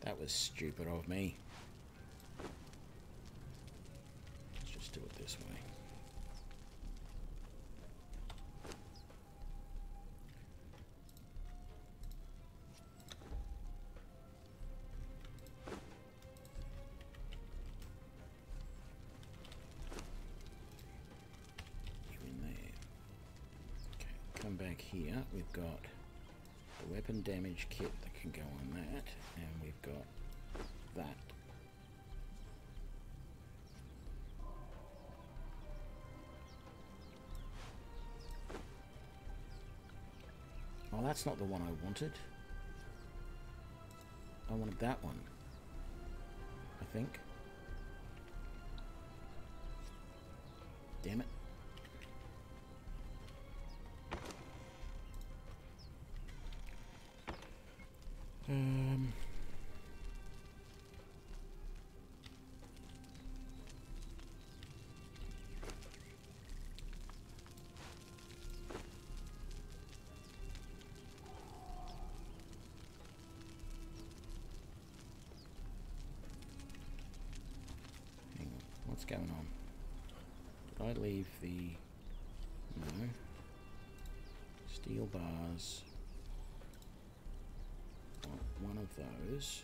That was stupid of me. We've got the weapon damage kit that can go on that, and we've got that. Oh, that's not the one I wanted. I wanted that one. I think. Damn it. Going on? Did I leave the... No. Steel bars. Want one of those.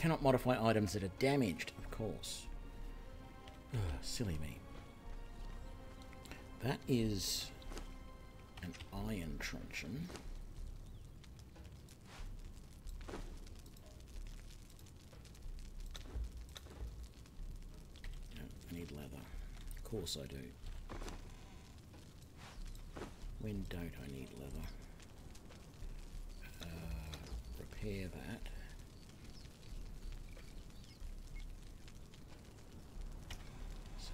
Cannot modify items that are damaged, of course. Ugh, silly me. That is an iron truncheon. No, I need leather. Of course I do. When don't I need leather? Uh, repair that.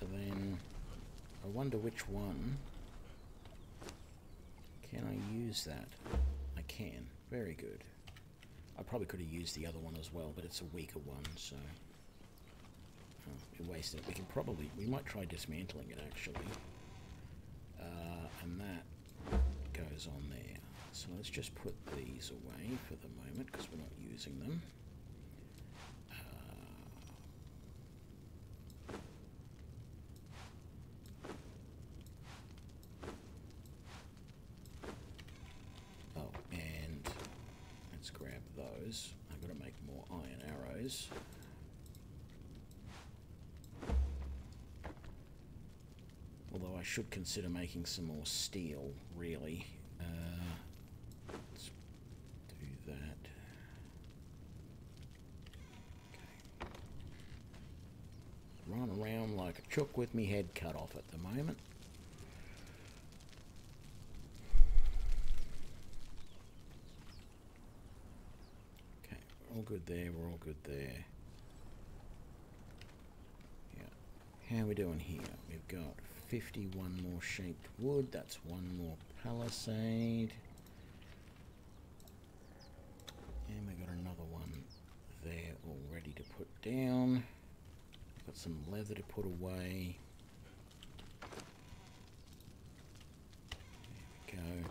So then, I wonder which one. Can I use that? I can. Very good. I probably could have used the other one as well, but it's a weaker one, so... Oh, we wasted it. We can probably... We might try dismantling it, actually. Uh, and that goes on there. So let's just put these away for the moment, because we're not using them. Oh, and let's grab those. I've got to make more iron arrows. Although I should consider making some more steel, really. Uh, let's do that. Okay. Run around like a chook with me head cut off at the moment. Okay, all good there, we're all good there. Yeah, How are we doing here? We've got 51 more shaped wood. That's one more palisade. And we got another one there all ready to put down. Got some leather to put away. There we go.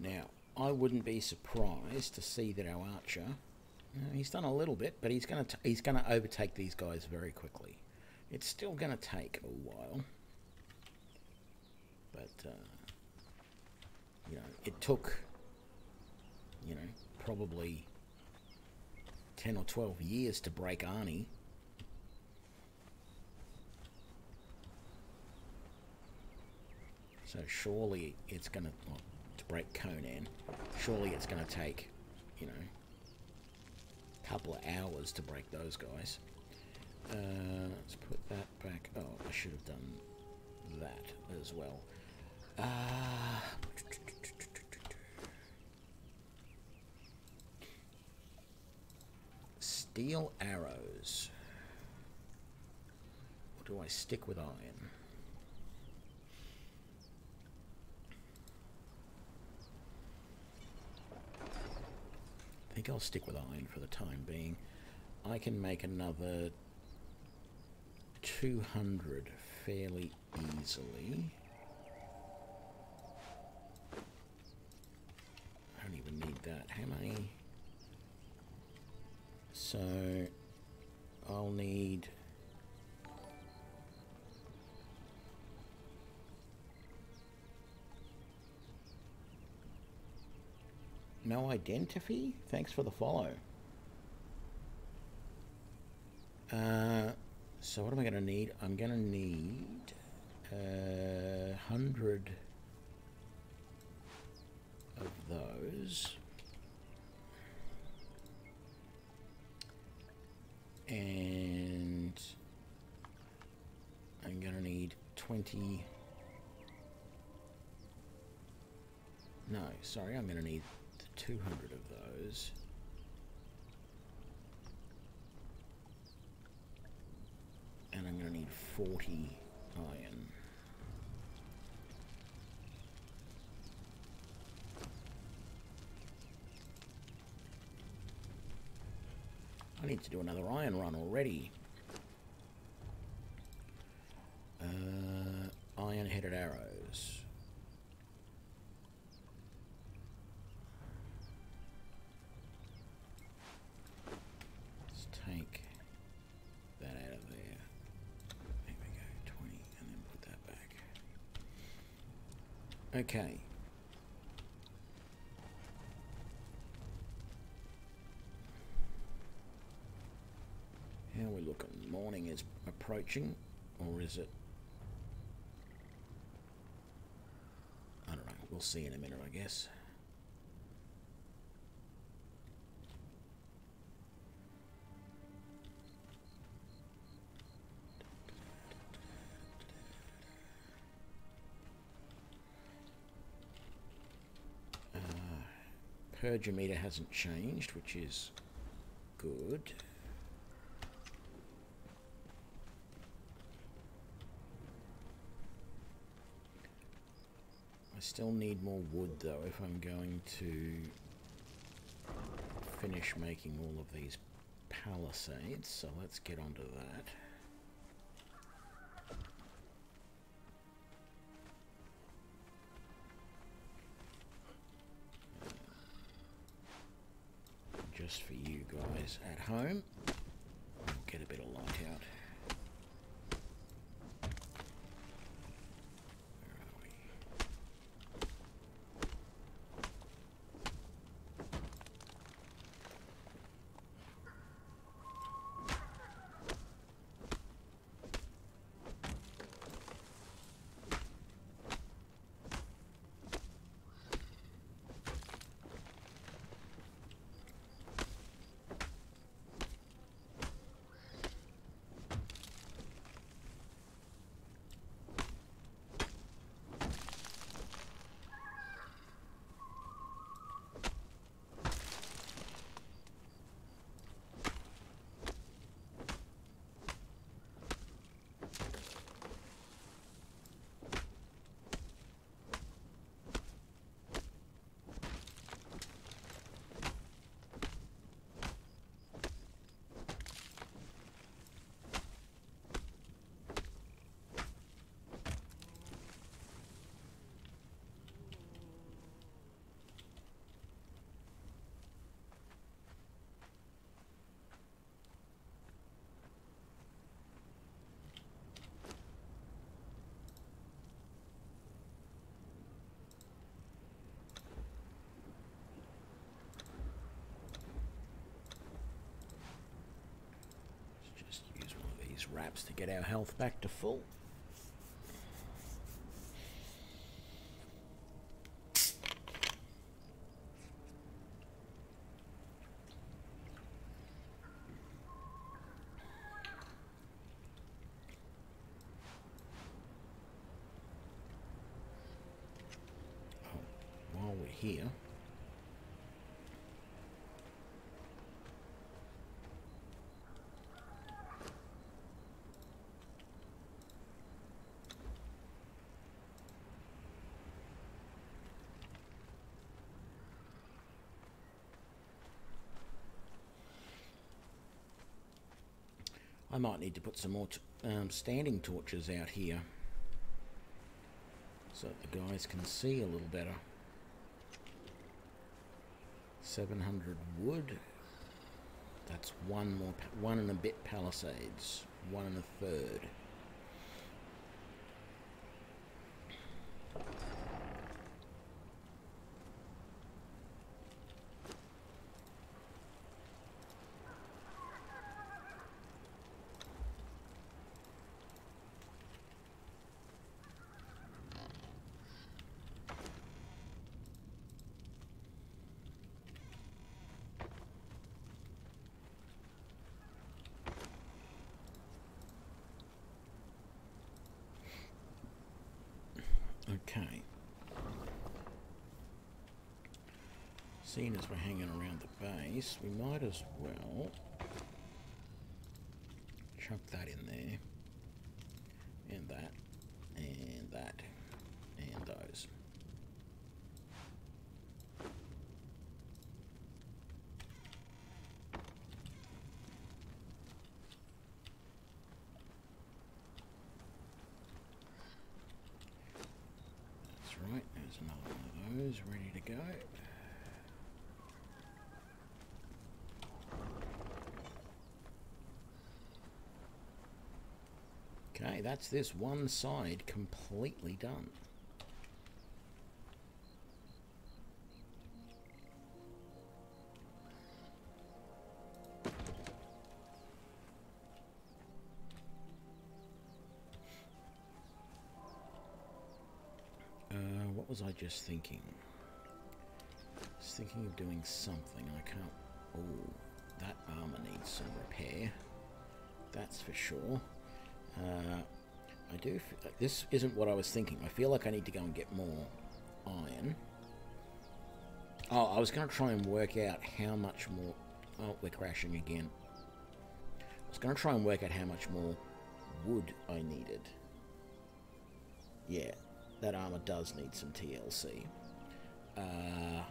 Now, I wouldn't be surprised to see that our archer, he's done a little bit, but he's going to he's going to overtake these guys very quickly. It's still going to take a while, but uh, you know, it took you know probably ten or twelve years to break Arnie. So surely it's going to, well, to break Conan, surely it's going to take, you know, a couple of hours to break those guys. Uh, let's put that back. Oh, I should have done that as well. Uh, steel arrows. Or do I stick with iron? Think I'll stick with iron for the time being. I can make another 200 fairly easily. I don't even need that. How many? So I'll need no identity? Thanks for the follow. Uh, so what am I going to need? I'm going to need a uh, hundred of those. And I'm going to need 20. No, sorry, I'm going to need 200 of those. And I'm going to need 40 iron. I need to do another iron run already. Uh, iron-headed arrows. Okay. How are we looking? Morning is approaching, or is it? I don't know. We'll see in a minute, I guess. Purger meter hasn't changed, which is good. I still need more wood though if I'm going to finish making all of these palisades, so let's get onto that. Guys at home, get a bit of light just use one of these wraps to get our health back to full. I might need to put some more um, standing torches out here so that the guys can see a little better. 700 wood. That's one more, one and a bit palisades. One and a third. Okay. Seeing as we're hanging around the base, we might as well chuck that in there, and that, and that, and those. That's right, there's another one of those ready to go. Okay, that's this one side completely done. Uh, what was I just thinking? I was thinking of doing something. I can't. Oh, that armor needs some repair. That's for sure. Uh, I do. feel like this isn't what I was thinking. I feel like I need to go and get more iron. Oh, I was going to try and work out how much more. Oh, we're crashing again. I was going to try and work out how much more wood I needed. Yeah, that armor does need some TLC. Uh,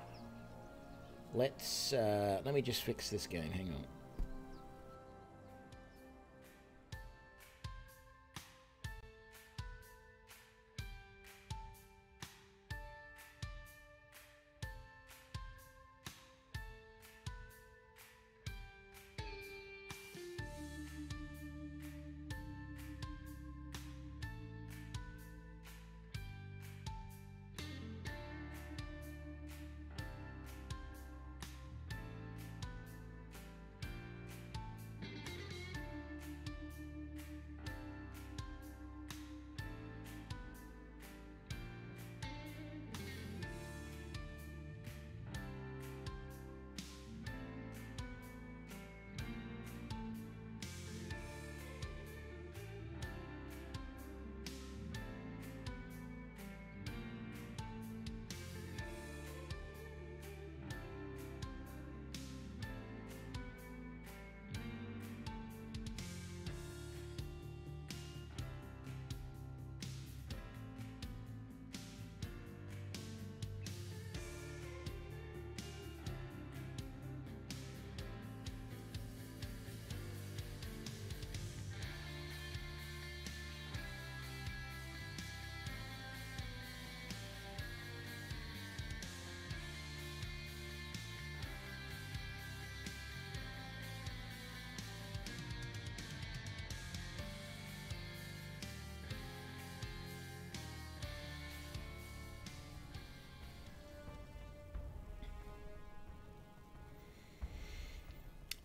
let's. Uh, let me just fix this game. Hang on.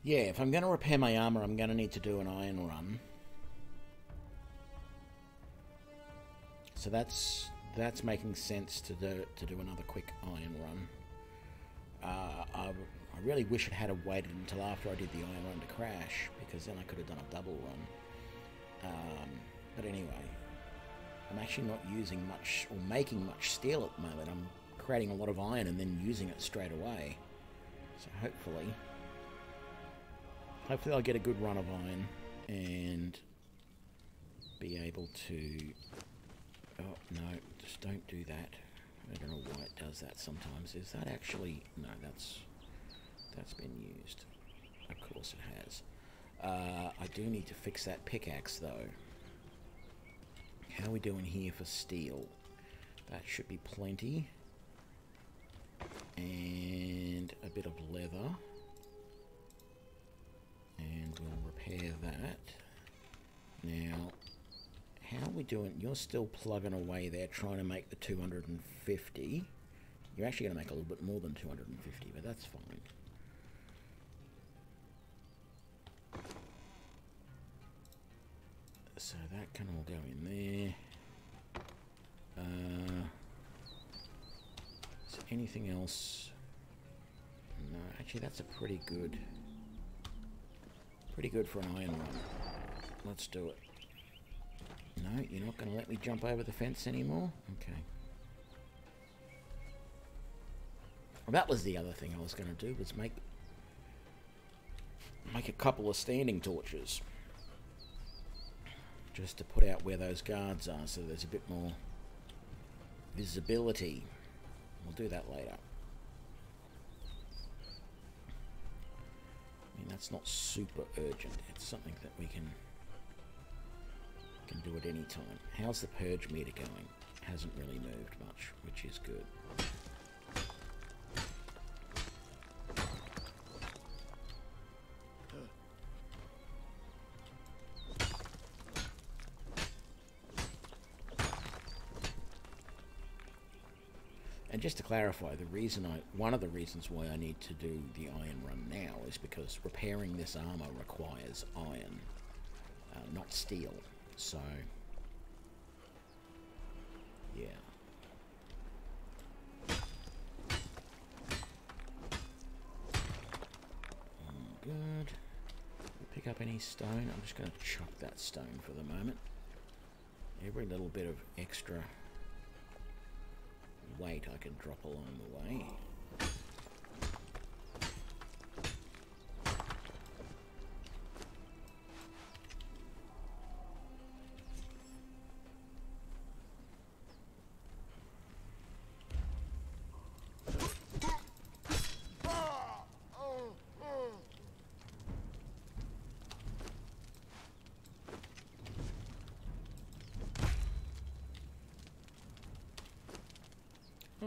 Yeah, if I'm going to repair my armor, I'm going to need to do an iron run. So that's that's making sense to do to do another quick iron run. Uh, I, I really wish it had waited until after I did the iron run to crash, because then I could have done a double run. Um, but anyway, I'm actually not using much or making much steel at the moment. I'm creating a lot of iron and then using it straight away. So hopefully hopefully I'll get a good run of iron and be able to. Oh no, just don't do that. I don't know why it does that sometimes. Is that actually no? That's that's been used. Of course it has. Uh, I do need to fix that pickaxe though. How are we doing here for steel? That should be plenty. And a bit of leather. Repair that. Now, how are we doing? You're still plugging away there trying to make the 250. You're actually going to make a little bit more than 250, but that's fine. So that can all go in there. Uh, is there anything else? No, actually that's a pretty good, pretty good for an iron one. Let's do it. No, you're not going to let me jump over the fence anymore? Okay. Well, that was the other thing I was going to do, was make make a couple of standing torches. Just to put out where those guards are so there's a bit more visibility. We'll do that later. That's not super urgent. It's something that we can can do at any time. How's the purge meter going? Hasn't really moved much, which is good. Just to clarify, the reason I, one of the reasons why I need to do the iron run now is because repairing this armor requires iron, uh, not steel. So, yeah. Mm, Good. Pick up any stone. I'm just going to chuck that stone for the moment. Every little bit of extra weight I can drop along the way.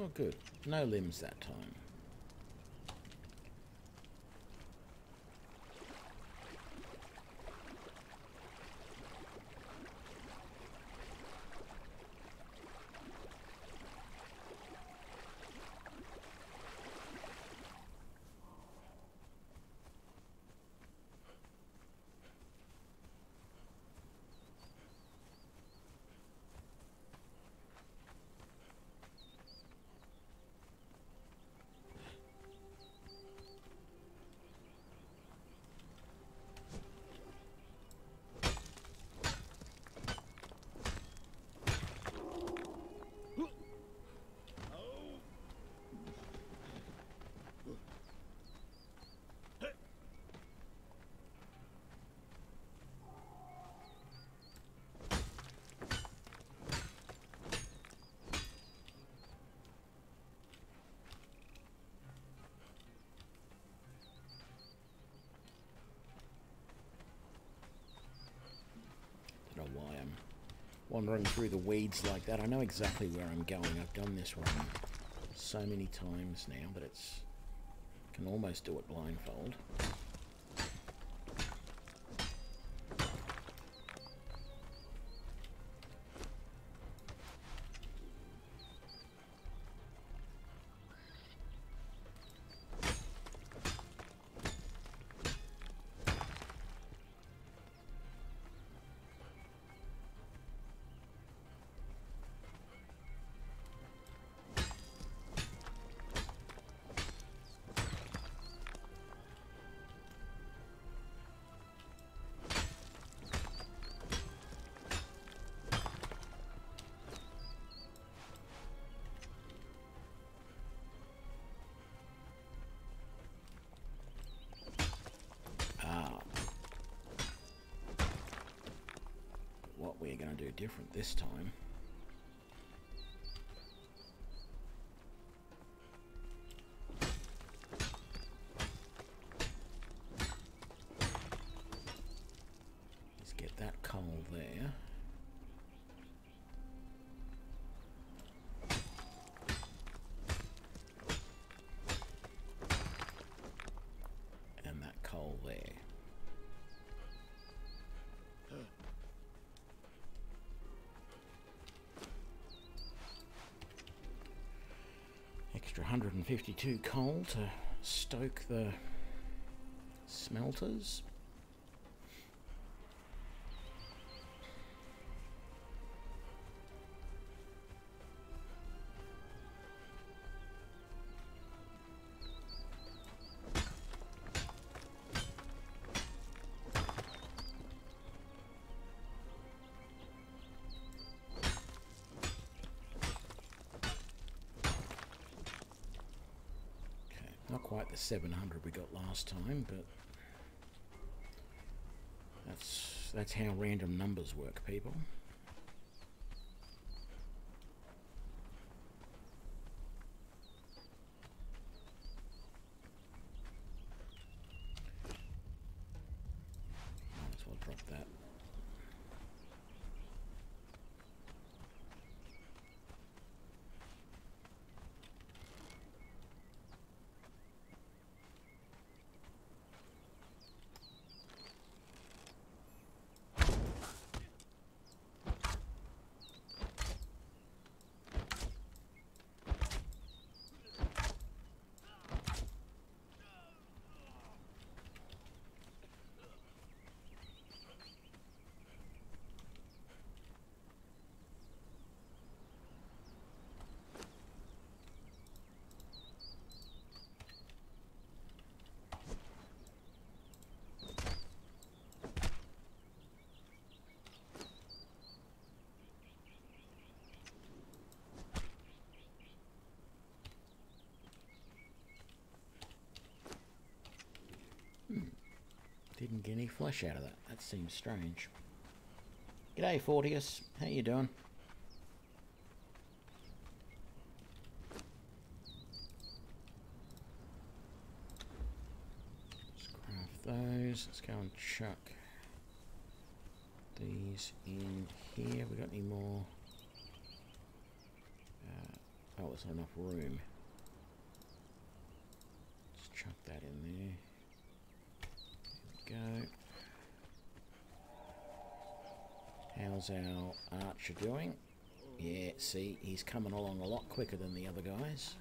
Oh, good. No limbs that time. Don't know why I'm wandering through the weeds like that. I know exactly where I'm going. I've done this run so many times now that it's can almost do it blindfold. to do different this time. Extra 152 coal to stoke the smelters. 700 we got last time, but that's that's how random numbers work, people. Might as well drop that. Didn't get any flesh out of that. That seems strange. G'day, Fortius. How you doing? Let's craft those. Let's go and chuck these in here. We got any more? Uh, oh, there's enough room. Let's chuck that in there go. How's our archer doing? Yeah, see, he's coming along a lot quicker than the other guys.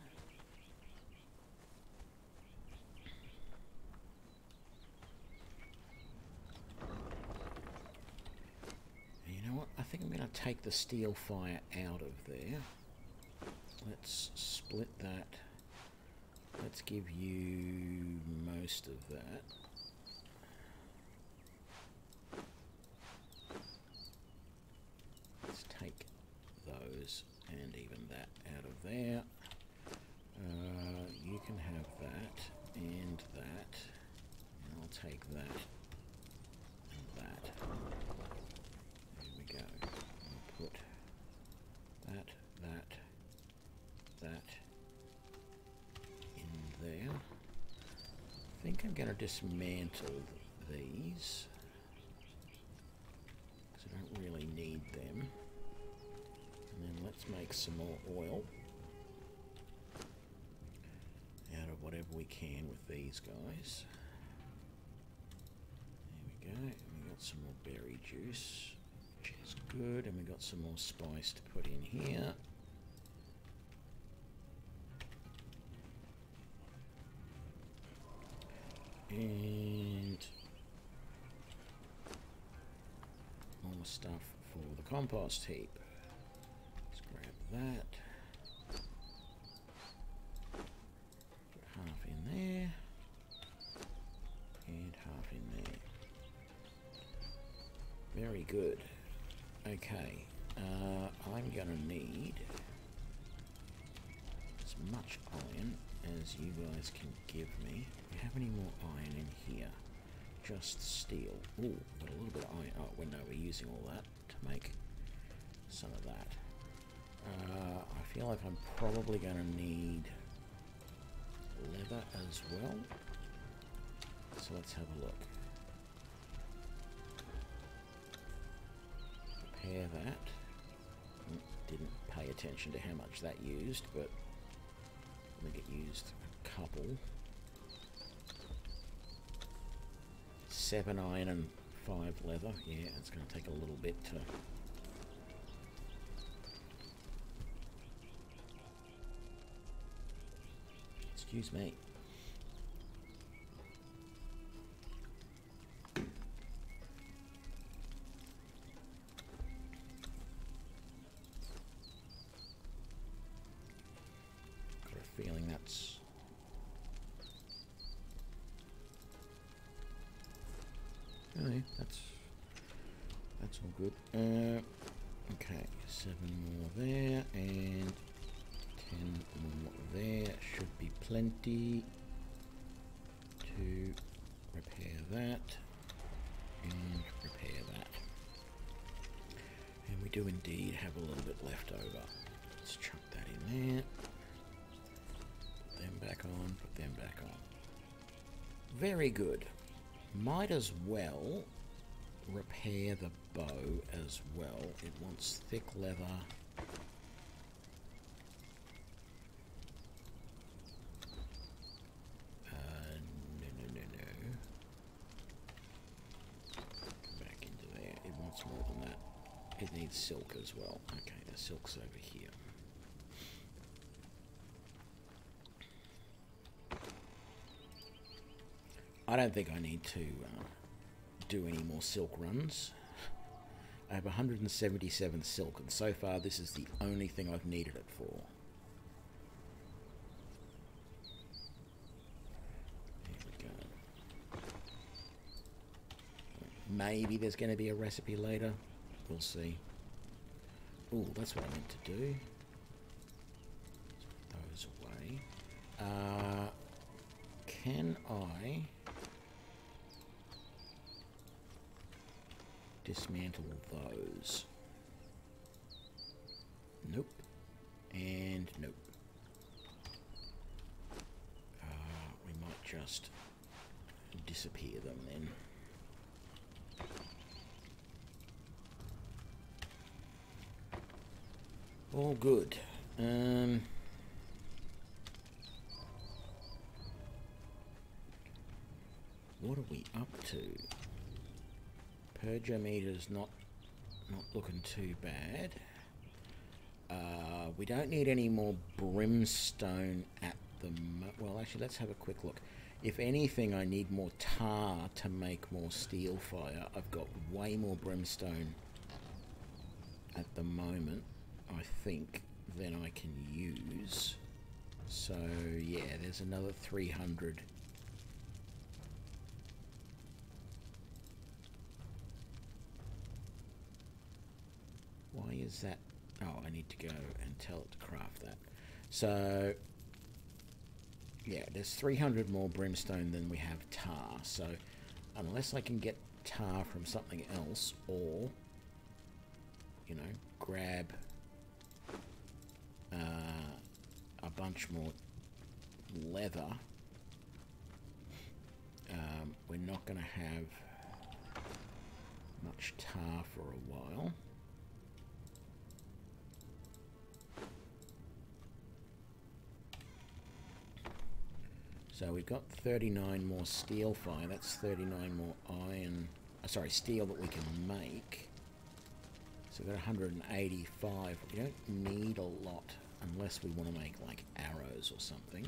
You know what? I think I'm going to take the steel fire out of there. Let's split that. Let's give you most of that. Let's take those and even that out of there. Uh, you can have that and that. And I'll take that and that. There we go. I'll put that, that, that in there. I think I'm going to dismantle these because I don't really need them. And then let's make some more oil out of whatever we can with these guys. There we go. And we got some more berry juice, which is good. And we got some more spice to put in here. And more stuff for the compost heap. Let's grab that. Guys can give me. Do you have any more iron in here? Just steel. Ooh, got a little bit of iron. Oh, well, no, we're using all that to make some of that. Uh, I feel like I'm probably going to need leather as well. So let's have a look. Repair that. Didn't pay attention to how much that used, but I think it used couple. Seven iron and five leather. Yeah, it's going to take a little bit to Excuse me. 20 to repair that and repair that. And we do indeed have a little bit left over. Let's chuck that in there. Put them back on, put them back on. Very good. Might as well repair the bow as well. It wants thick leather. As well. Okay, the silk's over here. I don't think I need to uh, do any more silk runs. I have 177 silk, and so far this is the only thing I've needed it for. There we go. Maybe there's going to be a recipe later. We'll see. Oh, that's what I meant to do. Those away. Uh, can I dismantle those? Nope. And nope. Uh, we might just disappear them then. All good. Um, what are we up to? Purger meter's not not looking too bad. Uh, we don't need any more brimstone at the well. Actually, let's have a quick look. If anything, I need more tar to make more steel fire. I've got way more brimstone at the moment, I think, than I can use. So yeah, there's another 300. Why is that? Oh, I need to go and tell it to craft that. So yeah, there's 300 more brimstone than we have tar. So unless I can get tar from something else, or you know, grab uh, a bunch more leather, um, we're not going to have much tar for a while. So we've got 39 more steel fire. That's 39 more iron. Uh, sorry, steel that we can make. So we've got 185. We don't need a lot unless we want to make like arrows or something.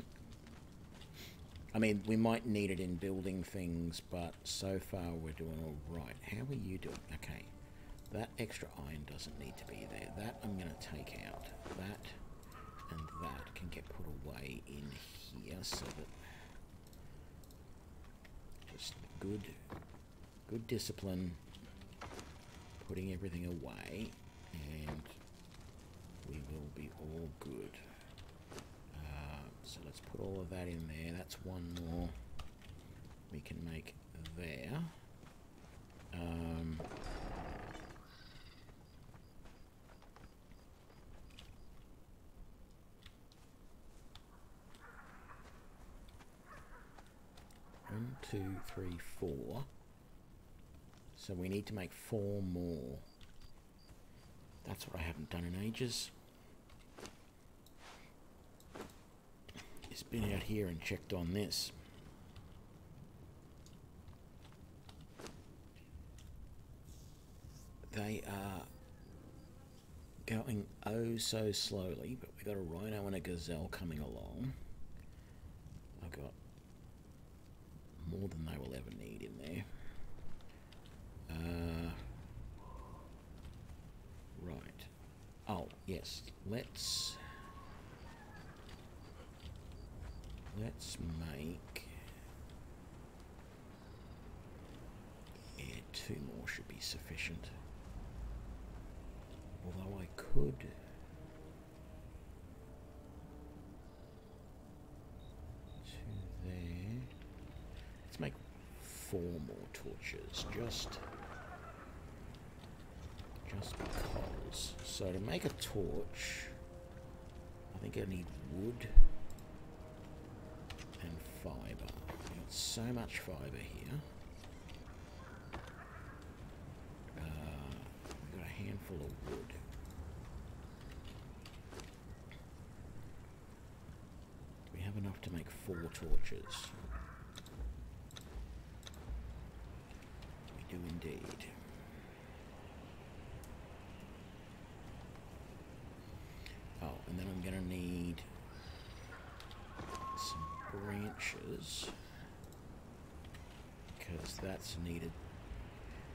I mean, we might need it in building things, but so far we're doing all right. How are you doing? Okay, that extra iron doesn't need to be there. That I'm going to take out. That and that can get put away in here so that just good, good discipline, putting everything away, and we will be all good. Uh, so let's put all of that in there. That's one more we can make there. Um, one, two, three, four. So we need to make four more. That's what I haven't done in ages. It's been out here and checked on this. They are going oh so slowly, but we've got a rhino and a gazelle coming along. I've got more than they will ever need in there. Uh, right. Oh, yes. Let's let's make yeah, two more should be sufficient. Although I could two there. Let's make four more torches. Just just because. So to make a torch, I think I need wood fibre. Got so much fibre here. Uh, we've got a handful of wood. We have enough to make four torches. We do indeed. Oh, and then I'm going to need branches because that's needed.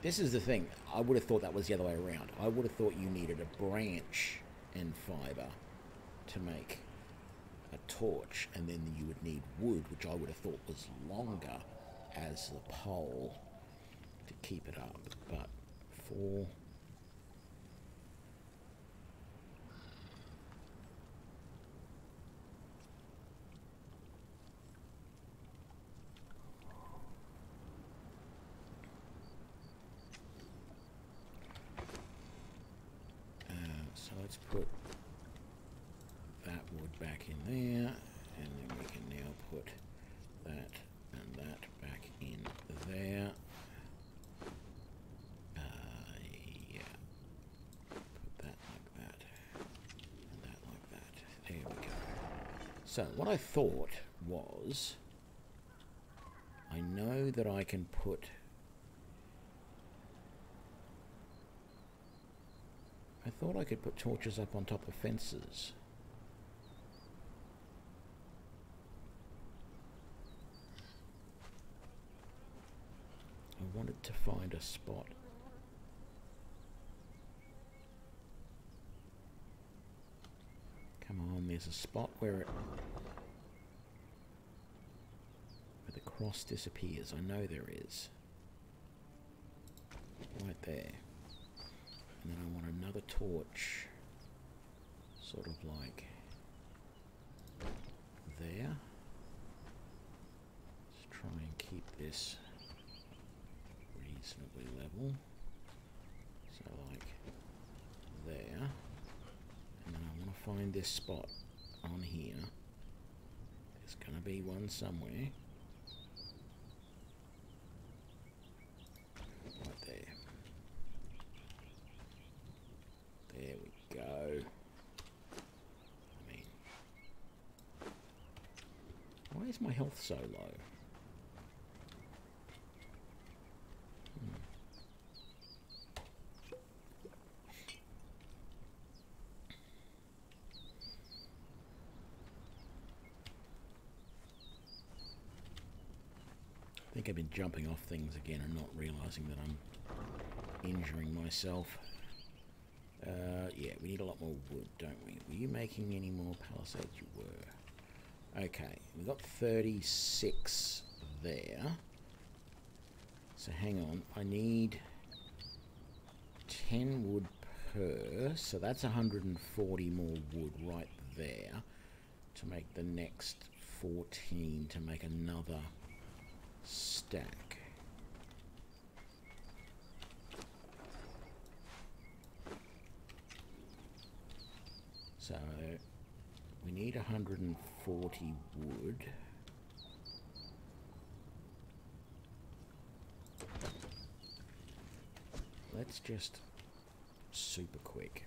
This is the thing. I would have thought that was the other way around. I would have thought you needed a branch and fibre to make a torch, and then you would need wood, which I would have thought was longer as the pole to keep it up. But for Uh, so let's put that wood back in there, and then we can now put that and that back in there. Uh, yeah. Put that like that, and that like that. There we go. So what I thought was, I know that I can put I thought I could put torches up on top of fences. I wanted to find a spot. Come on, there's a spot where it where the cross disappears. I know there is. Right there. And then I want another torch, sort of like there. Let's try and keep this reasonably level. So like there. And then I want to find this spot on here. There's going to be one somewhere. Right there. There we go. I mean, why is my health so low? Hmm. I think I've been jumping off things again and not realizing that I'm injuring myself. Uh, yeah, we need a lot more wood, don't we? Were you making any more palisades? You were. Okay, we've got 36 there. So hang on, I need 10 wood per, so that's 140 more wood right there to make the next 14 to make another stack. We need 140 wood. Let's just super quick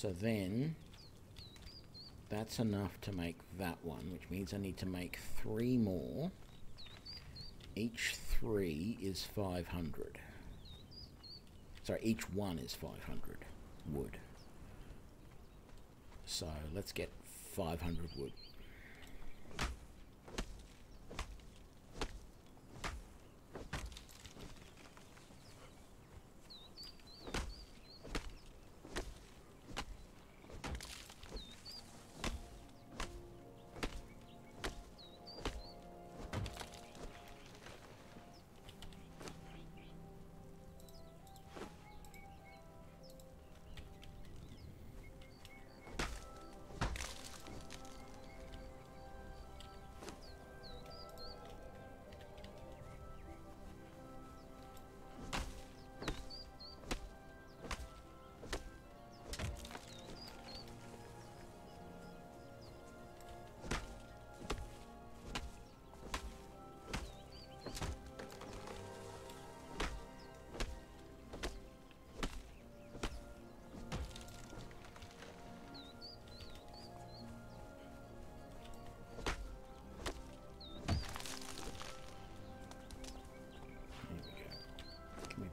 So then that's enough to make that one, which means I need to make three more. Each three is 500. Sorry, each one is 500 wood. So let's get 500 wood.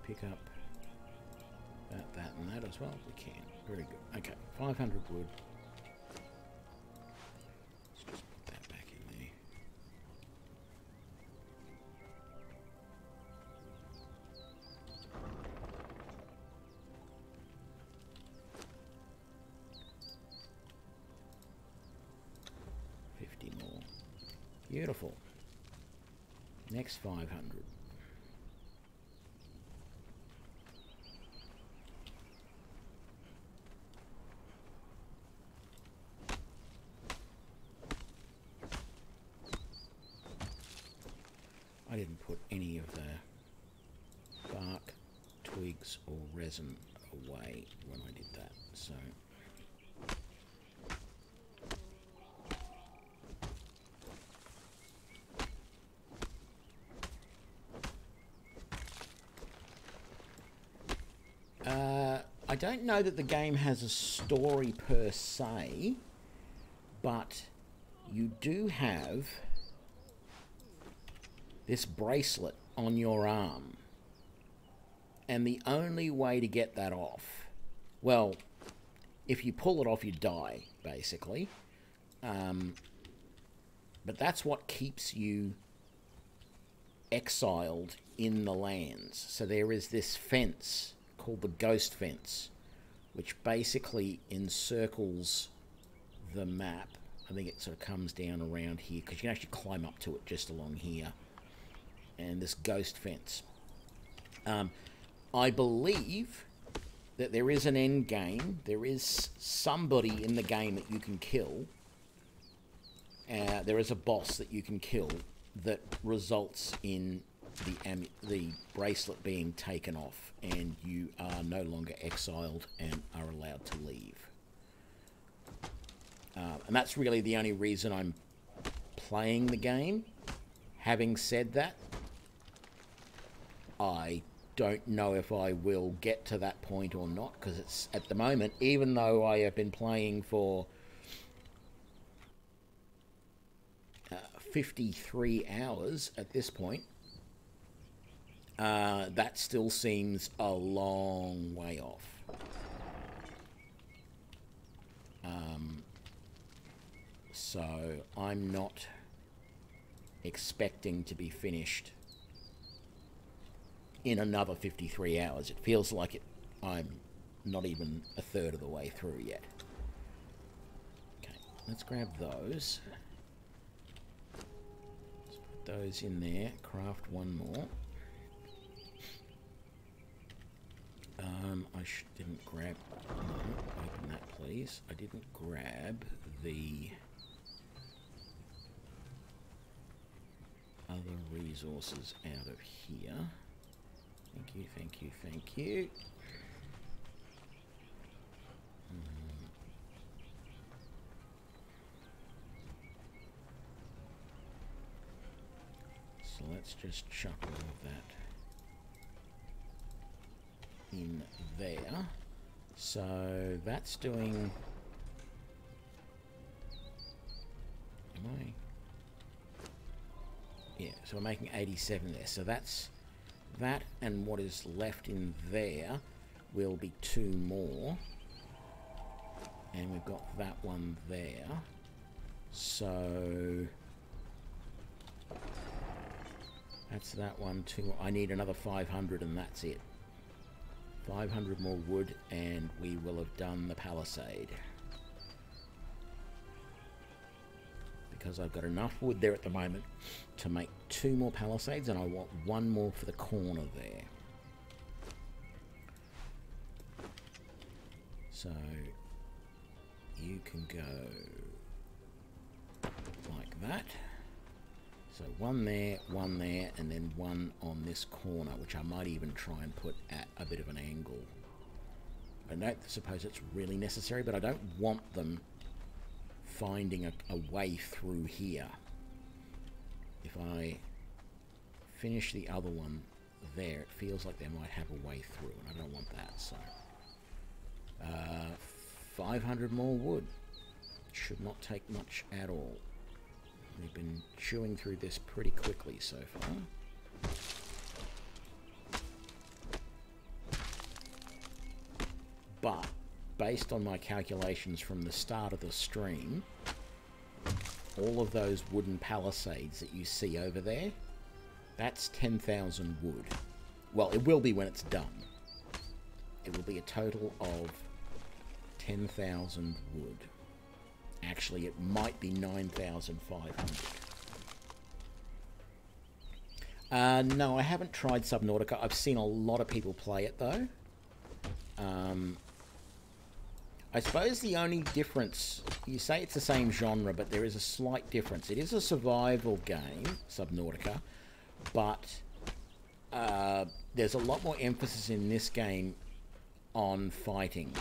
Pick up that, that, and that as well? We can. Very good. Okay, 500 wood. Let's just put that back in there. Fifty more. Beautiful. Next 500. I didn't put any of the bark, twigs, or resin away when I did that, so. Uh, I don't know that the game has a story per se, but you do have this bracelet on your arm. And the only way to get that off, well, if you pull it off, you die, basically. Um, but that's what keeps you exiled in the lands. So there is this fence called the Ghost Fence, which basically encircles the map. I think it sort of comes down around here because you can actually climb up to it just along here. And this ghost fence. Um, I believe that there is an end game. There is somebody in the game that you can kill. Uh, there is a boss that you can kill that results in the the bracelet being taken off, and you are no longer exiled and are allowed to leave. Uh, and that's really the only reason I'm playing the game. Having said that, I don't know if I will get to that point or not because it's at the moment, even though I have been playing for uh, 53 hours at this point, uh, that still seems a long way off. Um, so I'm not expecting to be finished in another 53 hours. It feels like it, I'm not even a third of the way through yet. Okay, let's grab those. Let's put those in there. Craft one more. Um, I didn't grab... No, open that, please. I didn't grab the... other resources out of here. Thank you, thank you, thank you. Mm. So let's just chuck all of that in there. So that's doing. Am I? Yeah, so we're making 87 there. So that's that, and what is left in there will be two more. And we've got that one there. So that's that one. Two. I need another 500, and that's it. 500 more wood, and we will have done the palisade. Because I've got enough wood there at the moment to make two more palisades, and I want one more for the corner there. So you can go like that. So one there, one there, and then one on this corner, which I might even try and put at a bit of an angle. I don't suppose it's really necessary, but I don't want them finding a, a way through here. If I finish the other one there, it feels like they might have a way through, and I don't want that, so... Uh, 500 more wood. Should not take much at all. We've been chewing through this pretty quickly so far. But, based on my calculations from the start of the stream, all of those wooden palisades that you see over there, that's 10,000 wood. Well, it will be when it's done. It will be a total of 10,000 wood. Actually, it might be 9,500. Uh, no, I haven't tried Subnautica. I've seen a lot of people play it, though. Um, I suppose the only difference... You say it's the same genre, but there is a slight difference. It is a survival game, Subnautica, but uh, there's a lot more emphasis in this game on fighting.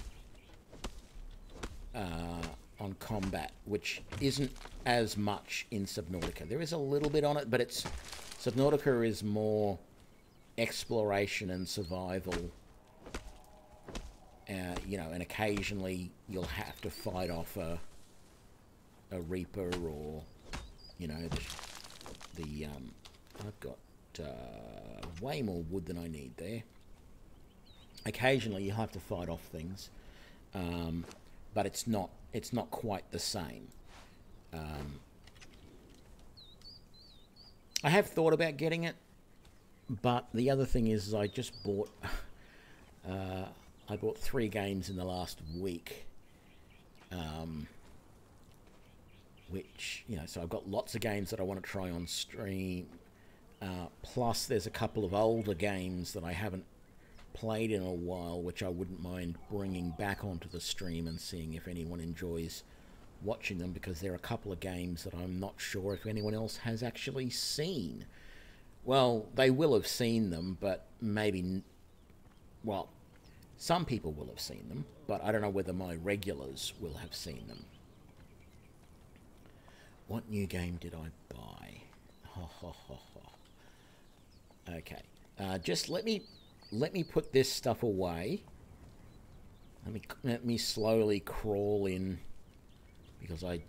Uh, on combat, which isn't as much in Subnautica. There is a little bit on it, but it's Subnautica is more exploration and survival. Uh, you know, and occasionally you'll have to fight off a a reaper or you know the, the um, I've got uh, way more wood than I need there. Occasionally you have to fight off things, um, but it's not it's not quite the same. Um, I have thought about getting it, but the other thing is, I just bought. Uh, I bought three games in the last week, um, which you know, so I've got lots of games that I want to try on stream. Uh, plus, there's a couple of older games that I haven't played in a while, which I wouldn't mind bringing back onto the stream and seeing if anyone enjoys watching them, because there are a couple of games that I'm not sure if anyone else has actually seen. Well, they will have seen them, but maybe, well, some people will have seen them, but I don't know whether my regulars will have seen them. What new game did I buy? Ha ha ha. Okay, uh, just let me let me put this stuff away. Let me let me slowly crawl in because I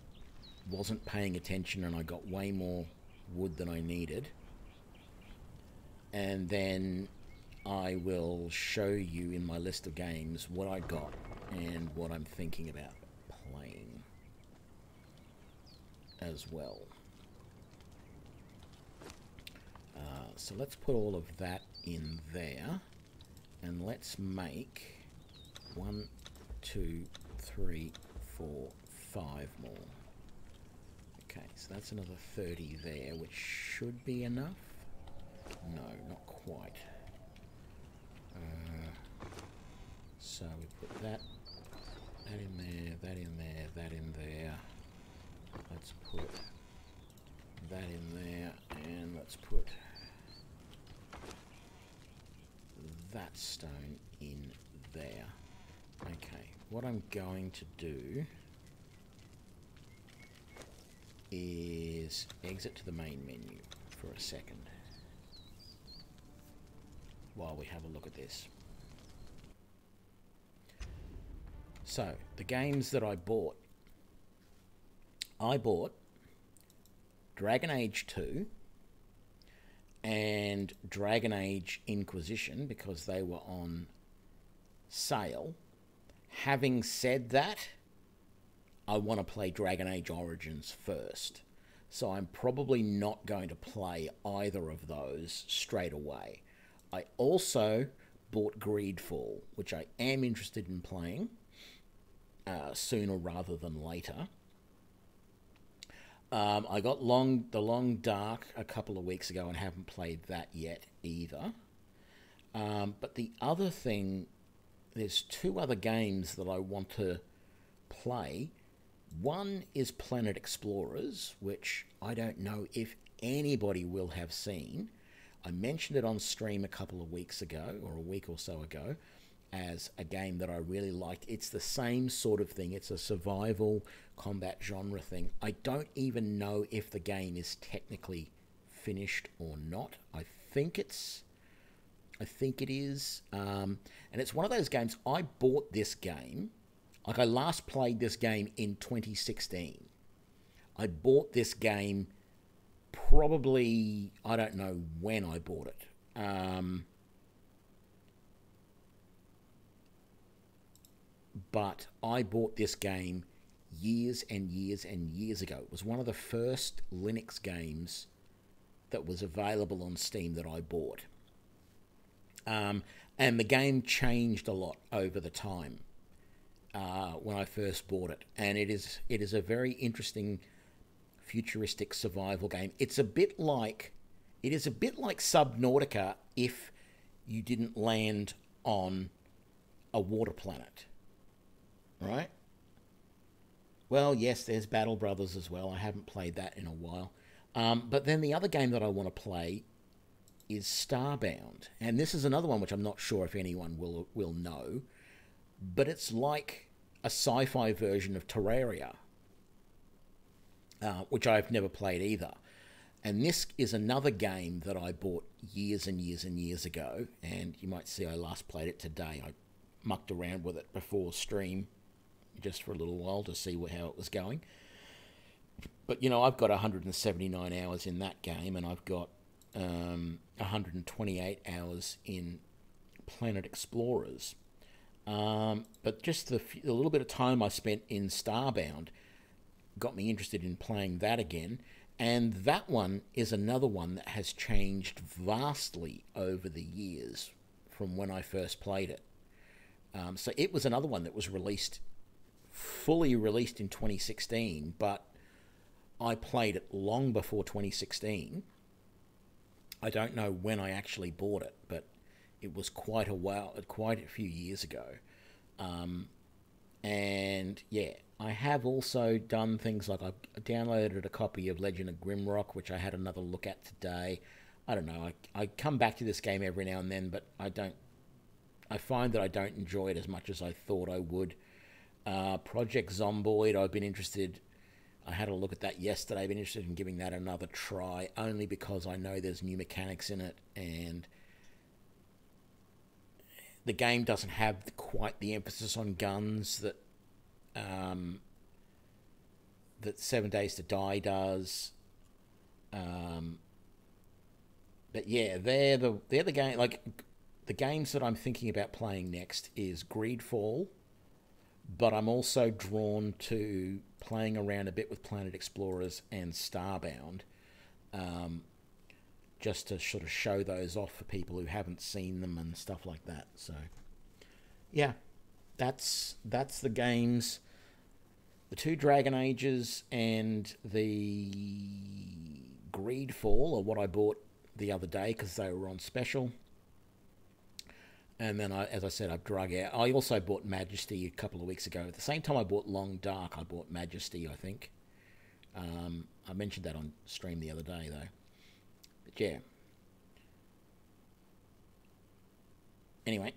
wasn't paying attention and I got way more wood than I needed. And then I will show you in my list of games what I got and what I'm thinking about playing as well. Uh, so let's put all of that in there and let's make one, two, three, four, five more. Okay, so that's another 30 there, which should be enough. No, not quite. Uh, So we put that, that in there, that in there, that in there. Let's put that in there, and let's put that stone in there. Okay, what I'm going to do is exit to the main menu for a second while we have a look at this. So, the games that I bought. I bought Dragon Age 2 and Dragon Age Inquisition because they were on sale. Having said that, I want to play Dragon Age Origins first. So I'm probably not going to play either of those straight away. I also bought Greedfall, which I am interested in playing uh, sooner rather than later. Um, I got long the Long Dark a couple of weeks ago and haven't played that yet either. Um, but the other thing, there's two other games that I want to play. One is Planet Explorers, which I don't know if anybody will have seen. I mentioned it on stream a couple of weeks ago, or a week or so ago, as a game that I really liked. It's the same sort of thing. It's a survival combat genre thing. I don't even know if the game is technically finished or not. I think it's I think it is. Um, and it's one of those games I bought this game like I last played this game in 2016. I bought this game probably I don't know when I bought it. Um, but I bought this game years and years and years ago. It was one of the first Linux games that was available on Steam that I bought. Um, and the game changed a lot over the time uh, when I first bought it, and it is it is a very interesting futuristic survival game. It's a bit like it is a bit like Subnautica if you didn't land on a water planet, right? Well, yes, there's Battle Brothers as well. I haven't played that in a while. Um, but then the other game that I want to play is Starbound, and this is another one which I'm not sure if anyone will will know, but it's like a sci-fi version of Terraria, uh, which I've never played either. And this is another game that I bought years and years and years ago, and you might see I last played it today. I mucked around with it before stream just for a little while to see how it was going. But you know, I've got 179 hours in that game, and I've got um, 128 hours in Planet Explorers. Um, but just the, the little bit of time I spent in Starbound got me interested in playing that again. And that one is another one that has changed vastly over the years from when I first played it. Um, so it was another one that was released, fully released in 2016, but I played it long before 2016. I don't know when I actually bought it, but it was quite a while, quite a few years ago. Um, and yeah, I have also done things like I downloaded a copy of Legend of Grimrock, which I had another look at today. I don't know. I, I come back to this game every now and then, but I don't. I find that I don't enjoy it as much as I thought I would. Uh, Project Zomboid, I've been interested. I had a look at that yesterday. I've been interested in giving that another try, only because I know there's new mechanics in it, and the game doesn't have quite the emphasis on guns that um, that Seven Days to Die does. Um, but yeah, they're the they're the game like the games that I'm thinking about playing next is Greedfall, but I'm also drawn to playing around a bit with Planet Explorers and Starbound, um, just to sort of show those off for people who haven't seen them and stuff like that. So, yeah, that's that's the games the two Dragon Ages and the Greedfall are what I bought the other day because they were on special. and then I, as I said, I've drug out. I also bought Majesty a couple of weeks ago. At the same time, I bought Long Dark. I bought Majesty, I think. Um, I mentioned that on stream the other day, though. Yeah. Anyway,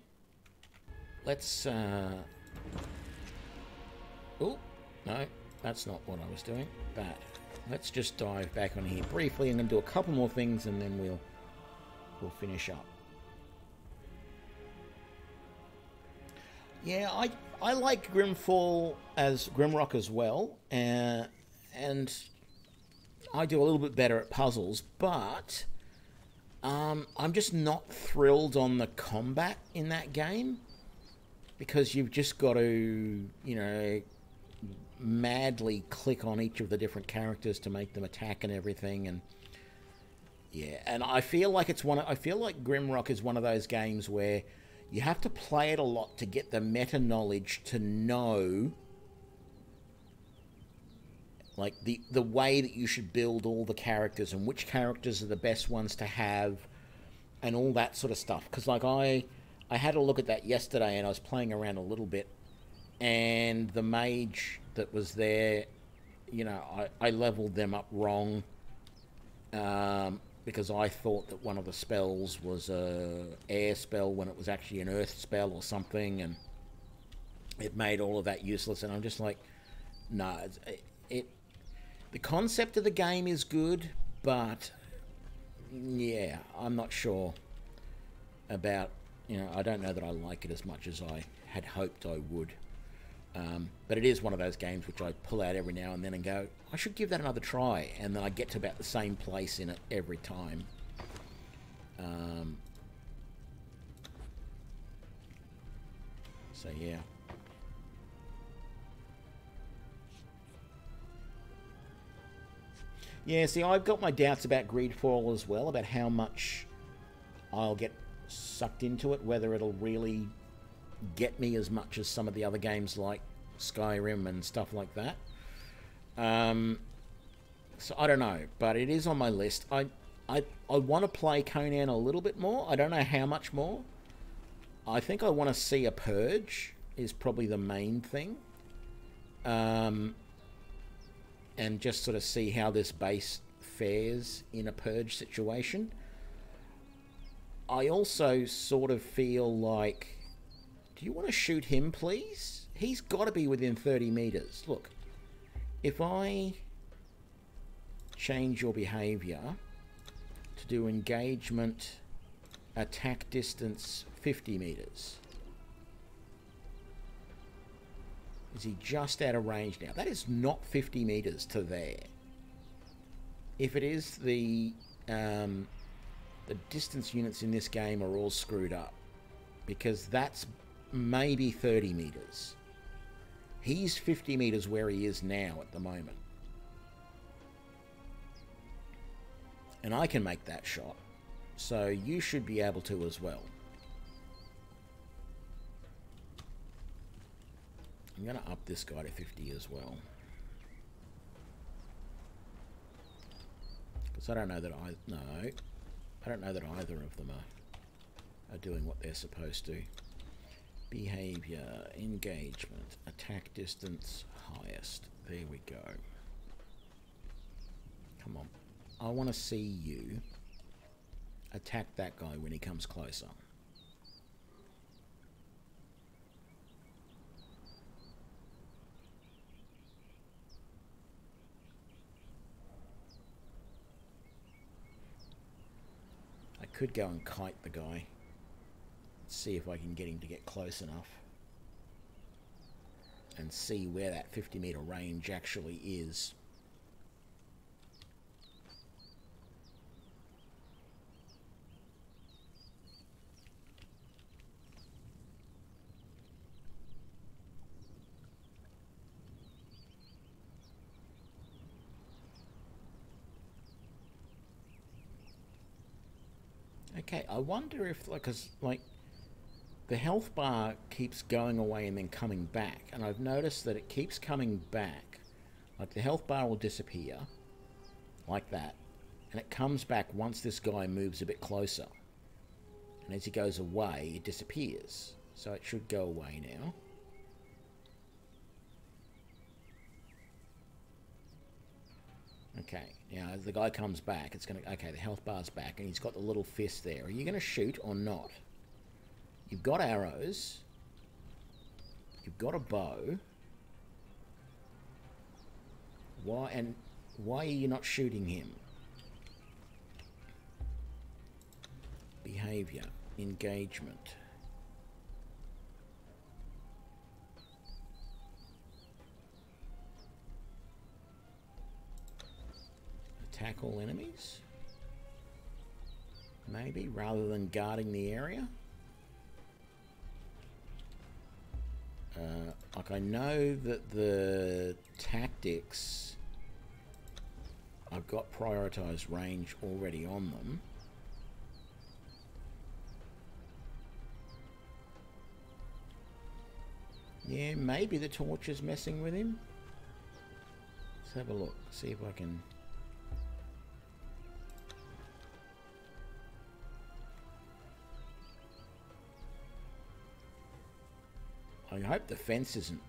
let's. Uh... Oh no, that's not what I was doing. But let's just dive back on here briefly. I'm going to do a couple more things, and then we'll we'll finish up. Yeah, I I like Grimfall as Grimrock as well, uh, and I do a little bit better at puzzles, but um, I'm just not thrilled on the combat in that game because you've just got to, you know, madly click on each of the different characters to make them attack and everything, and yeah, and I feel like it's one. Of, I feel like Grimrock is one of those games where you have to play it a lot to get the meta knowledge to know like the the way that you should build all the characters and which characters are the best ones to have and all that sort of stuff because like i i had a look at that yesterday and i was playing around a little bit and the mage that was there you know i, I leveled them up wrong um, because I thought that one of the spells was a air spell when it was actually an earth spell or something, and it made all of that useless. And I'm just like, no, it, it the concept of the game is good, but yeah, I'm not sure about. You know, I don't know that I like it as much as I had hoped I would. Um, but it is one of those games which I pull out every now and then and go, I should give that another try. And then I get to about the same place in it every time. Um, so, yeah. Yeah, see, I've got my doubts about Greedfall as well, about how much I'll get sucked into it, whether it'll really get me as much as some of the other games like Skyrim and stuff like that. Um, so I don't know, but it is on my list. I I I want to play Conan a little bit more. I don't know how much more. I think I want to see a purge is probably the main thing. Um, and just sort of see how this base fares in a purge situation. I also sort of feel like do you want to shoot him, please? He's got to be within 30 meters. Look, if I change your behavior to do engagement attack distance 50 meters. Is he just out of range now? That is not 50 meters to there. If it is, the um, the distance units in this game are all screwed up because that's maybe 30 meters. He's 50 meters where he is now at the moment. And I can make that shot. So you should be able to as well. I'm going to up this guy to 50 as well. Because I don't know that I... No. I don't know that either of them are, are doing what they're supposed to. Behavior, engagement, attack distance, highest. There we go. Come on. I want to see you attack that guy when he comes closer. I could go and kite the guy see if I can get him to get close enough and see where that 50 meter range actually is. Okay, I wonder if, like, cause, like, the health bar keeps going away and then coming back. And I've noticed that it keeps coming back. Like the health bar will disappear, like that. And it comes back once this guy moves a bit closer. And as he goes away, it disappears. So it should go away now. Okay, now as the guy comes back, it's going to... Okay, the health bar's back, and he's got the little fist there. Are you going to shoot or not? You've got arrows. You've got a bow. Why and why are you not shooting him? Behavior, engagement. Attack all enemies? Maybe, rather than guarding the area? Uh, like I know that the tactics I've got prioritized range already on them. Yeah, maybe the torch is messing with him. Let's have a look, see if I can... I hope the fence isn't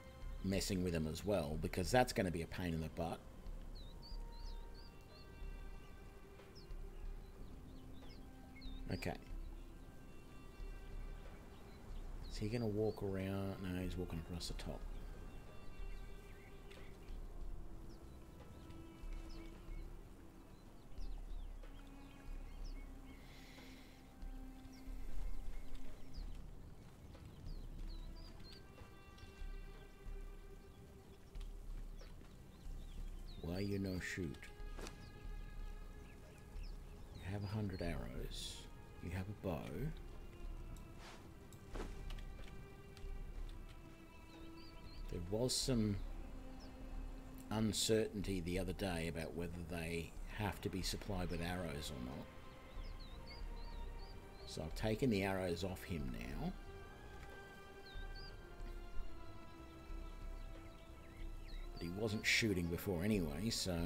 messing with him as well, because that's going to be a pain in the butt. Okay. Is he going to walk around? No, he's walking across the top. Shoot? You have a hundred arrows. You have a bow. There was some uncertainty the other day about whether they have to be supplied with arrows or not. So I've taken the arrows off him now. Wasn't shooting before anyway, so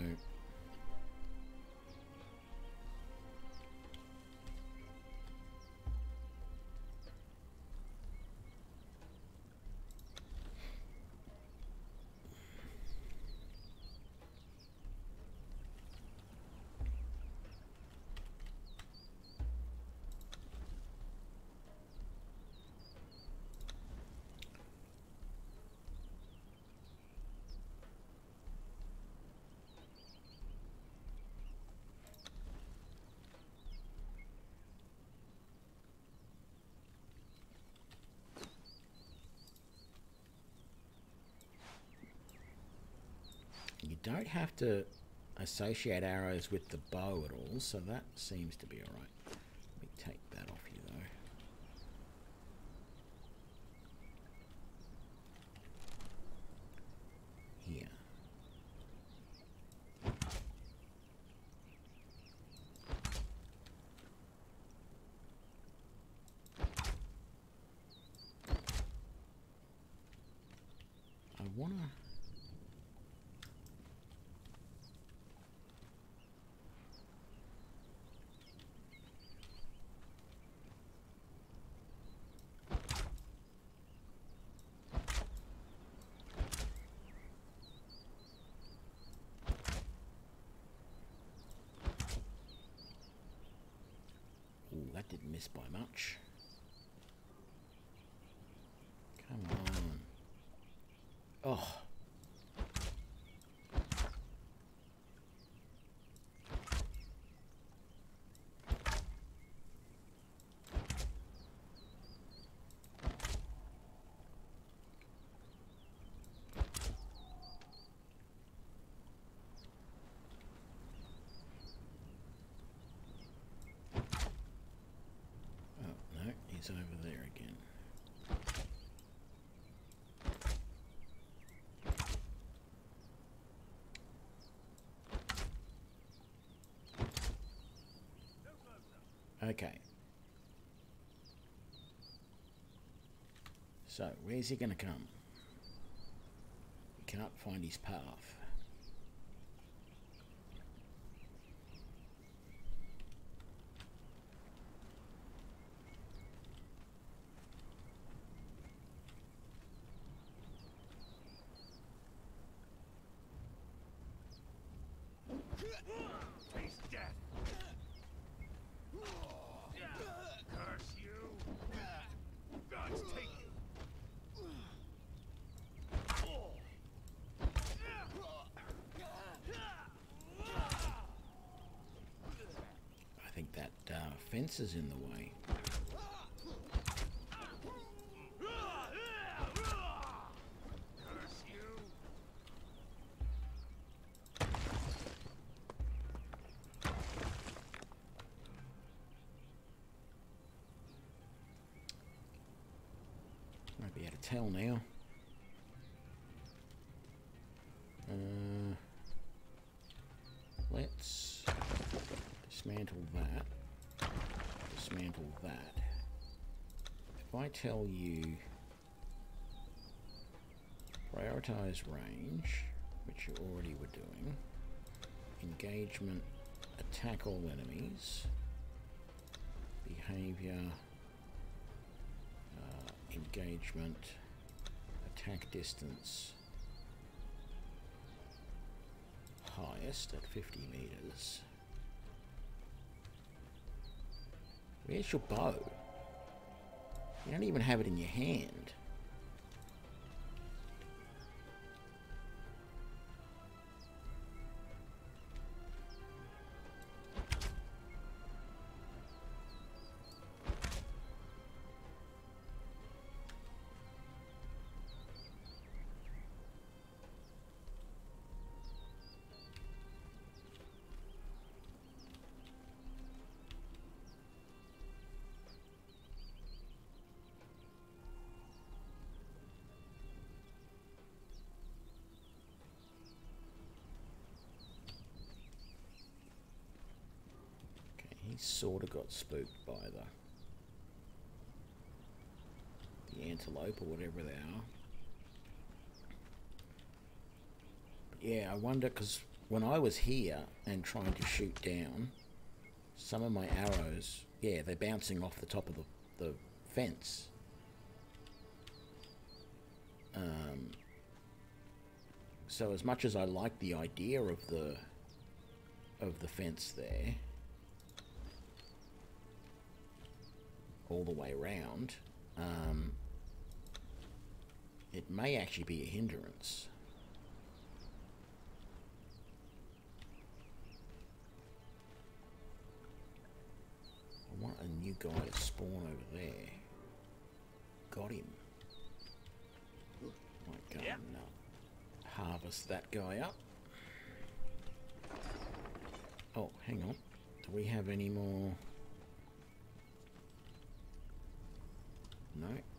have to associate arrows with the bow at all, so that seems to be alright. Let me take that off you though. Here. I wanna Ooh, that didn't miss by much. Come on. Oh. He's over there again. Okay. So, where's he going to come? He can't find his path. Fences in the way. Might be now. Dismantle that. If I tell you prioritize range, which you already were doing, engagement, attack all enemies, behavior, uh, engagement, attack distance, highest at 50 meters. Where's your bow? You don't even have it in your hand. Sort of got spooked by the the antelope or whatever they are. But yeah, I wonder because when I was here and trying to shoot down, some of my arrows, yeah, they're bouncing off the top of the, the fence. Um, so as much as I like the idea of the of the fence there, all the way around, um, it may actually be a hindrance. I want a new guy to spawn over there. Got him. Might go Yep. and uh, harvest that guy up. Oh, hang on. Do we have any more? No.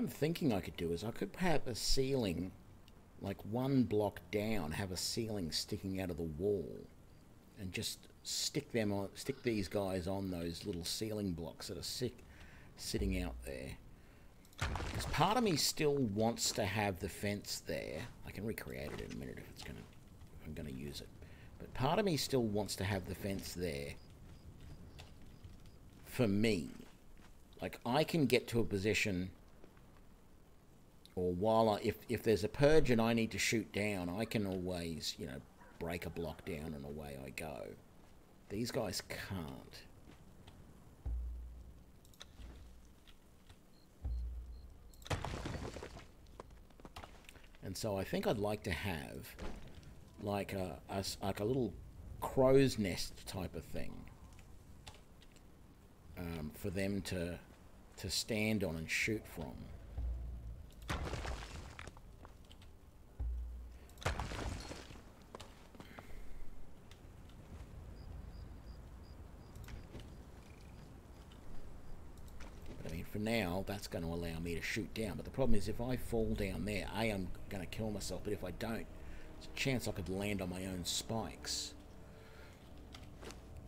I'm thinking I could do is I could have a ceiling like one block down, have a ceiling sticking out of the wall, and just stick them on, stick these guys on those little ceiling blocks that are sick, sitting out there. Because part of me still wants to have the fence there. I can recreate it in a minute if it's gonna, if I'm gonna use it. But part of me still wants to have the fence there. For me, like I can get to a position or while I, if, if there's a purge and I need to shoot down, I can always, you know, break a block down and away I go. These guys can't. And so I think I'd like to have like a, a like a little crow's nest type of thing um, for them to to stand on and shoot from. I mean, for now, that's going to allow me to shoot down. But the problem is, if I fall down there, A, I'm going to kill myself. But if I don't, there's a chance I could land on my own spikes.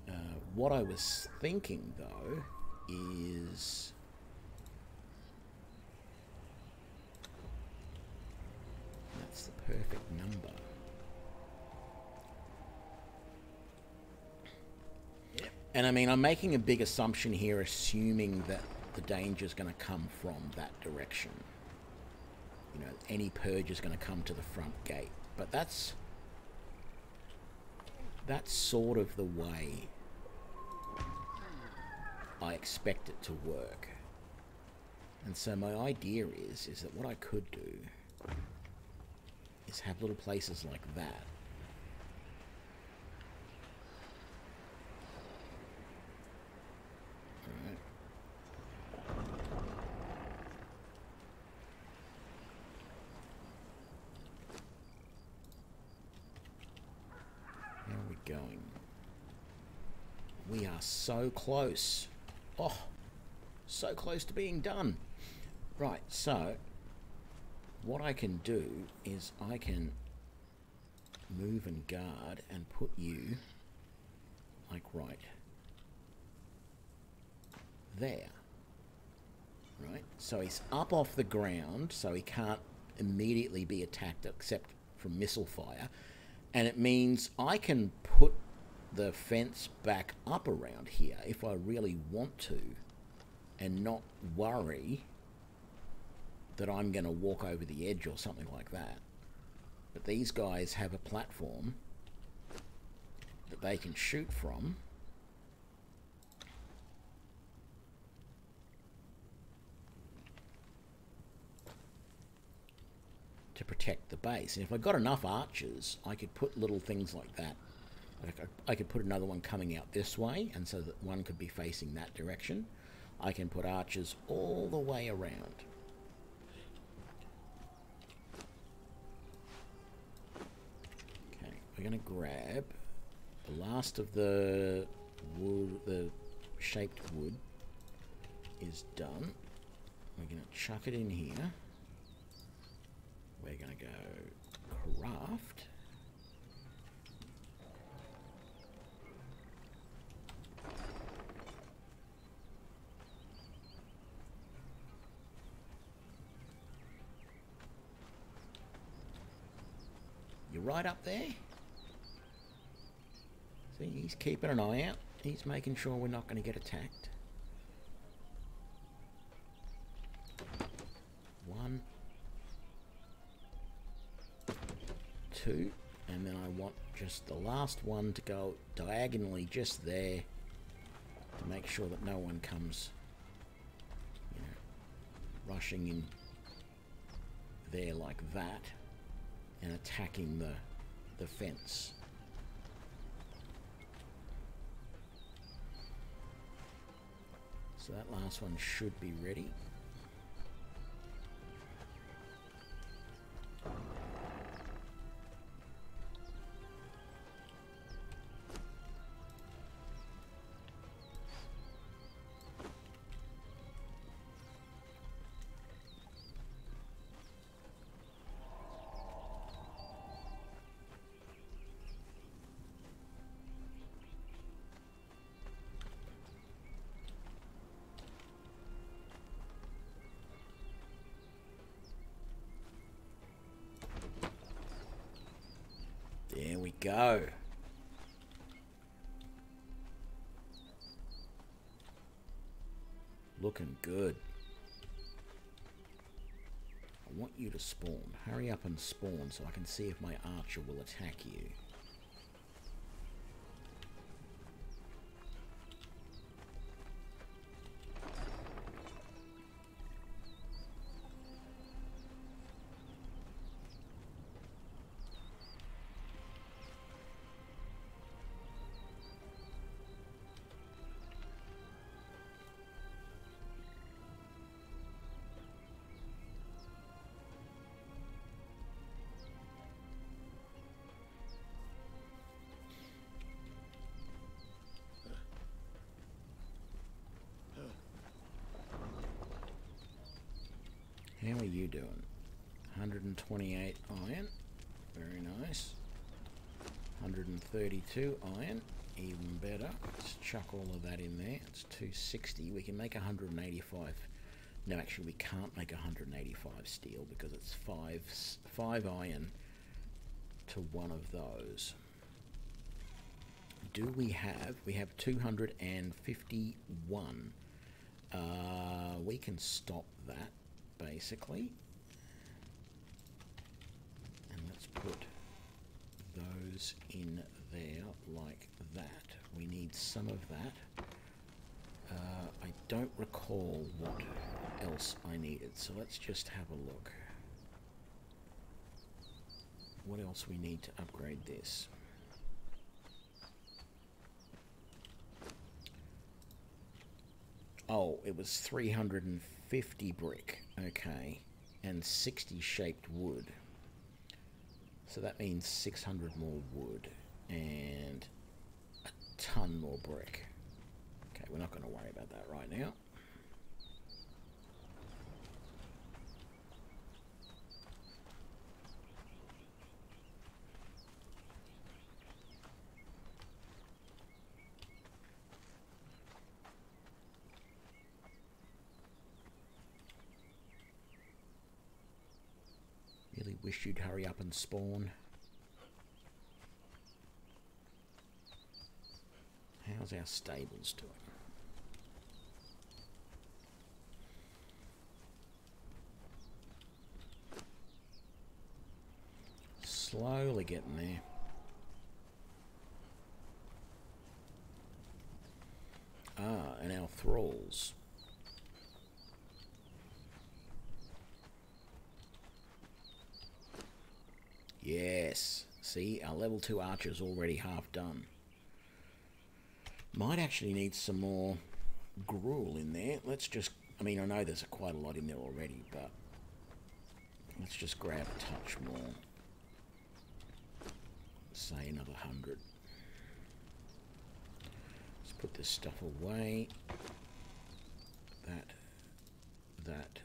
Uh, what I was thinking, though, is... That's the perfect number. And I mean, I'm making a big assumption here, assuming that the danger is going to come from that direction. You know, any purge is going to come to the front gate. But that's that's sort of the way I expect it to work. And so my idea is is that what I could do is have little places like that. Alright. Are we going? We are so close. Oh, so close to being done. Right, so what I can do is I can move and guard and put you like right there. Right? So he's up off the ground, so he can't immediately be attacked except from missile fire. And it means I can put the fence back up around here if I really want to and not worry that I'm going to walk over the edge or something like that. But these guys have a platform that they can shoot from. To protect the base. And if I got enough archers, I could put little things like that. I, I could put another one coming out this way, and so that one could be facing that direction. I can put archers all the way around. Okay, we're going to grab the last of the wood, the shaped wood is done. We're going to chuck it in here. We're going to go craft. You're right up there. He's keeping an eye out. He's making sure we're not going to get attacked. One, two, and then I want just the last one to go diagonally just there to make sure that no one comes you know, rushing in there like that and attacking the the fence. So that last one should be ready. Go. Looking good. I want you to spawn. Hurry up and spawn so I can see if my archer will attack you. 132 iron. Even better. Let's chuck all of that in there. It's 260. We can make 185. No, actually, we can't make 185 steel because it's five five iron to one of those. Do we have? We have 251. Uh, we can stop that basically. And let's put those in there like that. We need some of that. Uh, I don't recall what else I needed, so let's just have a look. What else we need to upgrade this? Oh, it was 350 brick. Okay. And 60 shaped wood. So that means 600 more wood and a ton more brick. Okay, we're not going to worry about that right now. You'd hurry up and spawn. How's our stables doing? Slowly getting there. Ah, and our thralls. Yes. See, our level 2 archer's already half done. Might actually need some more gruel in there. Let's just... I mean, I know there's quite a lot in there already, but... Let's just grab a touch more. Say another hundred. Let's put this stuff away. That. That.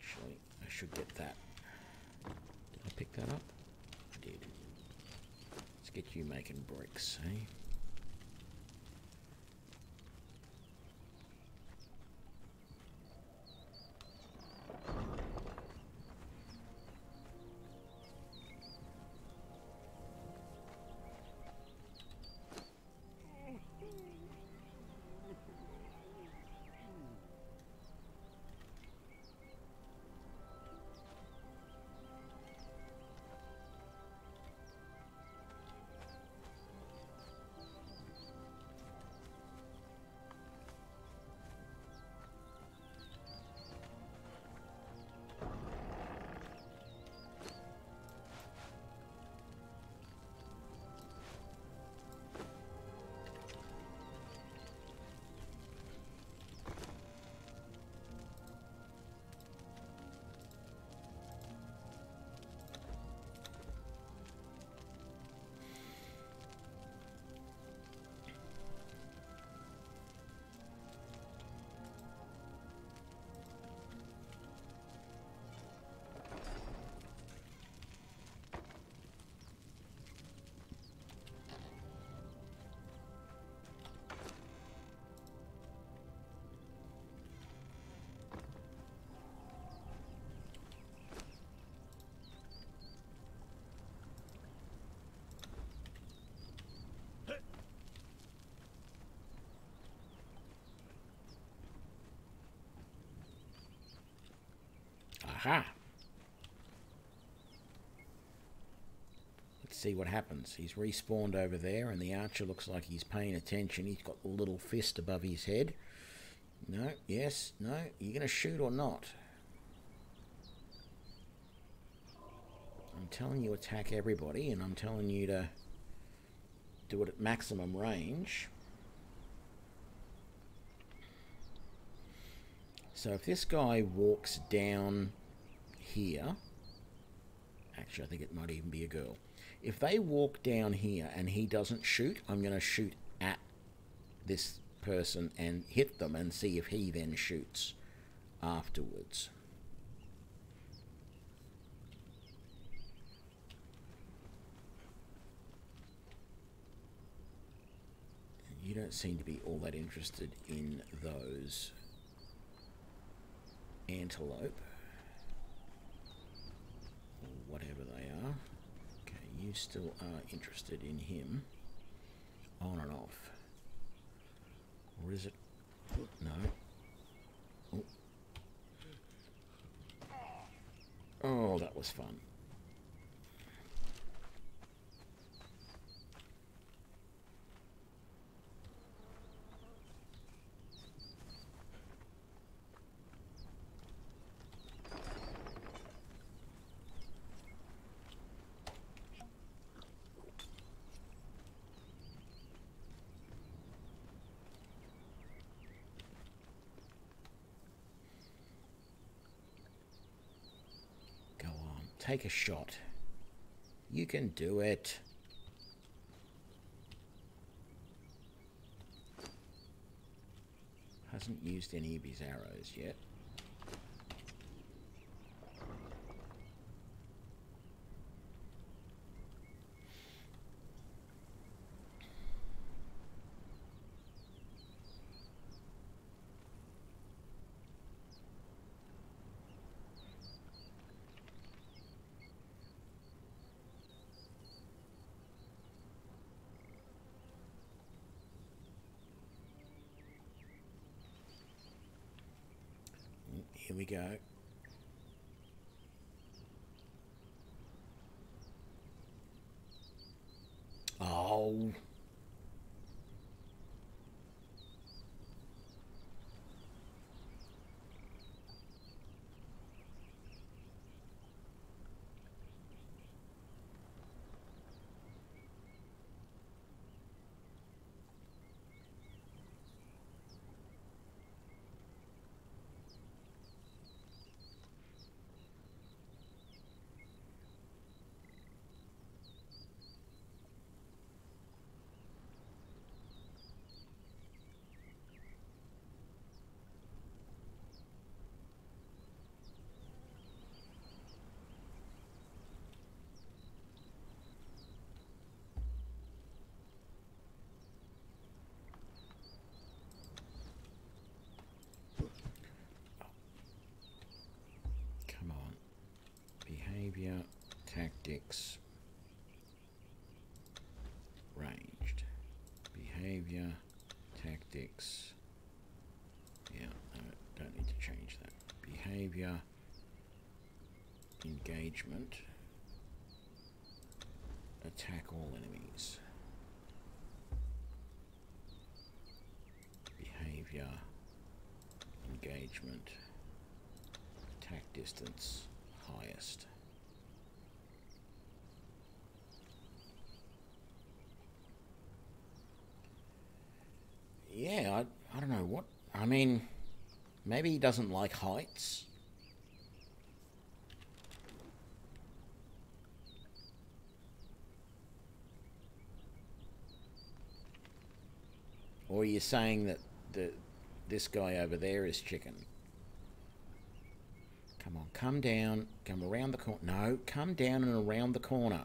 Actually, I should get that. Did I pick that up? I did. Let's get you making bricks, eh? Aha! Let's see what happens. He's respawned over there, and the archer looks like he's paying attention. He's got the little fist above his head. No, yes, no. You're going to shoot or not? I'm telling you attack everybody, and I'm telling you to do it at maximum range. So if this guy walks down here, actually I think it might even be a girl. If they walk down here and he doesn't shoot, I'm going to shoot at this person and hit them and see if he then shoots afterwards. You don't seem to be all that interested in those antelope whatever they are. Okay, you still are interested in him on and off. Or is it? No. Oh, oh that was fun. Go on, take a shot. You can do it. Hasn't used any of his arrows yet. Go. Oh. Come on. Behavior, tactics, ranged. Behavior, tactics. Yeah, no, don't need to change that. Behavior, engagement, attack all enemies. Behavior, engagement attack distance highest. Yeah, I, I don't know what. I mean, maybe he doesn't like heights. Or are you saying that the this guy over there is chicken? Come on, come down, come around the corner. No, come down and around the corner.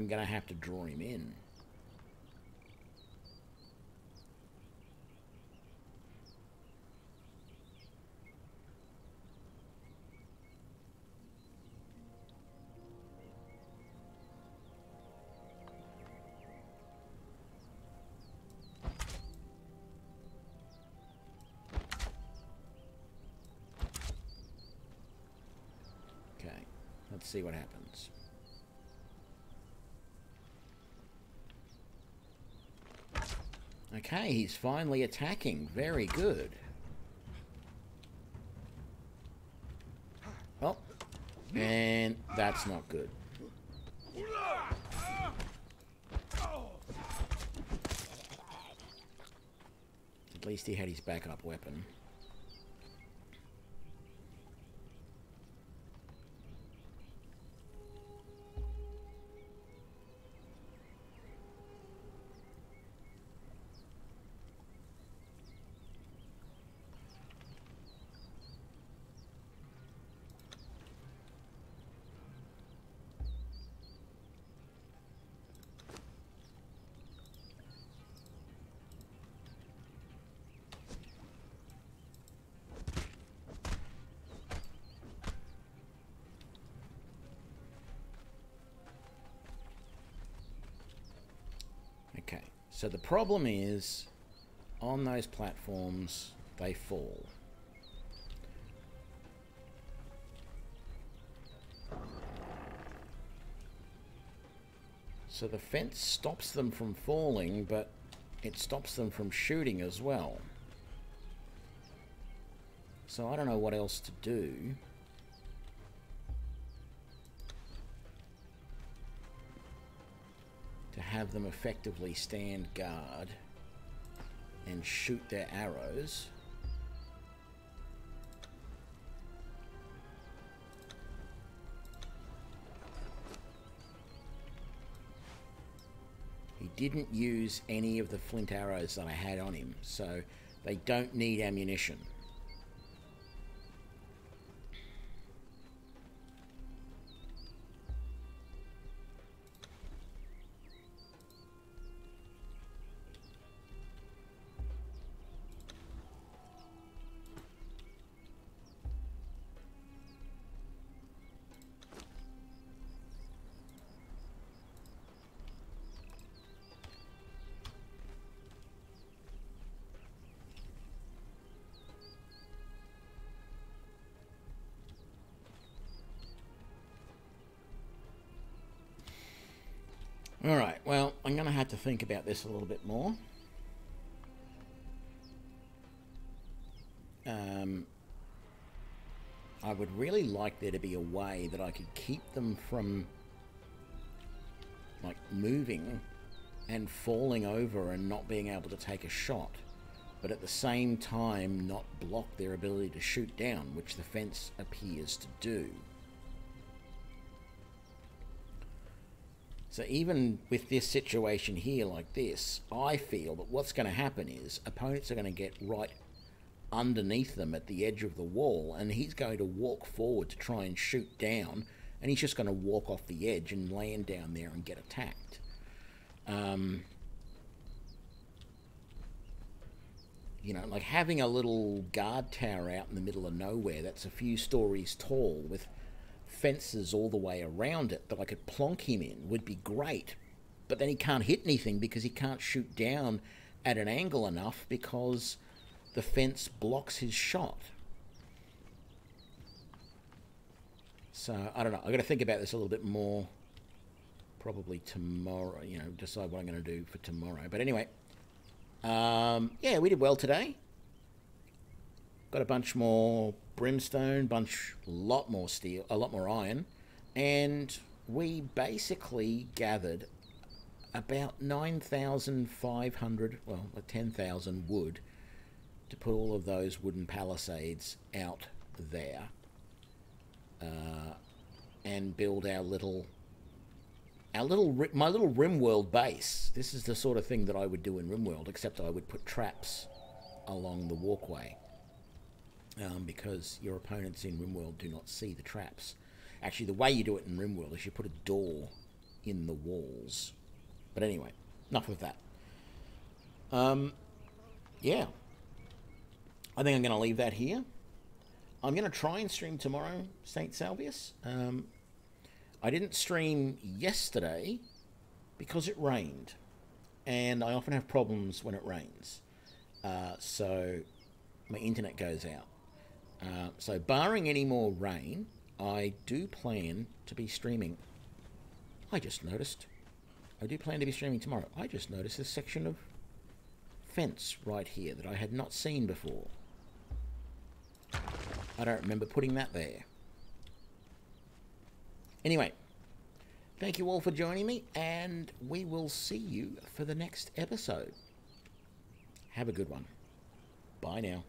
I'm going to have to draw him in. Okay, let's see what happens. Okay, he's finally attacking. Very good. Oh, and that's not good. At least he had his backup weapon. Okay, so the problem is on those platforms they fall. So the fence stops them from falling, but it stops them from shooting as well. So I don't know what else to do. Have them effectively stand guard and shoot their arrows. He didn't use any of the flint arrows that I had on him, so they don't need ammunition. Think about this a little bit more. Um, I would really like there to be a way that I could keep them from like moving and falling over and not being able to take a shot, but at the same time not block their ability to shoot down, which the fence appears to do. So even with this situation here like this, I feel that what's going to happen is opponents are going to get right underneath them at the edge of the wall and he's going to walk forward to try and shoot down and he's just going to walk off the edge and land down there and get attacked. Um, you know, like having a little guard tower out in the middle of nowhere that's a few stories tall with fences all the way around it that I could plonk him in would be great. But then he can't hit anything because he can't shoot down at an angle enough because the fence blocks his shot. So I don't know. I've got to think about this a little bit more. Probably tomorrow. You know, decide what I'm going to do for tomorrow. But anyway, um, yeah, we did well today. Got a bunch more brimstone, bunch, a lot more steel, a lot more iron, and we basically gathered about 9,500, well, 10,000 wood to put all of those wooden palisades out there uh, and build our little our little my little RimWorld base. This is the sort of thing that I would do in RimWorld, except I would put traps along the walkway um, because your opponents in RimWorld do not see the traps. Actually, the way you do it in RimWorld is you put a door in the walls. But anyway, enough of that. Um, yeah. I think I'm going to leave that here. I'm going to try and stream tomorrow, St. Salvius. Um, I didn't stream yesterday because it rained. And I often have problems when it rains. Uh, so my internet goes out. Uh, so, barring any more rain, I do plan to be streaming. I just noticed. I do plan to be streaming tomorrow. I just noticed this section of fence right here that I had not seen before. I don't remember putting that there. Anyway, thank you all for joining me, and we will see you for the next episode. Have a good one. Bye now.